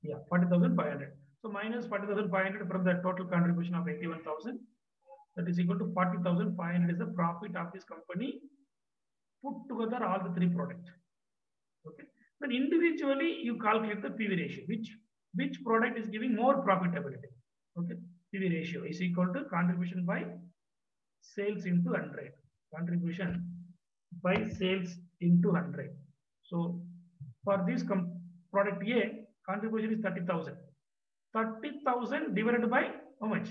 Yeah, 40,500. So minus 40,500 from the total contribution of 81,000. That is equal to 40,500 is the profit of this company put together all the three products. Okay. Then individually you calculate the PV ratio, which which product is giving more profitability. Okay. PV ratio is equal to contribution by sales into 100. Contribution by sales into 100. So for this product A, contribution is 30,000. 30,000 divided by how much?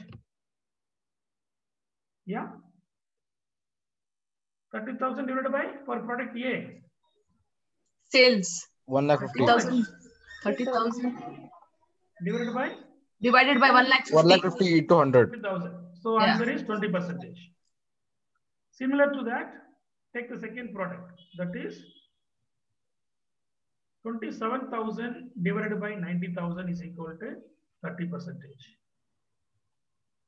Yeah. 30,000 divided by for product A. Sales. 1 lakh 50. 30,000. 30,000. Divided by? Divided by 1 lakh 50. 1 lakh 50 into 100. 50,000. So Yeah. answer is 20 percentage. Similar to that, take the second product. That is 27,000 divided by 90,000 is equal to 30 percentage.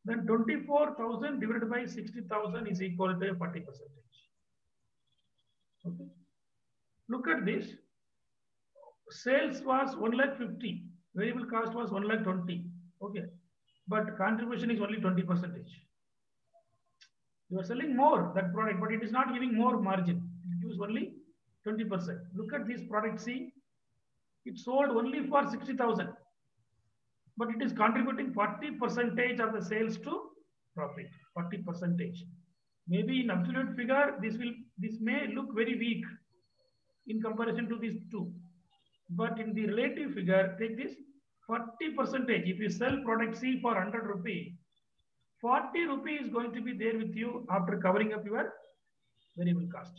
Then 24,000 divided by 60,000 is equal to 40 percentage. Okay. Look at this. Sales was 1 lakh 50. Variable cost was 1 lakh 20. Okay. But contribution is only 20 percentage. You are selling more that product, but it is not giving more margin. It gives only 20%. Look at this product C. It sold only for 60,000, but it is contributing 40 percentage of the sales to profit. 40 percentage. Maybe in absolute figure, this will this may look very weak in comparison to these two. But in the relative figure, take this 40 percentage. If you sell product C for 100 rupee, 40 rupee is going to be there with you after covering up your variable cost.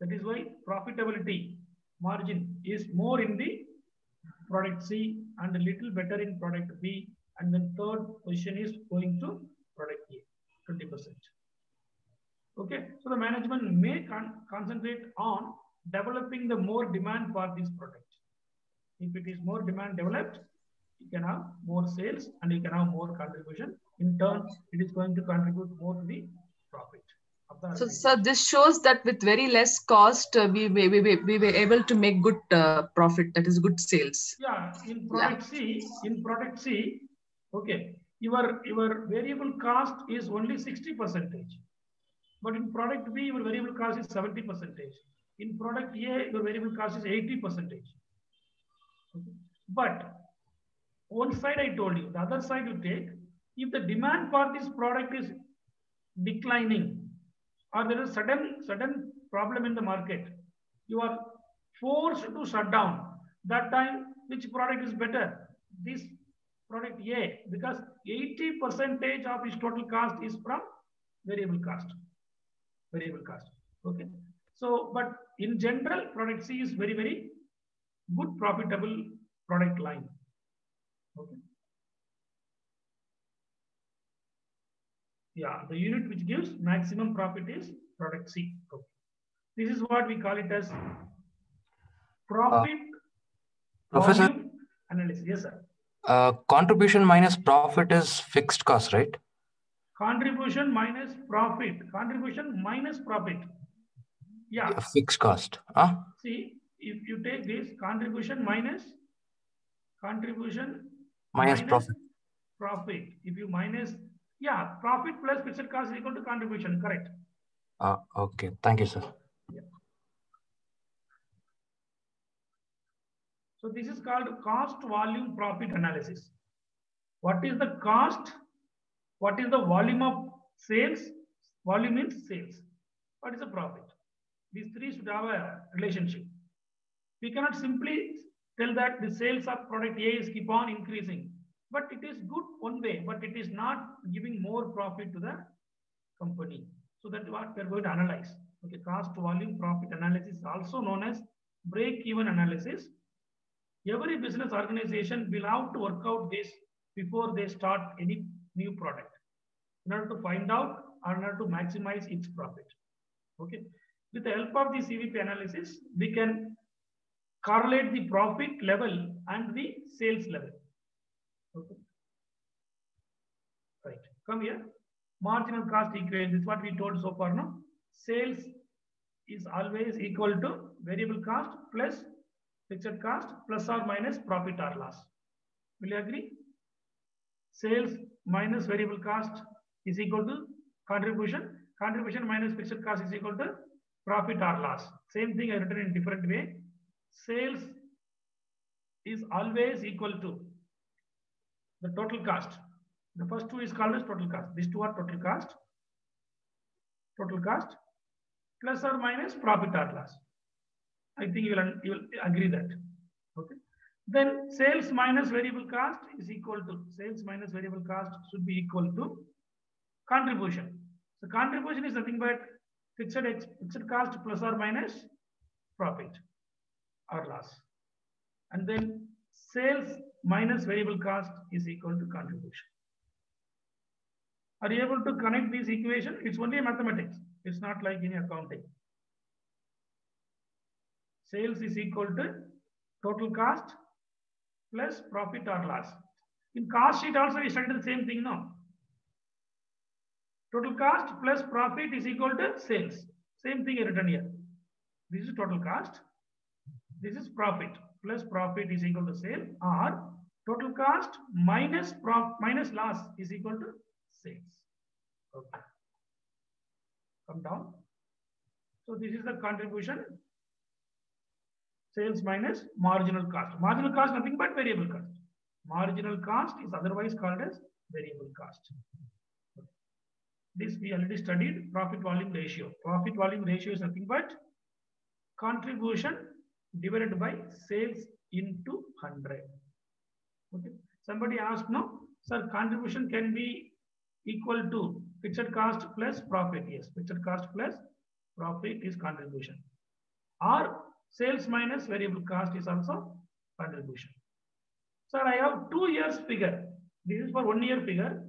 That is why profitability margin is more in the product C and a little better in product B. And then third position is going to product A, 20%. Okay, so the management may con concentrate on developing the more demand for this product. If it is more demand developed, you can have more sales and you can have more contribution. In turn, it is going to contribute more to the profit. So, so this shows that with very less cost, uh, we, we, we, we were able to make good uh, profit, that is good sales. Yeah, in product C, in product C, okay, your your variable cost is only 60 percentage. But in product B, your variable cost is 70 percentage. In product A, your variable cost is 80 percentage. But one side I told you, the other side you take, if the demand for this product is declining or there is sudden sudden problem in the market, you are forced to shut down. That time, which product is better? This product A, because 80 percentage of its total cost is from variable cost. Variable cost. Okay. So, but in general, product C is very, very good profitable product line. Okay. Yeah, the unit which gives maximum profit is product C. Okay. This is what we call it as profit Professor, analysis. Yes, sir. uh, contribution minus profit is fixed cost, right? Contribution minus profit. Contribution minus profit. Yeah. A fixed cost. Huh? See, if you take this contribution minus contribution Minus profit. profit. If you minus, yeah, profit plus fixed cost is equal to contribution. Correct. Uh, okay. Thank you, sir. So this is called cost volume profit analysis. What is the cost? What is the volume of sales? Volume means sales. What is the profit? These three should have a relationship. We cannot simply tell that the sales of product A is keep on increasing, but it is good one way, but it is not giving more profit to the company. So that's what we're going to analyze. Okay, cost volume profit analysis also known as break-even analysis. Every business organization will have to work out this before they start any new product in order to find out or in order to maximize its profit. Okay. With the help of the CVP analysis, we can correlate the profit level and the sales level. Okay. Right. Come here. Marginal cost equation is what we told so far. No, sales is always equal to variable cost plus fixed cost plus or minus profit or loss. Will you agree? Sales minus variable cost is equal to contribution. Contribution minus fixed cost is equal to profit or loss. Same thing I written in different way. Sales is always equal to the total cost. The first two is called as total cost. These two are total cost. Total cost plus or minus profit or loss. I think you will, you will agree that. Okay. Then sales minus variable cost is equal to sales minus variable cost should be equal to contribution. So contribution is nothing but fixed fixed cost plus or minus profit or loss. And then sales minus variable cost is equal to contribution. Are you able to connect this equation? It's only mathematics. It's not like in accounting. Sales is equal to total cost plus profit or loss. In cost sheet also we studied the same thing now. Total cost plus profit is equal to sales. Same thing written here. This is total cost. This is profit plus profit is equal to sale or total cost minus prof minus loss is equal to sales. Okay. Come down. So this is the contribution. Sales minus marginal cost. Marginal cost nothing but variable cost. Marginal cost is otherwise called as variable cost. This we already studied profit volume ratio. Profit volume ratio is nothing but contribution divided by sales into 100. Okay. Somebody asked, no, sir, contribution can be equal to fixed cost plus profit. Yes, fixed cost plus profit is contribution. Or sales minus variable cost is also contribution. Sir, I have two years figure. This is for one year figure.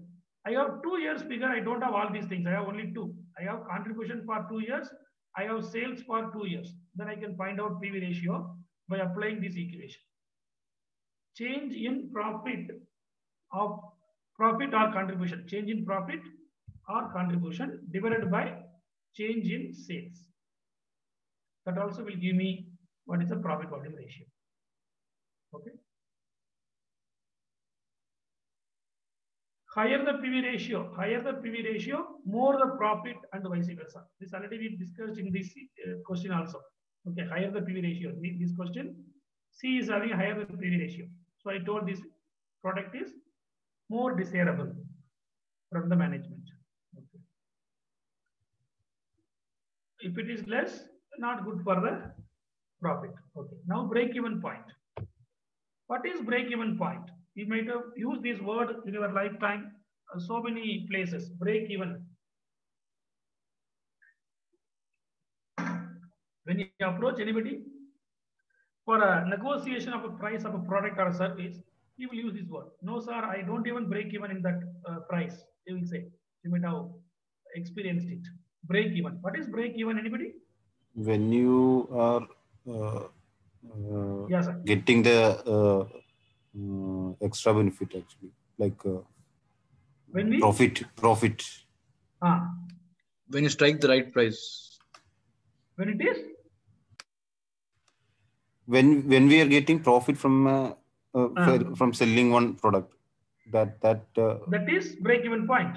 I have two years figure. I don't have all these things. I have only two. I have contribution for two years. I have sales for two years. Then I can find out PV ratio by applying this equation. Change in profit of profit or contribution. Change in profit or contribution divided by change in sales. That also will give me what is the profit volume ratio. Okay. Higher the PV ratio, higher the PV ratio, more the profit and vice versa. This already we discussed in this uh, question also. Okay, higher the PV ratio. This question, C is having higher the PV ratio. So I told this product is more desirable from the management. Okay. If it is less, not good for the profit. Okay. Now break even point. What is break even point? You might have used this word in your lifetime uh, so many places. Break even. When you approach anybody for a negotiation of a price of a product or a service, you will use this word. No, sir, I don't even break even in that uh, price. They will say, You might have experienced it. Break even. What is break even? Anybody? When you are uh, uh, Yes, sir. getting the uh, extra benefit actually, like uh, When we profit, profit. ah, When you strike the right price. when it is When when we are getting profit from uh, uh, Ah. from selling one product, that that uh, that is break even point.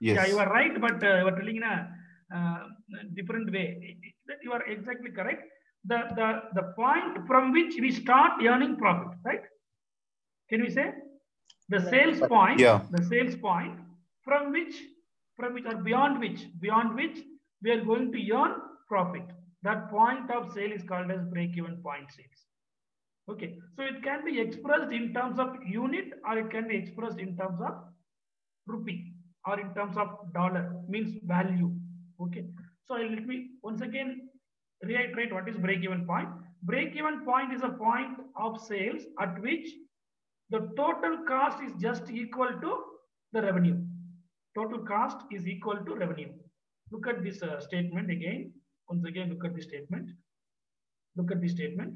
yes. Yeah, you are right, but uh, you are telling in a uh, different way. That you are exactly correct. The, the, the point from which we start earning profit, right? Can we say? The sales point, Yeah. the sales point from which, from which or beyond which, beyond which we are going to earn profit. That point of sale is called as break-even point sales. Okay, so it can be expressed in terms of unit or it can be expressed in terms of rupee or in terms of dollar means value. Okay, so let me once again reiterate what is break-even point. Break-even point is a point of sales at which the total cost is just equal to the revenue. Total cost is equal to revenue. Look at this uh, statement again. Once again, look at this statement. Look at this statement.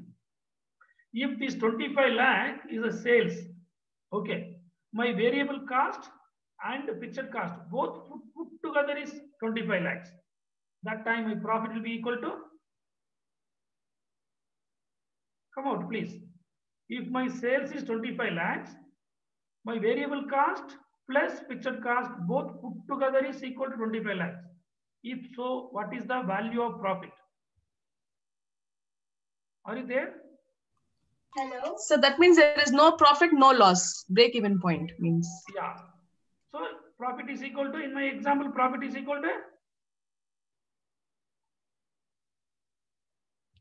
If this 25 lakh is a sales, okay, my variable cost and the fixed cost both put together is 25 lakhs. That time my profit will be equal to. Come out, please. If my sales is 25 lakhs, my variable cost plus fixed cost both put together is equal to 25 lakhs. If so, what is the value of profit? Are you there? Hello. So that means there is no profit, no loss. Break even point means. Yeah. So profit is equal to, in my example, profit is equal to?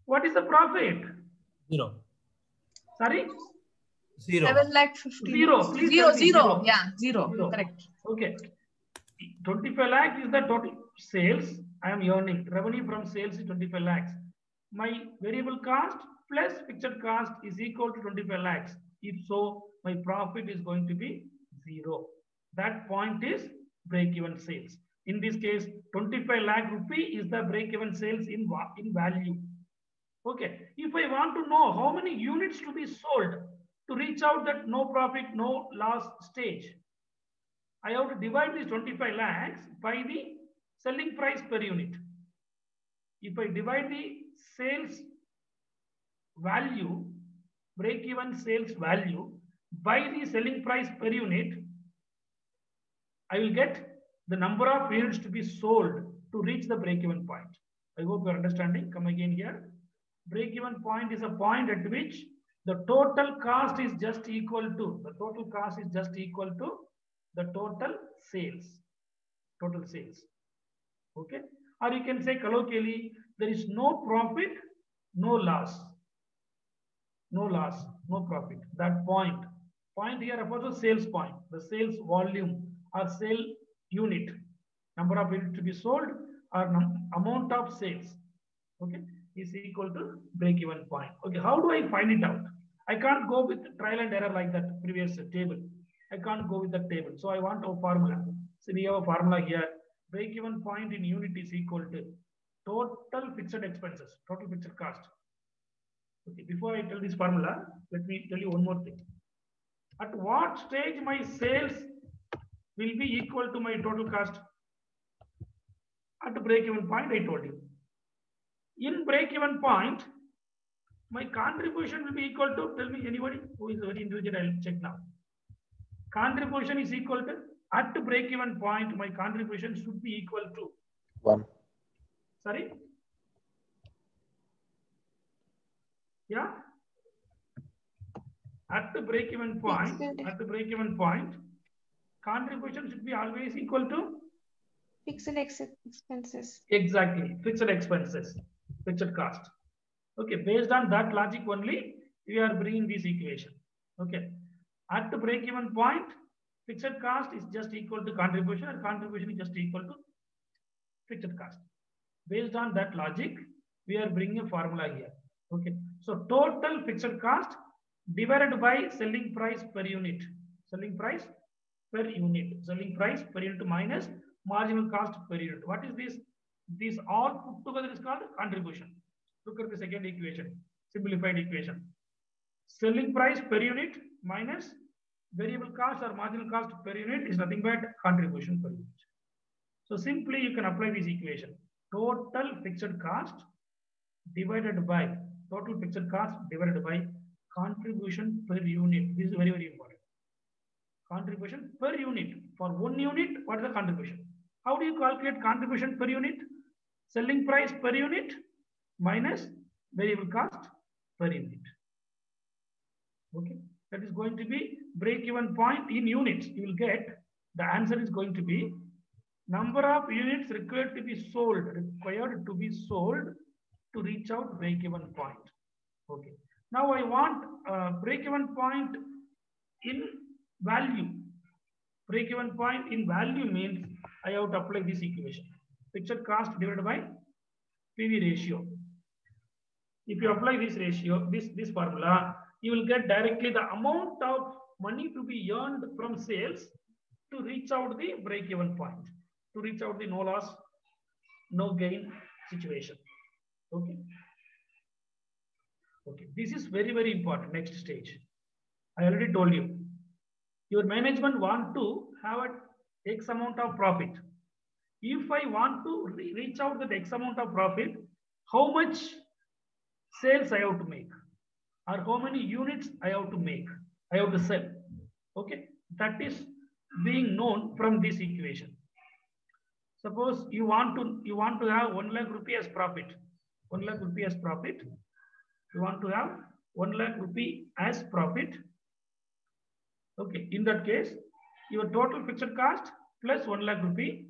What is the profit? Zero. Sorry? Zero. Seven lakh fifty. Zero. Please Zero, tell me zero. zero. Yeah, zero. Zero. Correct. Okay. 25 lakh is the total sales I am earning. Revenue from sales is 25 lakhs. My variable cost plus fixed cost is equal to 25 lakhs. If so, my profit is going to be zero. That point is break-even sales. In this case, 25 lakh rupee is the break-even sales in, in value. Okay. If I want to know how many units to be sold to reach out that no profit, no loss stage, I have to divide these 25 lakhs by the selling price per unit. If I divide the sales value, break-even sales value by the selling price per unit, I will get the number of units to be sold to reach the break-even point. I hope you're understanding. Come again here. Break-even point is a point at which the total cost is just equal to, the total cost is just equal to the total sales. Total sales. Okay. Or you can say colloquially, there is no profit, no loss. No loss, no profit. That point. Point here refers to sales point, the sales volume or sale unit. Number of units to be sold or amount of sales. Okay. Is equal to break even point. Okay. How do I find it out? I can't go with trial and error like that previous table. I can't go with that table. So I want a formula. So we have a formula here. Break even point in unit is equal to total fixed expenses, total fixed cost. Okay, before I tell this formula, let me tell you one more thing. At what stage my sales will be equal to my total cost? At break even point, I told you. In break even point, my contribution will be equal to, tell me anybody who is very individual, I'll check now. Contribution is equal to, at break even point, my contribution should be equal to, One. sorry? Yeah? At the break even point, at the break even point, contribution should be always equal to Fixed ex- expenses. Exactly, fixed and expenses, fixed cost. Okay, based on that logic only, we are bringing this equation. Okay, at the break-even point, fixed cost is just equal to contribution, and contribution is just equal to fixed cost. Based on that logic, we are bringing a formula here. Okay, so total fixed cost divided by selling price per unit. Selling price per unit. Selling price per unit minus marginal cost per unit. What is this? This all put together is called contribution. Look at the second equation, simplified equation. Selling price per unit minus variable cost or marginal cost per unit is nothing but contribution per unit. So simply you can apply this equation. Total fixed cost divided by total fixed cost divided by contribution per unit. This is very, very important. Contribution per unit. For one unit, what is the contribution? How do you calculate contribution per unit? Selling price per unit minus variable cost per unit. Okay, that is going to be break-even point in units. You will get the answer is going to be number of units required to be sold, required to be sold to reach out break-even point. Okay. Now I want uh, break-even point in value. Break-even point in value means I have to apply this equation. Fixed cost divided by PV ratio. If you apply this ratio, this, this formula, you will get directly the amount of money to be earned from sales to reach out the break-even point, to reach out the no loss, no gain situation. Okay. Okay. This is very, very important. Next stage. I already told you. Your management want to have a X amount of profit. If I want to re reach out that X amount of profit, how much sales I have to make? Or how many units I have to make? I have to sell. Okay. That is being known from this equation. Suppose you want to you want to have 1 lakh rupee as profit. 1 lakh rupee as profit. You want to have 1 lakh rupee as profit. Okay, in that case, your total fixed cost plus 1 lakh rupee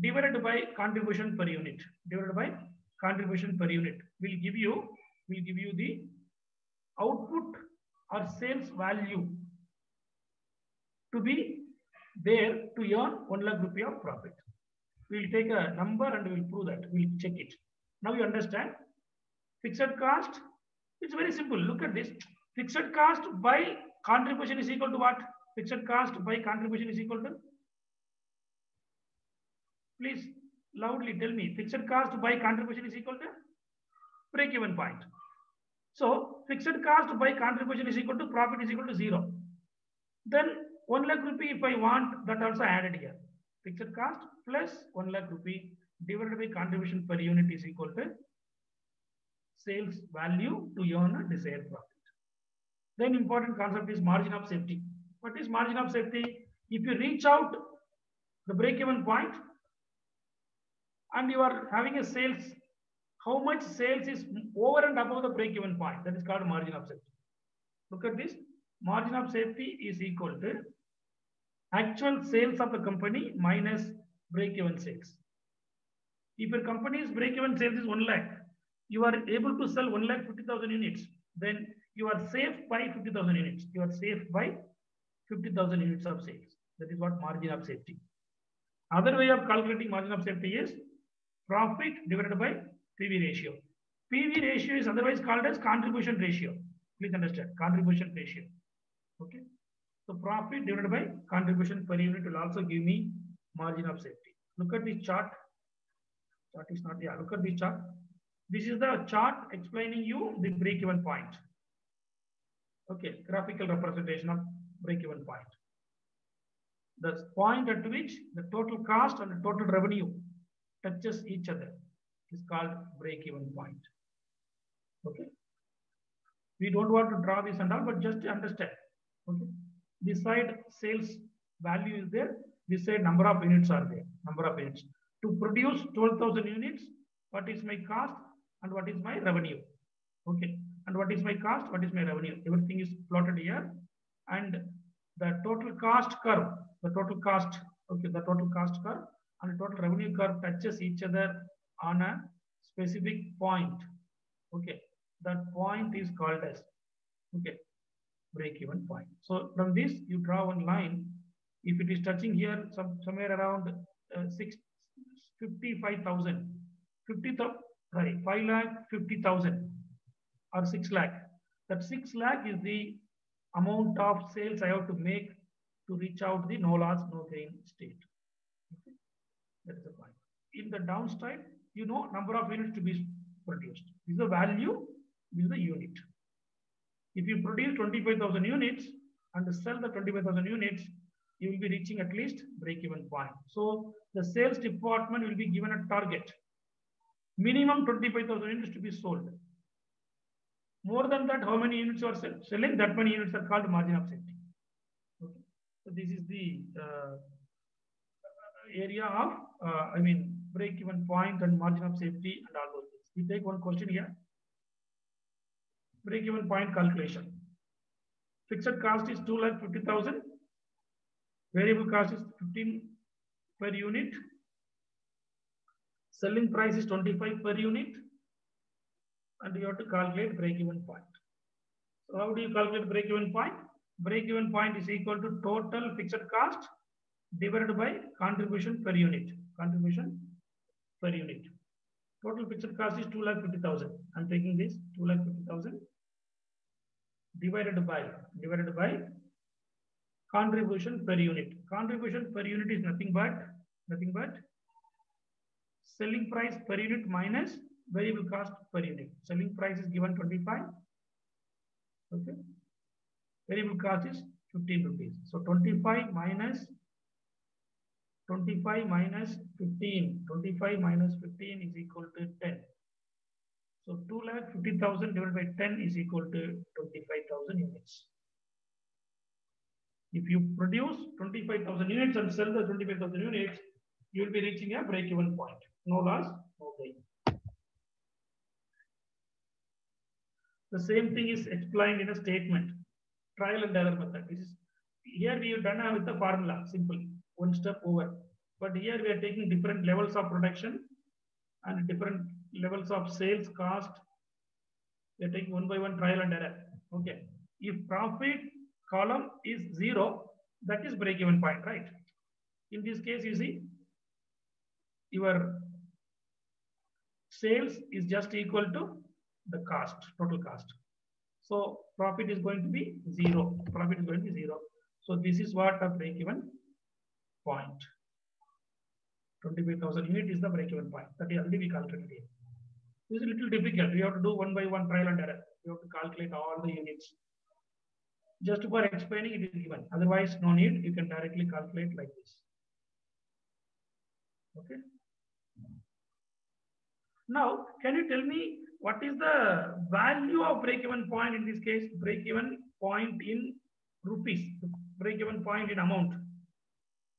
divided by contribution per unit. Divided by contribution per unit will give you will give you the output or sales value to be there to earn 1 lakh rupee of profit. We will take a number and we will prove that. We will check it. Now you understand fixed cost. It's very simple. Look at this. Fixed cost by contribution is equal to what? Fixed cost by contribution is equal to? Please loudly tell me. Fixed cost by contribution is equal to? Break-even point. So fixed cost by contribution is equal to profit is equal to zero. Then 1 lakh rupee if I want that also added here. Fixed cost plus 1 lakh rupee divided by contribution per unit is equal to sales value to earn a desired profit. Then important concept is margin of safety. What is margin of safety? If you reach out the break-even point and you are having a sales, how much sales is over and above the break-even point? That is called margin of safety. Look at this. Margin of safety is equal to actual sales of the company minus break-even sales. If your company's break-even sales is 1 lakh, you are able to sell 1 lakh 50,000 units, then you are safe by 50,000 units. You are safe by 50,000 units of sales. That is what margin of safety. Other way of calculating margin of safety is profit divided by PV ratio. PV ratio is otherwise called as contribution ratio. Please understand contribution ratio. Okay. So profit divided by contribution per unit will also give me margin of safety. Look at this chart. Chart is not, yeah, look at this chart. This is the chart explaining you the break-even point. Okay, graphical representation of break-even point. The point at which the total cost and the total revenue touches each other is called break-even point. Okay. We don't want to draw this and all, but just understand. Okay. This side sales value is there. This side number of units are there. Number of units. To produce 12,000 units, what is my cost and what is my revenue? Okay. And what is my cost? What is my revenue? Everything is plotted here. And the total cost curve, the total cost, okay, the total cost curve and the total revenue curve touches each other on a specific point. Okay. That point is called as, okay, break-even point. So from this, you draw one line. If it is touching here, some, somewhere around uh, six, 55,000, 50,000, sorry, 5 lakh 50,000 or 6 lakh. That 6 lakh is the amount of sales I have to make to reach out the no loss, no gain state. Okay. That is the point. In the downstream, you know number of units to be produced. This is the value, this is the unit. If you produce 25,000 units and sell the 25,000 units, you will be reaching at least break-even point. So the sales department will be given a target. Minimum 25,000 units to be sold. More than that, how many units are selling? That many units are called margin of safety. Okay. So this is the uh, area of, uh, I mean, break-even point and margin of safety and all those things. We take one question here. Break-even point calculation. Fixed cost is two lakh fifty thousand. Variable cost is fifteen per unit. Selling price is twenty-five per unit. And you have to calculate break-even point. So how do you calculate break-even point? Break-even point is equal to total fixed cost divided by contribution per unit. Contribution per unit. Total fixed cost is two lakh fifty thousand. I'm taking this two lakh fifty thousand divided by divided by contribution per unit. Contribution per unit is nothing but nothing but selling price per unit minus variable cost per unit. Selling price is given 25. Okay. Variable cost is 15 rupees. So 25 minus 25 minus 15. 25 minus 15 is equal to 10. So 2 lakh 50,000 divided by 10 is equal to 25,000 units. If you produce 25,000 units and sell the 25,000 units, you will be reaching a break-even point. No loss, no gain. The same thing is explained in a statement. Trial and error method. This is here we have done with the formula, simple, one step over. But here we are taking different levels of production and different levels of sales cost. We are taking one by one trial and error. Okay. If profit column is zero, that is break-even point, right? In this case, you see, your sales is just equal to the cost, total cost. So profit is going to be zero. Profit is going to be zero. So this is what a break-even point. 25,000 unit is the break-even point. That is already we calculated here. This is a little difficult. We have to do one by one trial and error. We have to calculate all the units. Just for explaining, it is given. Otherwise, no need. You can directly calculate like this. Okay. Now, can you tell me what is the value of break-even point in this case? Break-even point in rupees, break-even point in amount.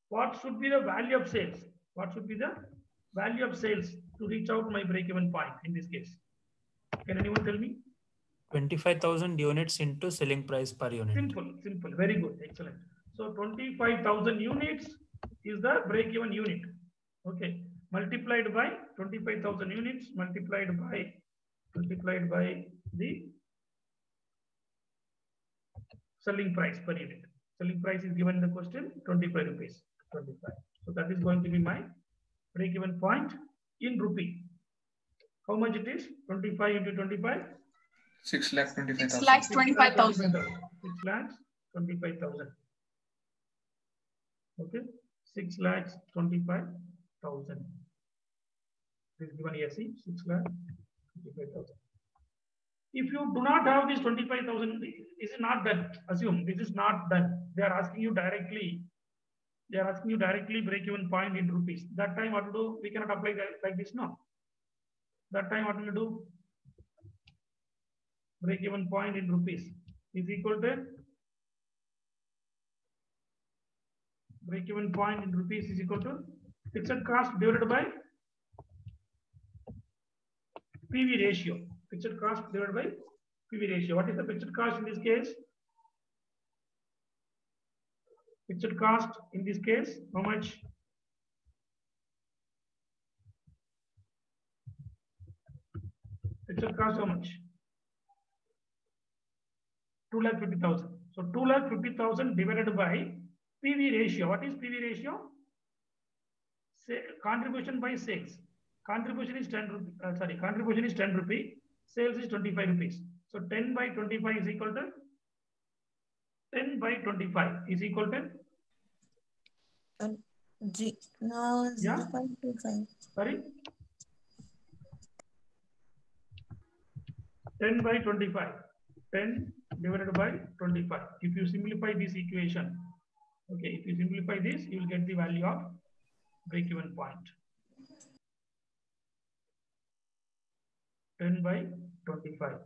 What should be the value of sales? What should be the value of sales to reach out my break-even point in this case? Can anyone tell me? 25,000 units into selling price per unit. Simple, simple, very good, excellent. So 25,000 units is the break-even unit. Okay, multiplied by 25,000 units multiplied by multiplied by the selling price per unit. Selling price is given in the question 25 rupees. 25. So that is going to be my break-even point in rupee. How much it is? 25 into 25? Six lakh twenty-five Six thousand. lakhs twenty-five thousand. Six lakhs, twenty-five thousand. Okay, six lakhs, twenty-five thousand. This is given here, see, six lakhs, twenty-five thousand. If you do not have this twenty-five thousand, this is not done. Assume this is not done. They are asking you directly. They are asking you directly break-even point in rupees. That time what to do? We cannot apply that like this, no. That time what will do? break-even point in rupees is equal to break-even point in rupees is equal to fixed cost divided by PV ratio. Fixed cost divided by PV ratio. What is the fixed cost in this case? Fixed cost in this case, how much? Fixed cost how much? 2 lakh 50,000. So 2 lakh 50,000 divided by PV ratio. What is PV ratio? Say, contribution by sales. Contribution is 10 rupee. Uh, sorry, contribution is 10 rupee. Sales is 25 rupees. So 10 by 25 is equal to 10 by 25 is equal to uh, G- no, Yeah. 0.25. Sorry? 10 by 25. 10 divided by 25. If you simplify this equation, okay, if you simplify this, you will get the value of break-even point. 10 by 25.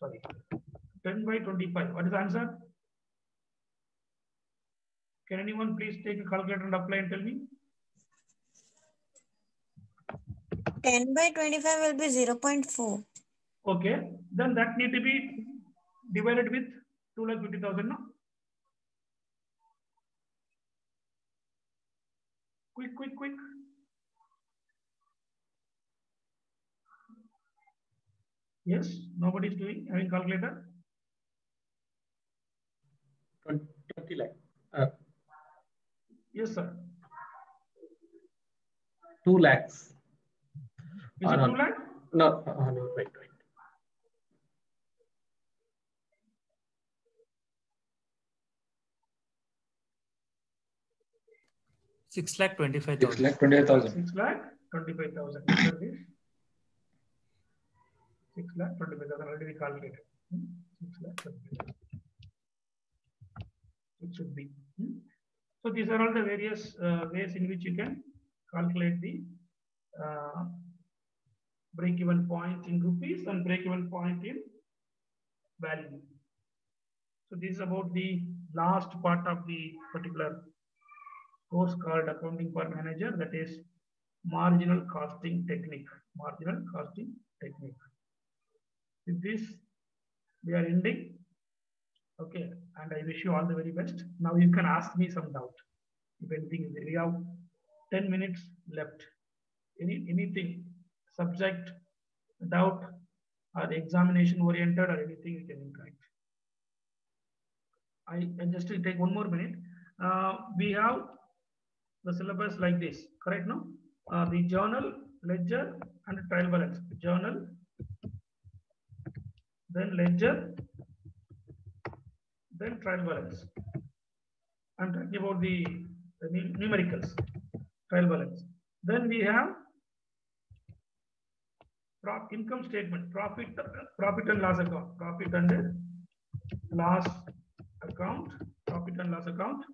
Sorry. 10 by 25. What is the answer? Can anyone please take a calculator and apply and tell me? 10 by 25 will be 0.4. Okay, then that need to be divided with two lakh fifty thousand, no? Quick, quick, quick. Yes, nobody is doing, having calculator? 20 lakh. Uh, Yes, sir. 2 lakhs. Is Uh, it no. two lakh? No, uh, no, wait, wait. Six lakh twenty-five Six thousand. lakh twenty-eight thousand. Six lakh twenty-five thousand. Enter this. Six lakh twenty-five thousand already we calculated. Hmm? Six lakh twenty-five. It should be. Hmm? So these are all the various uh, ways in which you can calculate the uh, break-even point in rupees and break-even point in value. So this is about the last part of the particular course called accounting for manager that is marginal costing technique marginal costing technique with this we are ending okay and i wish you all the very best now you can ask me some doubt if anything is there. we have 10 minutes left any anything subject doubt or examination oriented or anything you can interact I, just take one more minute. Uh, we have the syllabus like this, correct? No, uh, the journal, ledger, and trial balance. Journal, then ledger, then trial balance. I'm talking about the, the numericals, trial balance. Then we have pro- income statement, profit, profit and loss account, profit and loss account, profit and loss account.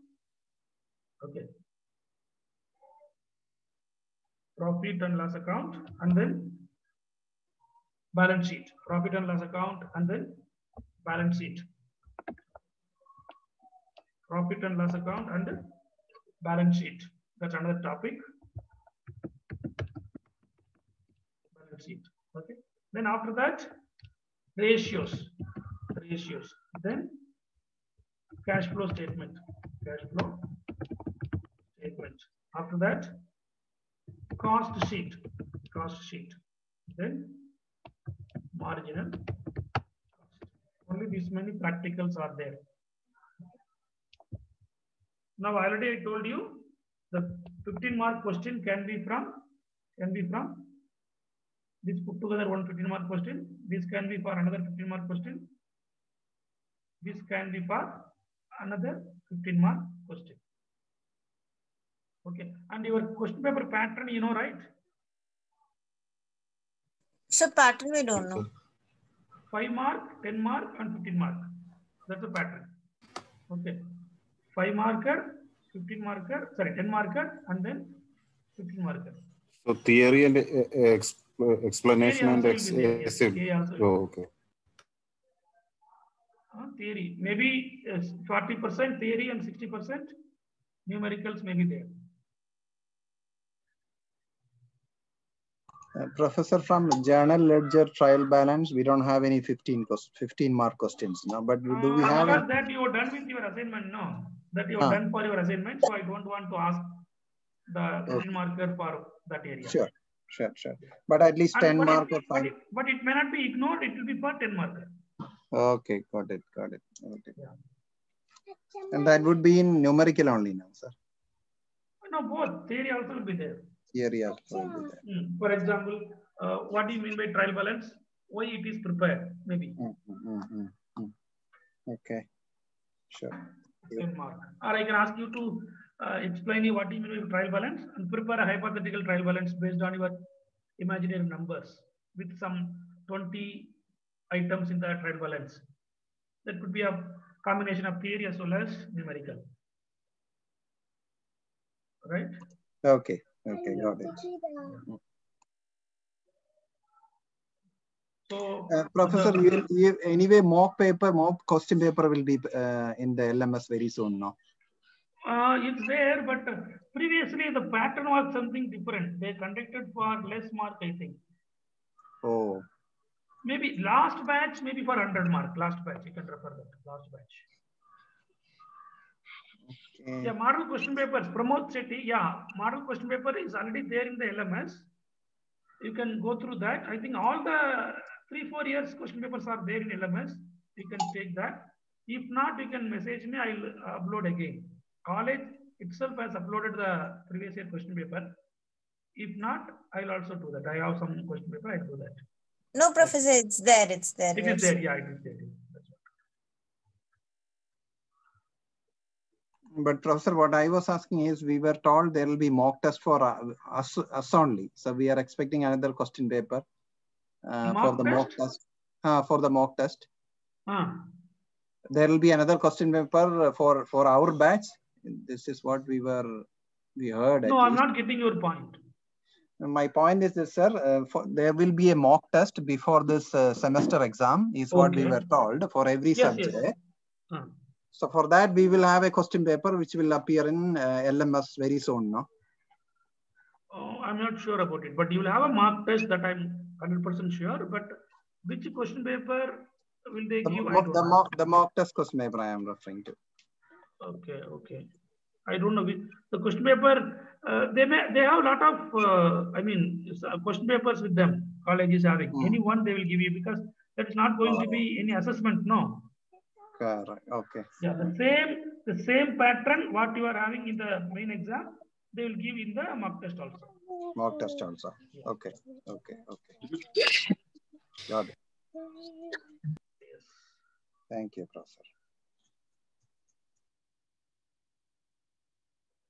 Okay. Profit and loss account and then balance sheet, profit and loss account and then balance sheet. Profit and loss account and balance sheet. That's another topic. Balance sheet. Okay. Then after that, ratios. Ratios. Then cash flow statement. Cash flow statement. After that, cost sheet. Cost sheet. Then marginal. Only this many practicals are there. Now already I told you the 15 mark question can be from can be from this put together one 15 mark question. This can be for another 15 mark question. This can be for another 15 mark question. Okay. And your question paper pattern, you know, right? So pattern we don't know. 5 mark, 10 mark, and 15 mark. That's the pattern. Okay. 5 marker, 15 marker, sorry, 10 marker, and then 15 marker. So theory and uh, uh, ex- uh, explanation and ex- Oh, okay. Uh, theory, maybe uh, 40% theory and 60% numericals may be there. Uh, Professor, from journal ledger trial balance, we don't have any 15 ques- 15 mark questions now, but we- do we Uh, have? because it? that you are done with your assignment, no? That you are Ah. done for your assignment, so I don't want to ask the 15 marker for that area. Sure, sure, sure. But at least And 10 but mark or but, 5. it, but it may not be ignored, it will be for 10 marker. Okay, got it, got it. got it. And that would be in numerical only now, sir. No, both theory also will be there. Theory also will be there. Hmm. For example, uh, what do you mean by trial balance? Why it is prepared? Maybe. Mm, mm, mm, mm, mm. Okay, sure. 10 mark. Or I can ask you to uh, explain you what you mean by trial balance and prepare a hypothetical trial balance based on your imaginary numbers with some 20 items in the trial balance. That could be a combination of theory as well as numerical. Right? Okay. Okay. Got it. So, Uh, Professor, the- you, will- you anyway mock paper, mock question paper will be uh, in the LMS very soon. No. Uh, it's there, but uh, previously the pattern was something different. They conducted for less mark, I think. Oh. Maybe last batch, maybe for 100 mark. Last batch, you can refer that. Last batch. Yeah, model question papers. Pramod Chetty, yeah, model question paper is already there in the LMS. You can go through that. I think all the three, four years question papers are there in LMS. You can take that. If not, you can message me. I'll upload again. College itself has uploaded the previous year question paper. If not, I'll also do that. I have some question paper. I'll do that. No, Professor, it's there. It's there. It is there. Yeah, it is there. But Professor, what I was asking is, we were told there will be mock test for uh, us, us only. So we are expecting another question paper uh, for the mock test? test. Uh, for the mock test, Ah, there will be another question paper for for our batch. This is what we were we heard. no, I'm least. not getting your point. My point is this, sir. Uh, for, there will be a mock test before this uh, semester exam, is what we were told for every Yes, yes. subject. So for that, we will have a question paper which will appear in uh, LMS very soon. No. Oh, I'm not sure about it, but you will have a mock test that I'm 100% sure. But which question paper will they The, give? I mo- the mock the mock test question paper I am referring to. Okay, okay. I don't know. which- The question paper, uh, they may they have a lot of, uh, I mean, uh, question papers with them. College is having any one they will give you because that is not going to be any assessment. No. Correct. Okay. Yeah, the same the same pattern what you are having in the main exam, they will give in the mock test also. Mock test also. Okay. Okay. Okay. Got it. Thank you, Professor.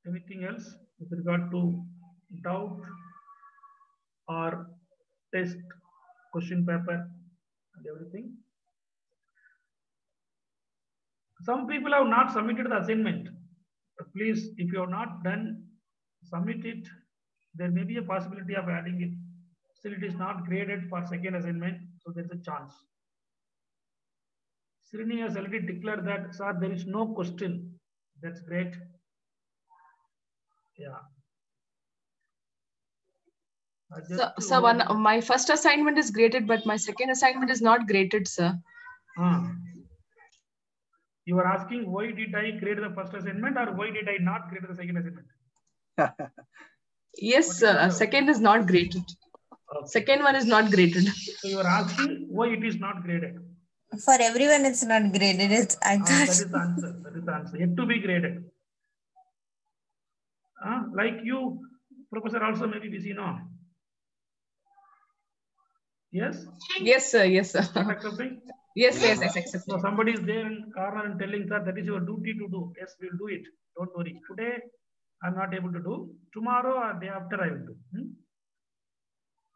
Anything else with regard to doubt or test question paper and everything? Some people have not submitted the assignment. Please, if you have not done, submit it. There may be a possibility of adding it. Still, it is not graded for second assignment, so there's a chance. Srini has already declared that, sir, there is no question. That's great. Yeah. So, so one, my first assignment is graded, but my second assignment is not graded, sir. Ah. You are asking why did I grade the first assignment or why did I not grade the second assignment? Yes, sir. Second is not graded. Second one is not graded. So you are asking why it is not graded. For everyone, it's not graded. It's I Ah, that thought. is the answer. That is the answer. Yet to be graded. Ah, like you, Professor, also maybe busy now. Yes? Yes, sir. Yes, sir. Yes, yes, yes. So somebody is there in corner and telling that that is your duty to do. Yes, we'll do it. Don't worry. Today, I'm not able to do. Tomorrow or day after, I will do. Hmm?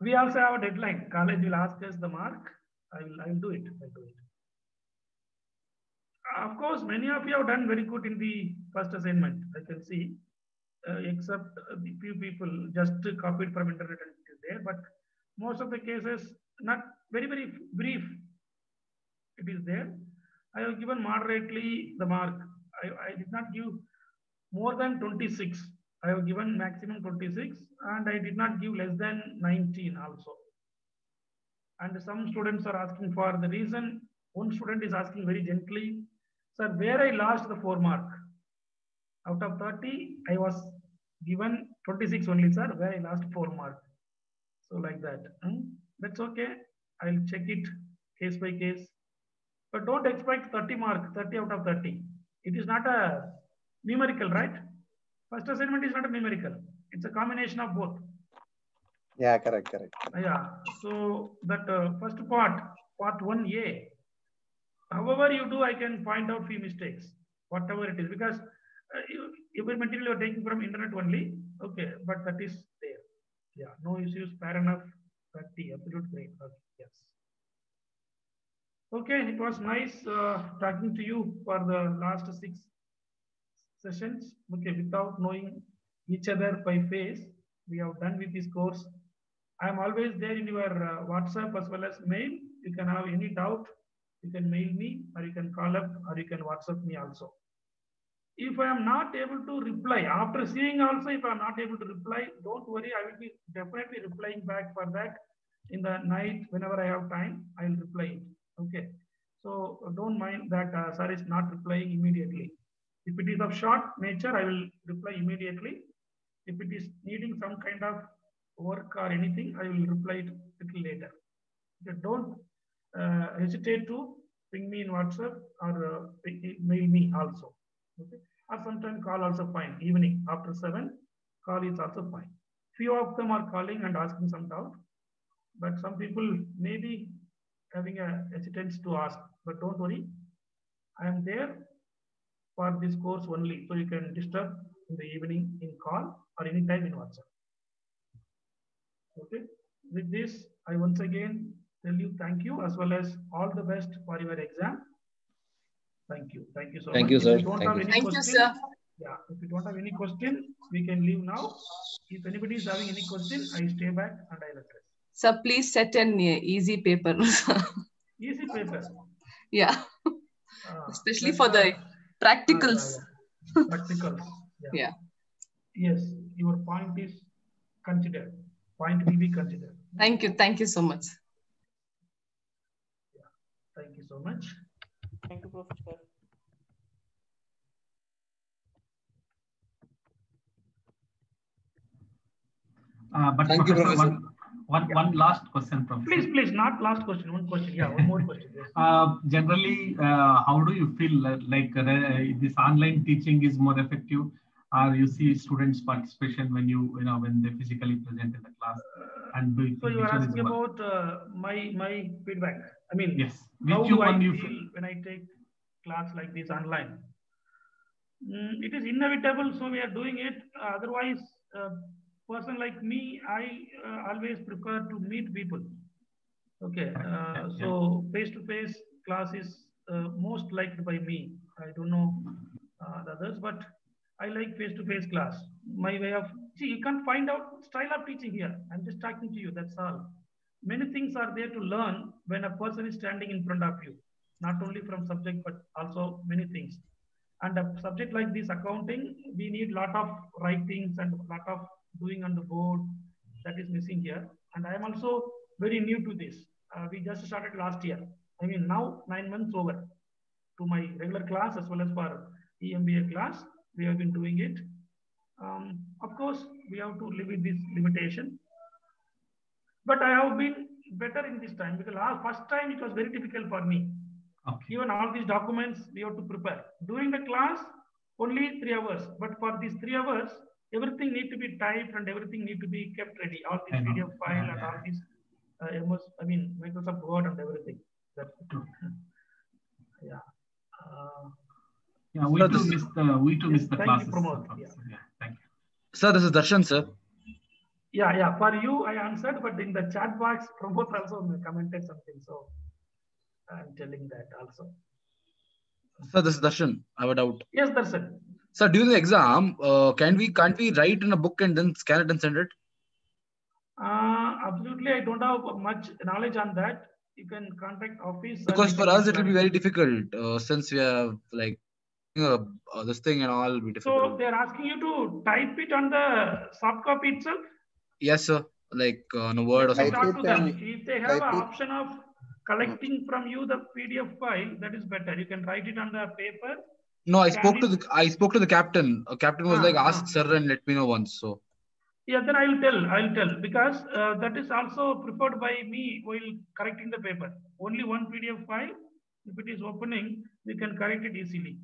We also have a deadline. College will ask us the mark. I will, I will do it. I'll do it. Of course, many of you have done very good in the first assignment. I can see, uh, except the few people just copied from internet and it is there. But most of the cases, not very, very brief. It is there. I have given moderately the mark. I, I did not give more than 26. I have given maximum 26 and I did not give less than 19 also. And some students are asking for the reason. One student is asking very gently, sir, where I lost the four mark. Out of 30, I was given 26 only, sir, where I lost four mark. So like that. hmm? That's okay. I'll check it case by case. But don't expect 30 mark, 30 out of 30. It is not a numerical, right? First assignment is not a numerical. It's a combination of both. Yeah, correct, correct. Yeah. So that uh, first part, part 1A, however you do, I can find out few mistakes. whatever it is, because uh, you, every material you are taking from internet only. Okay, but that is there. Yeah, no issues. Fair enough. 30, absolute great. Okay, yes. Okay, it was nice uh, talking to you for the last six sessions. Okay, without knowing each other by face, we have done with this course. I am always there in your uh, WhatsApp as well as mail. You can have any doubt, you can mail me or you can call up or you can WhatsApp me also. If I am not able to reply, after seeing also, if I am not able to reply, don't worry, I will be definitely replying back for that in the night whenever I have time, I will reply it. Okay. So don't mind that uh, sir is not replying immediately. If it is of short nature, I will reply immediately. If it is needing some kind of work or anything, I will reply it little later. Okay, don't uh, hesitate to ping me in WhatsApp or uh, mail me also. Okay, or sometimes call also fine. Evening after seven, call is also fine. Few of them are calling and asking some doubt, but some people may be having a hesitance to ask. But don't worry, I am there for this course only, so you can disturb in the evening in call or anytime in WhatsApp. Okay. With this, I once again tell you thank you as well as all the best for your exam. Thank you. Thank you so Thank much. you, If sir. don't Thank have you. any Thank you, sir. Yeah, if you don't have any question, we can leave now. If anybody is having any question, I stay back and I will address. Sir, please set an uh, easy paper. Easy paper. yeah, Ah, especially for the practicals. Ah, yeah, yeah. Practicals. Yeah. Yes, your point is considered. Point will be considered. Thank you. Thank you so much. Thank you so much. Thank you, Professor. Uh, but Thank you, Professor, Professor. One, one, one last question, Professor. Please, please, not last question. One question. Yeah, one more question. Yes. Uh, generally, uh, how do you feel like uh, this online teaching is more effective, or you see students' participation when you you know when they physically present in the class? And do you So you are which one is asking about uh, my my feedback. I mean, Yes. how Which do I you feel feel? when I take class like this online? Mm, it is inevitable, so we are doing it. Uh, otherwise, uh, person like me, I uh, always prefer to meet people. Okay, uh, so face-to-face class is uh, most liked by me. I don't know uh, the others, but I like face-to-face class. My way of see, you can't find out style of teaching here. I'm just talking to you. That's all. Many things are there to learn when a person is standing in front of you, not only from subject but also many things. And a subject like this accounting, we need lot of writings and lot of doing on the board that is missing here. And I am also very new to this. Uh, we just started last year. I mean, now nine months over to my regular class as well as for EMBA class. We have been doing it. Um, of course, we have to live with this limitation. But I have been better in this time because last, first time it was very difficult for me. Even all these documents we have to prepare. During the class, only three hours. But for these three hours, everything need to be typed and everything need to be kept ready. All this I know. PDF file and all this uh, MS, I mean Microsoft Word and everything. That's yeah. Uh, Yeah, we Sir, too this- miss the we too miss the thank you, classes. Pramod. Professor. Yeah, thank you. Sir, this is Darshan, sir. yeah, yeah. For you, I answered, but in the chat box, Pramod also commented something. So I'm telling that also. Sir, this is Darshan. I have a doubt. Yes, Darshan. Sir, during the exam, uh, can we can't we write in a book and then scan it and send it? Uh, absolutely, I don't have much knowledge on that. You can contact office. Because for us it will be very difficult uh, since we have like you know, uh, this thing and all will be difficult. So they're asking you to type it on the soft copy itself. yes, sir. Like uh, on a word or something. talk to them. If they have an option of collecting from you the PDF file, that is better. You can write it on the paper. No, I spoke to the I spoke to the captain. A captain was Ah, like, ah. ask sir and let me know once. So Yeah, then I will tell. I will tell because uh, that is also preferred by me while correcting the paper. Only one PDF file. If it is opening, we can correct it easily.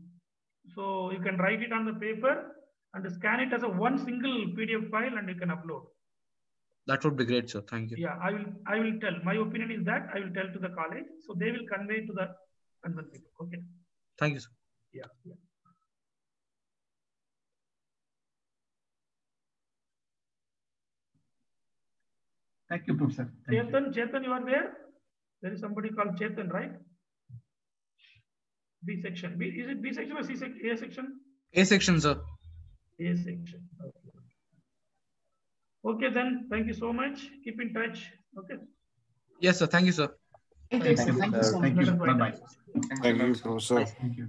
So you can write it on the paper and scan it as a one single PDF file and you can upload. that would be great, sir. Thank you. Yeah, I will. I will tell. My opinion is that I will tell to the college, so they will convey to the concerned people. Okay. Thank you, sir yeah, yeah. Thank you, Professor. Thank Chetan, you. Chetan, you are there? There is somebody called Chetan, right? B section. B, is it B section or C section? A section? A section, sir. A section. Okay. okay, then thank you so much. Keep in touch. Okay. Yes, sir. Thank you, sir. Thank you, sir. Thank you. Bye-bye. Thank you, sir. Thank you.